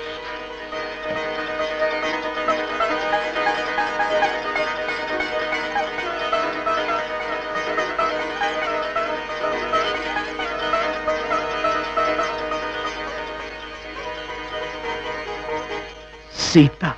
सीता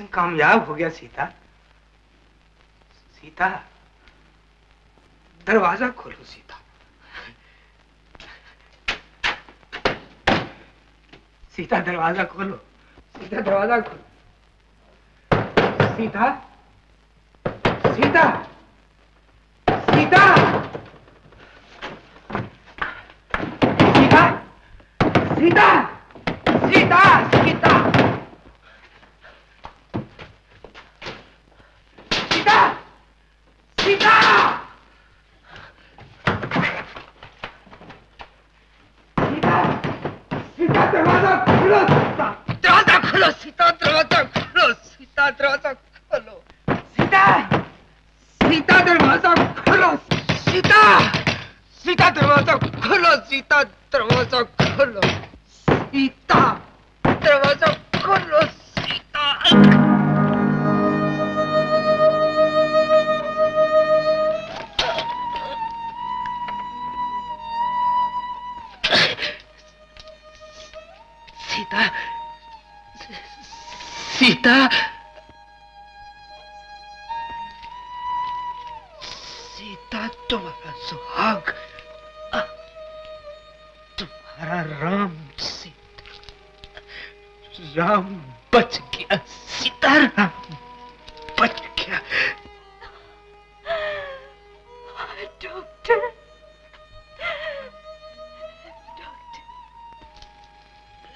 ऑपरेशन कामयाब हो गया सीता। सीता दरवाज़ा खोलो सीता। सीता दरवाज़ा खोलो।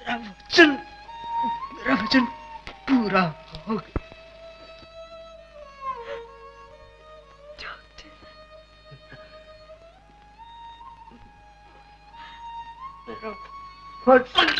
मेरा वचन मेरा वचन पूरा हो गया। मेरा वचन